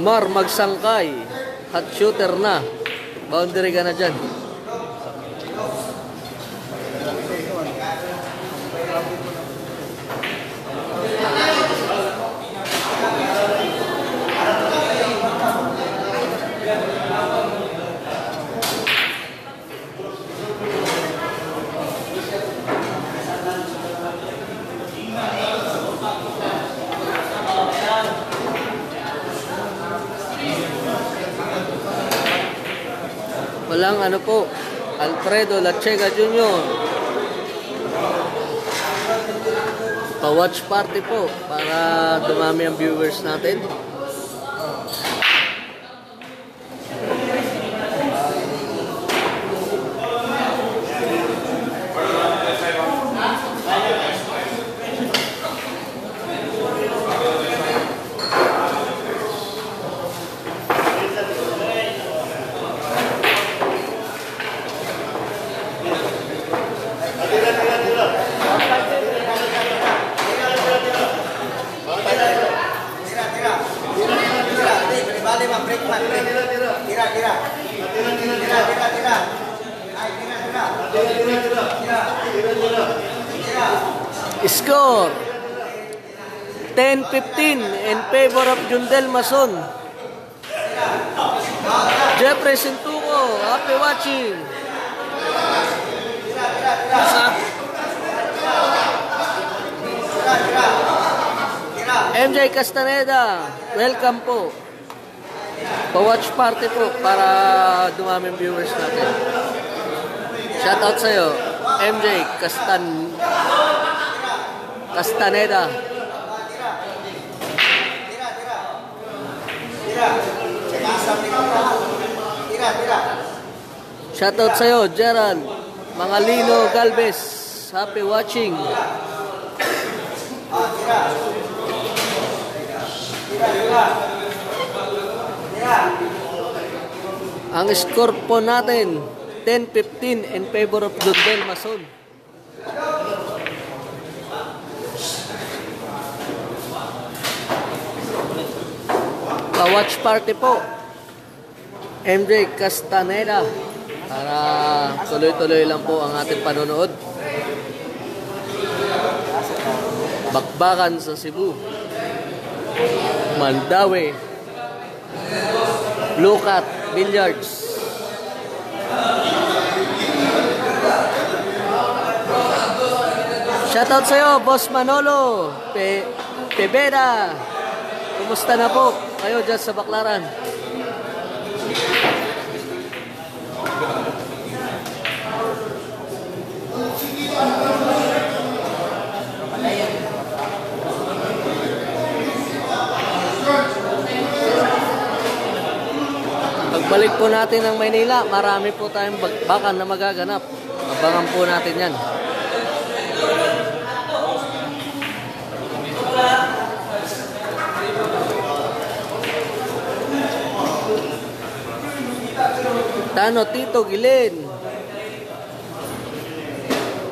Mar, magsangkay. Hot shooter na. Boundary ka na dyan. Walang ano po, Alfredo Lachega Jr. Pa-watch party po para dumami ang viewers natin. Score 10-15 in favor of Jundel Mason. Jeffrey Sintuco, happy watching. MJ Castaneda, welcome po. Pa-watch party po para dumaming viewers natin. Shoutout sa'yo, MJ Castan Castaneda. Shoutout sa'yo, Gerald. Mangalino Galvez. Happy watching. Ang score po natin, 10-15 in favor of Dundel Mason. Pa-watch party po. MJ Castaneda. Para tuloy-tuloy lang po ang ating panonood. Bakbakan sa Cebu. Mandawi. Lukat Billiards. Shoutout sa'yo, Boss Manolo. Pe Pebera. Kumusta na po kayo dyan sa Baklaran? Pagbalik po natin ng Maynila, marami po tayong bakbakan na magaganap. Abangan po natin yan. Tano Tito Gilen.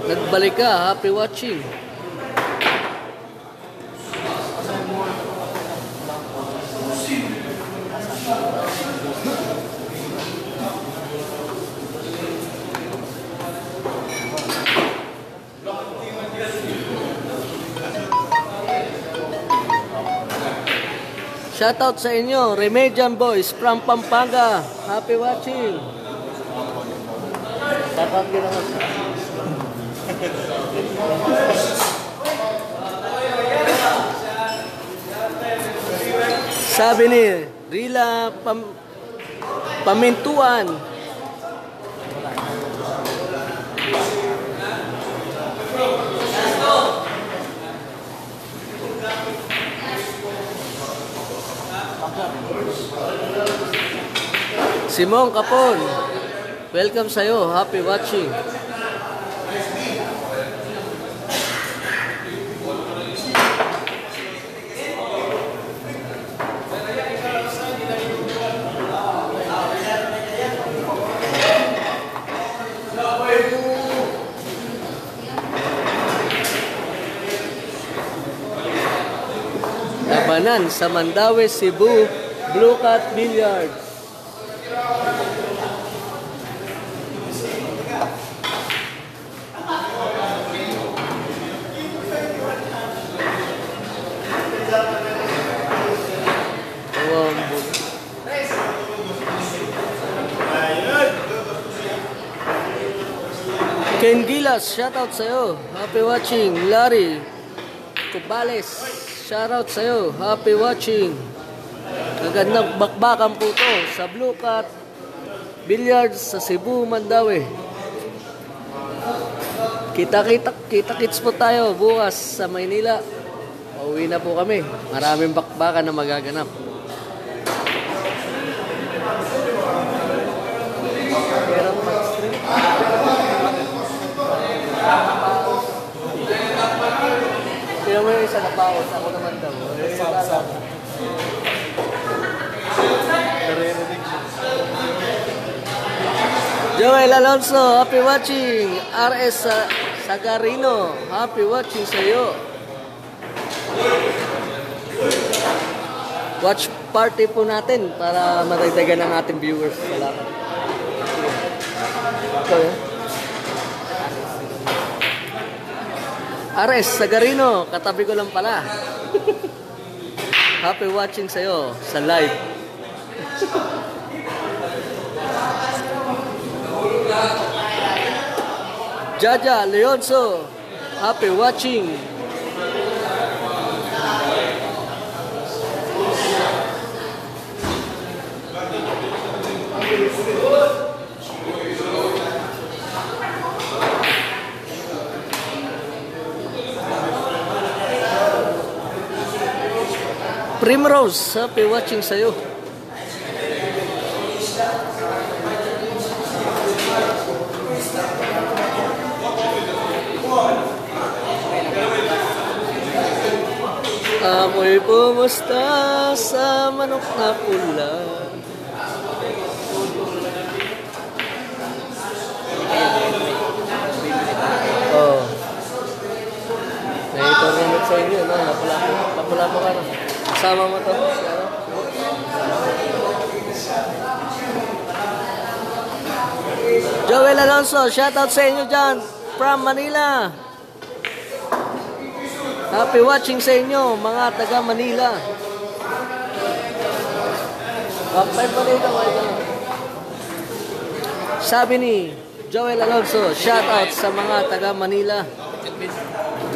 Nagbalik ka. Happy watching. Shoutout sa inyo, Remedian Boys from Pampanga. Happy watching. Din naman. Sabi ni Rila Pam Pamintuan. Simon Capon, welcome sa'yo. Happy watching. Labanan sa Mandawi, Cebu, Blue Cat Billiards. Ken Gilas, shoutout sa'yo. Happy watching. Larry Cubales, shoutout sa'yo. Happy watching. Magandang bakbakan po to sa Blue Cat Billiards sa Cebu, Mandaue. Kita-kita, kita-kits po tayo bukas sa Maynila. Pauwi na po kami. Maraming bakbakan na magaganap. Pero yung isa na paos? Ako Joel Alonso, happy watching. RS Sa- Sagarino, happy watching sa iyo. Watch party po natin para matagdagan ang ating viewers. Salamat. Ikaw yun? Ares, Sagarino, katabi ko lang pala. (laughs) Happy watching sa'yo sa live. (laughs) Jaja Leonso, happy watching. Primrose, happy watching sa'yo. Ako'y pumusta sa manok na pula. Oh. May tournament sa inyo, no? Napula ko. Napula ko ka na. Kasama mo to. Joel Alonso, shoutout sa inyo dyan from Manila. Happy watching sa inyo, mga taga Manila. Kapay mga ito. Sabi ni Joel Alonso, shoutout sa mga taga Manila.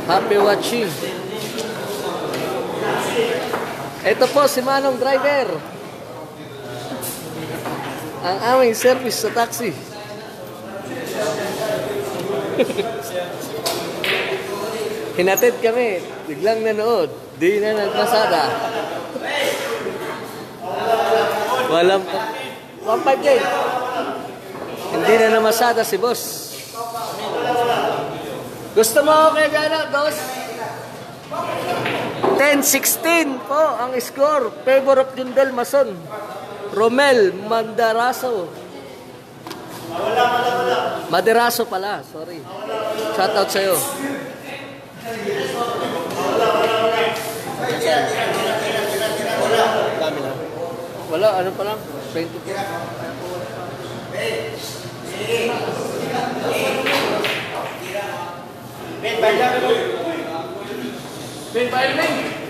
Happy watching. Ito po si Manong Driver. Ang aming service sa taxi. (laughs) Hinatid kami, biglang nanood, di na nagmasada. Walang pa. 1.5 day. Hindi na namasada si boss. Gusto mo ako kaya boss? 10-16 po ang score. Favor of Jundel Mason. Romel Mandaraso. Maderaso pala, sorry. Shout out sa'yo. Wala, ano pa lang? 20. Ben, bayar mo. Ben, bayar mo. Ben, bayar mo.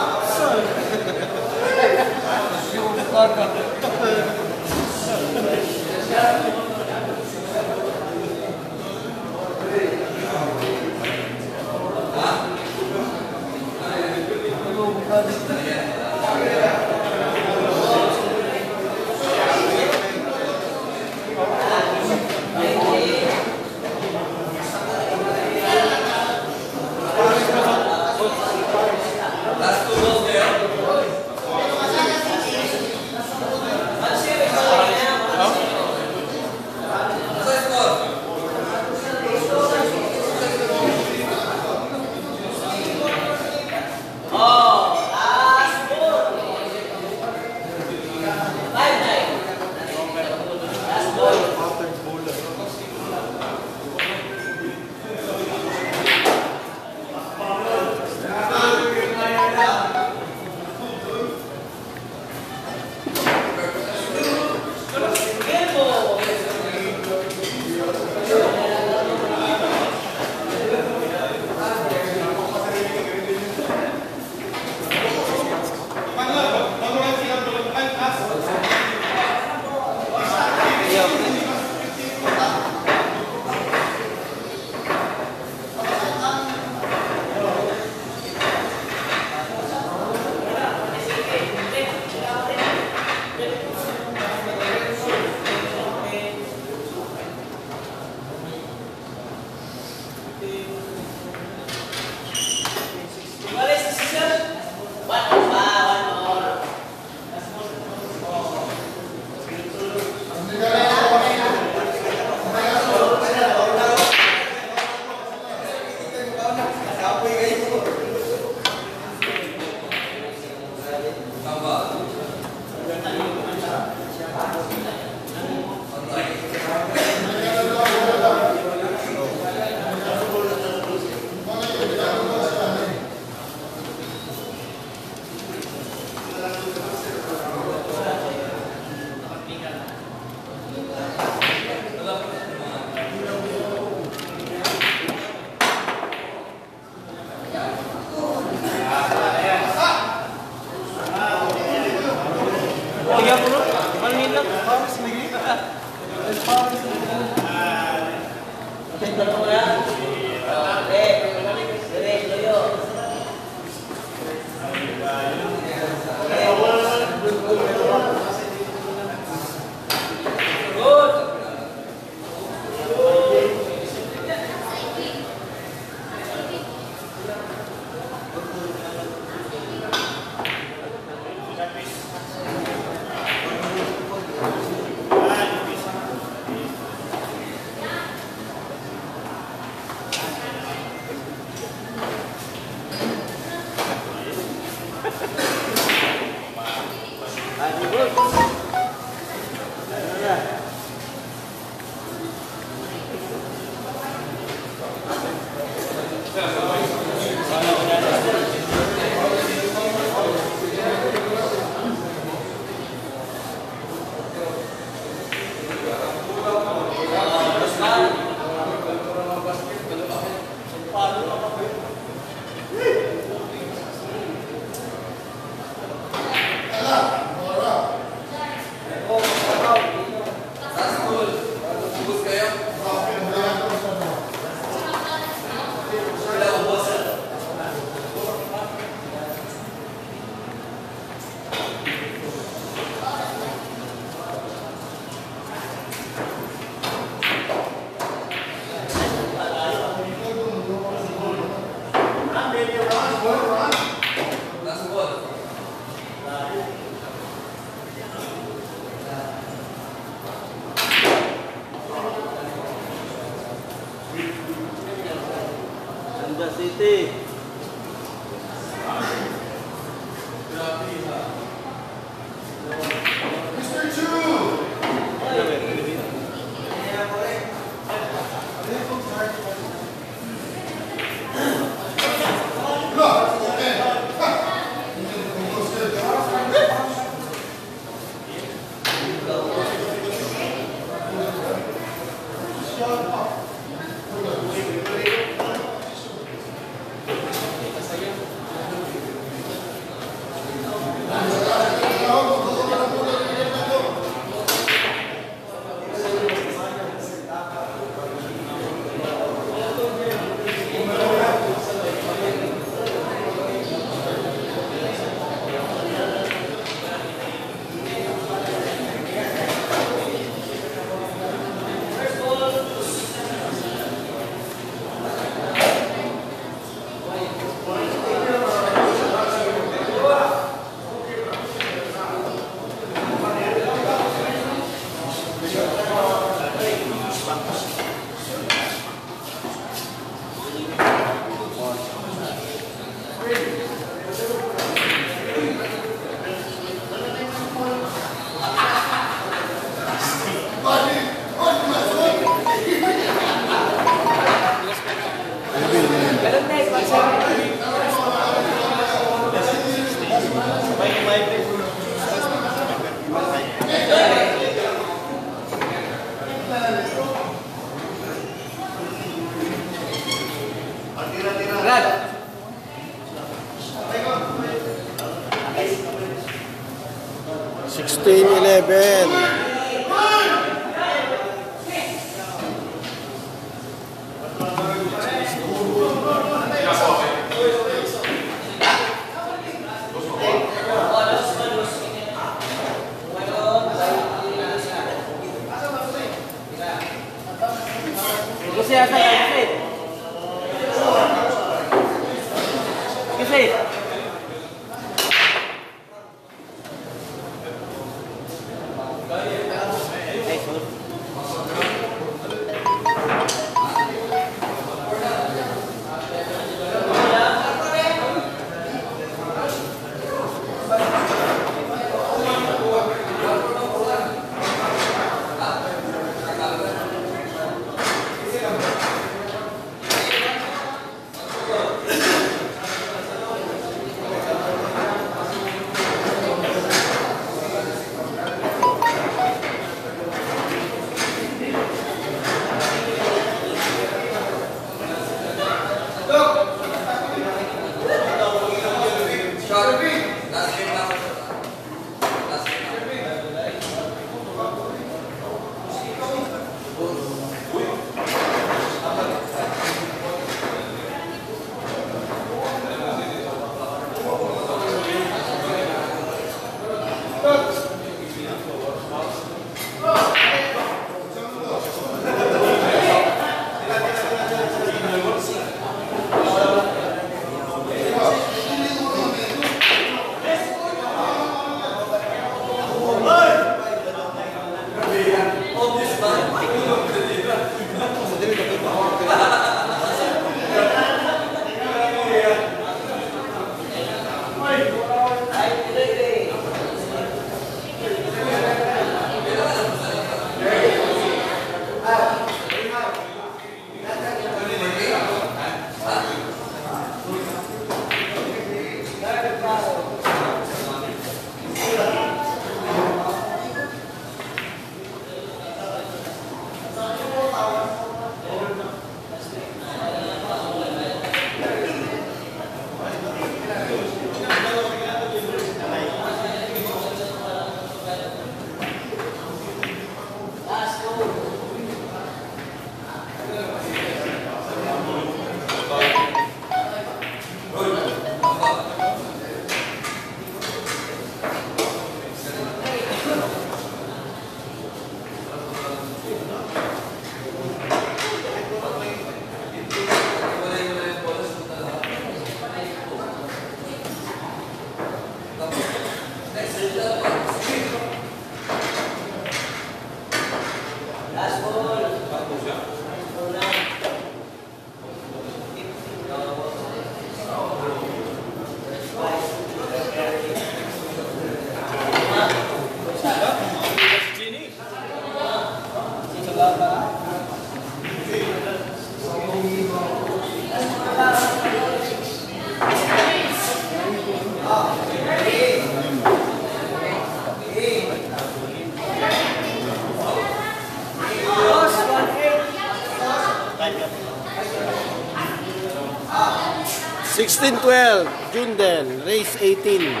19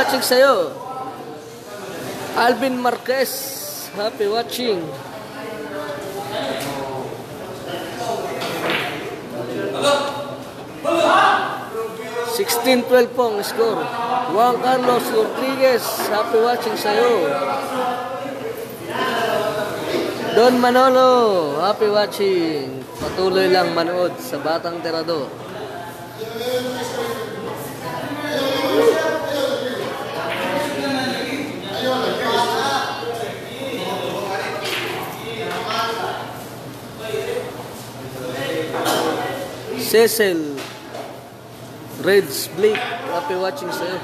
watching sa'yo. Alvin Marquez, happy watching. Sixteen twelve po ang score. Juan Carlos Rodriguez, happy watching sa'yo. Don Manolo, happy watching. Patuloy lang manood sa Batang Tirador. Cecil Reds Blake, happy watching sa'yo.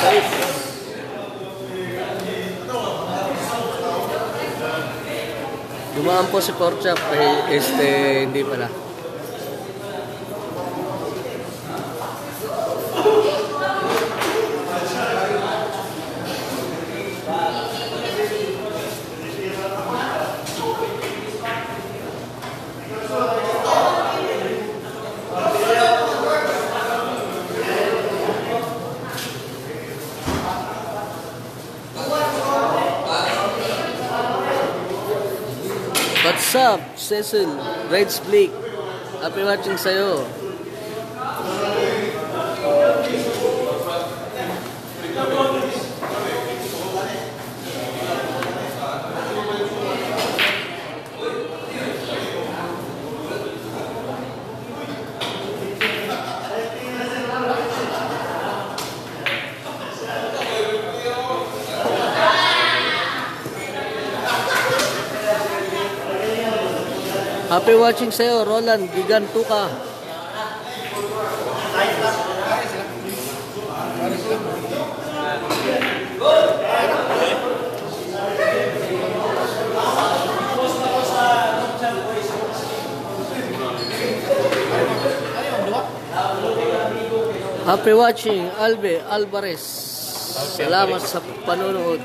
Safe. Dumaan po si Porchap, eh, este, hindi pala. What's up, Cecil? Reds Blake. Happy watching sa'yo. Happy watching sa'yo, Roland Gigantuka. Happy watching, Albe Alvarez. Salamat sa panonood.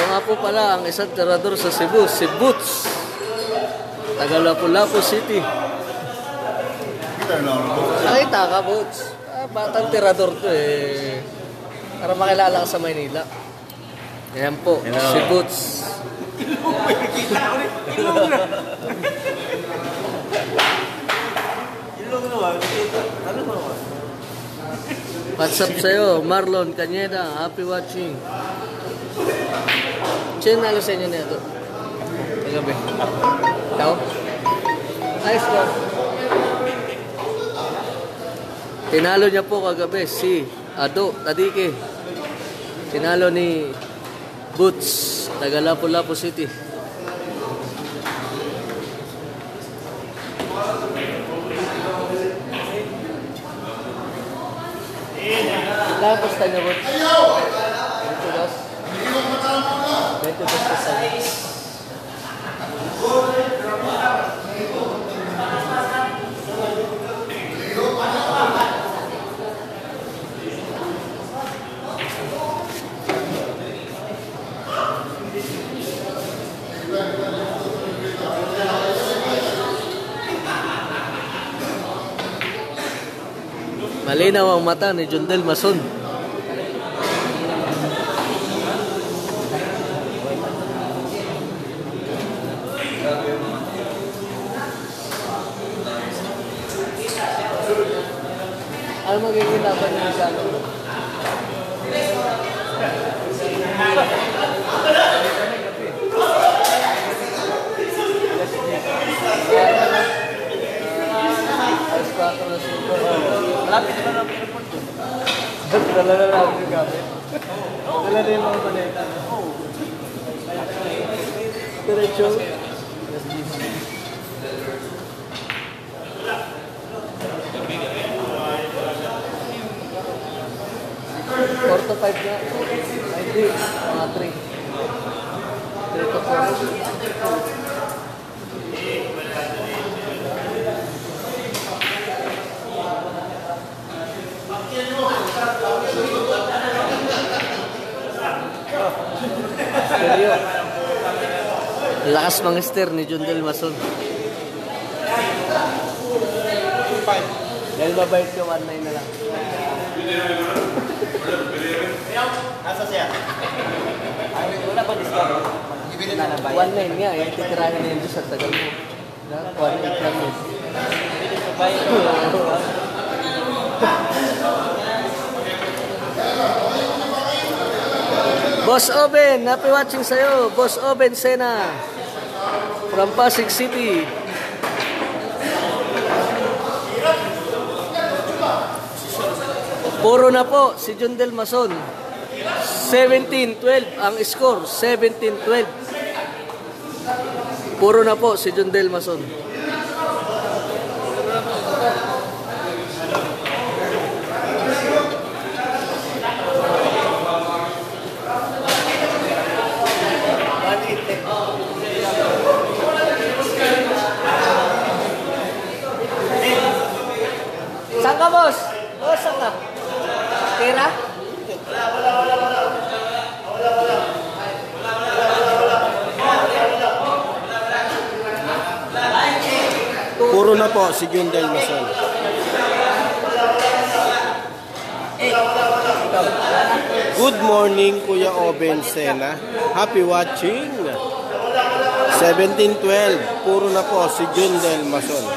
Ito nga po pala ang isang tirador sa Cebu, si Boots. Taga Lapu-Lapu City. Nakita ka, Boots. Ah, batang tirador to eh. Para makilala ka sa Maynila. Ayan po, si Boots. What's up sa'yo, Marlon Cañeda? Happy watching. Sino nalo sa inyo na ito? Kagabi. Ikaw? Ayos ko. Tinalo niya po kagabi si Ado Tadike. Tinalo ni Boots, taga Lapu-Lapu City. Tapos tayo Boots. Malinaw ang mata ni Jundel Mason. Ano magiging laban niyo sa ano? Alas 4 na siguro. Malapit na lang ang airport ko. Dala na lang yung gamit. Dala na yung mga baleta. Diretso. Four to five na. Ay, Hindi, mga three. Three to four. Lakas mga ster ni John Del Mason. Dahil mabait ka, 1.9 na lang. Wala pa discount. Ibili na lang 1.9 nga, eh. Titirahan na yun sa tagal mo. Na, 1.8 lang yun. Boss Oben, happy watching sa'yo. Boss Oben Sena. From Pasig City. Puro na po si John Del Mason. 17-12 ang score. 17-12. Puro na po si John Del Mason. Saan ka, boss? Boss, saan ka? Pera? Po si Jun Del Mason. Good morning, Kuya Oben Sena. Happy watching. 1712. Puro na po si Jun Del Mason.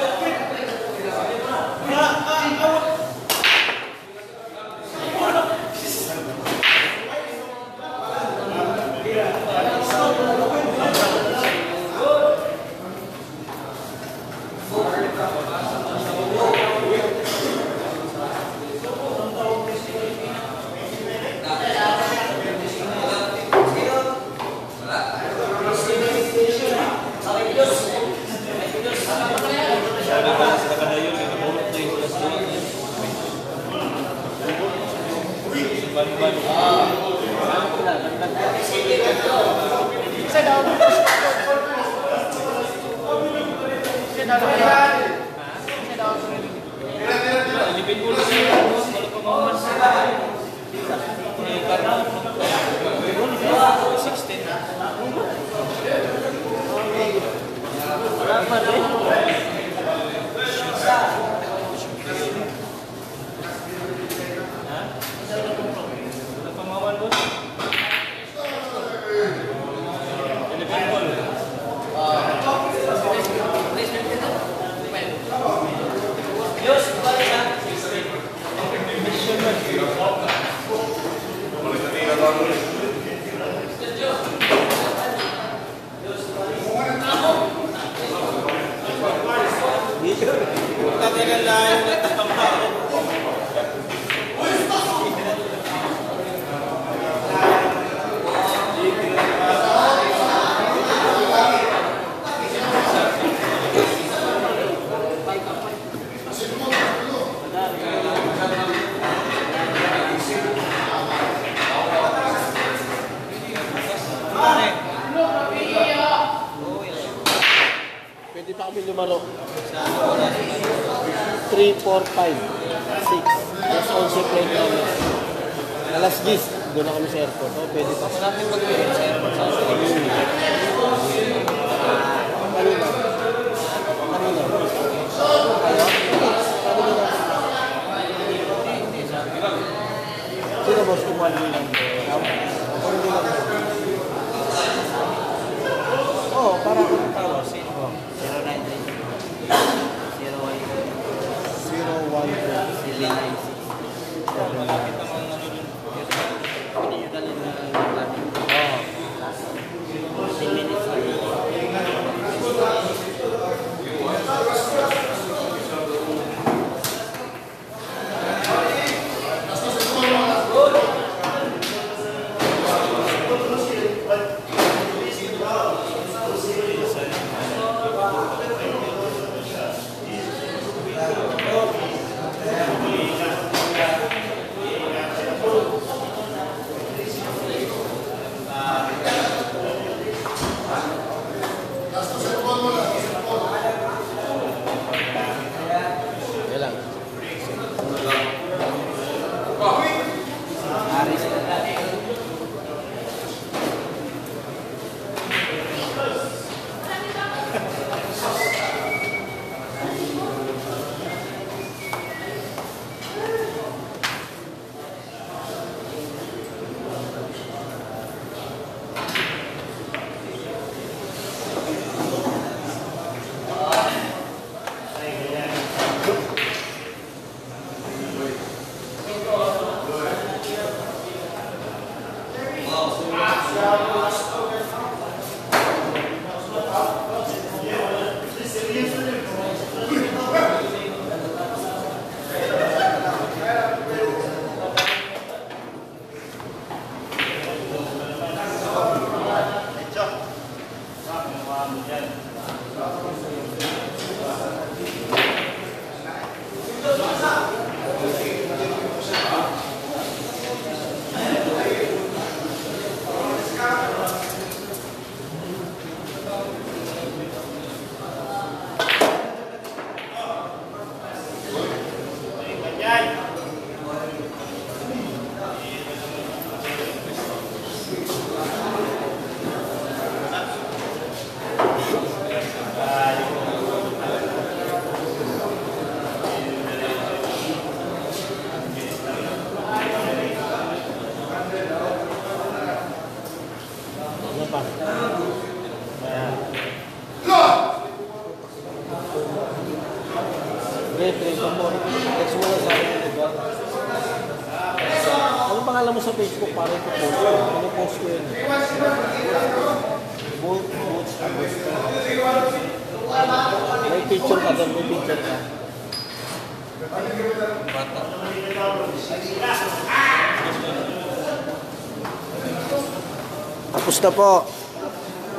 Na po.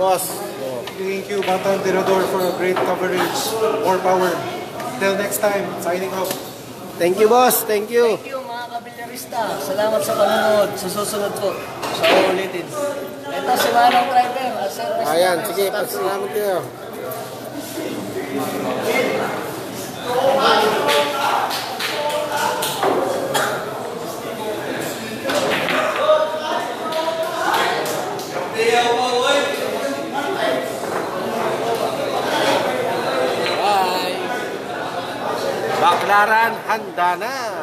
Boss. Thank you, Batan Tirador, for a great coverage. More power. Till next time, signing off. Thank you, boss. Thank you. Thank you mga kabilyarista. Salamat sa panonood. Sa susunod po. Sa ulitin. Ito si Manong Driver. Ayan, sige, pagsalamat kayo. Baklaran, handa na.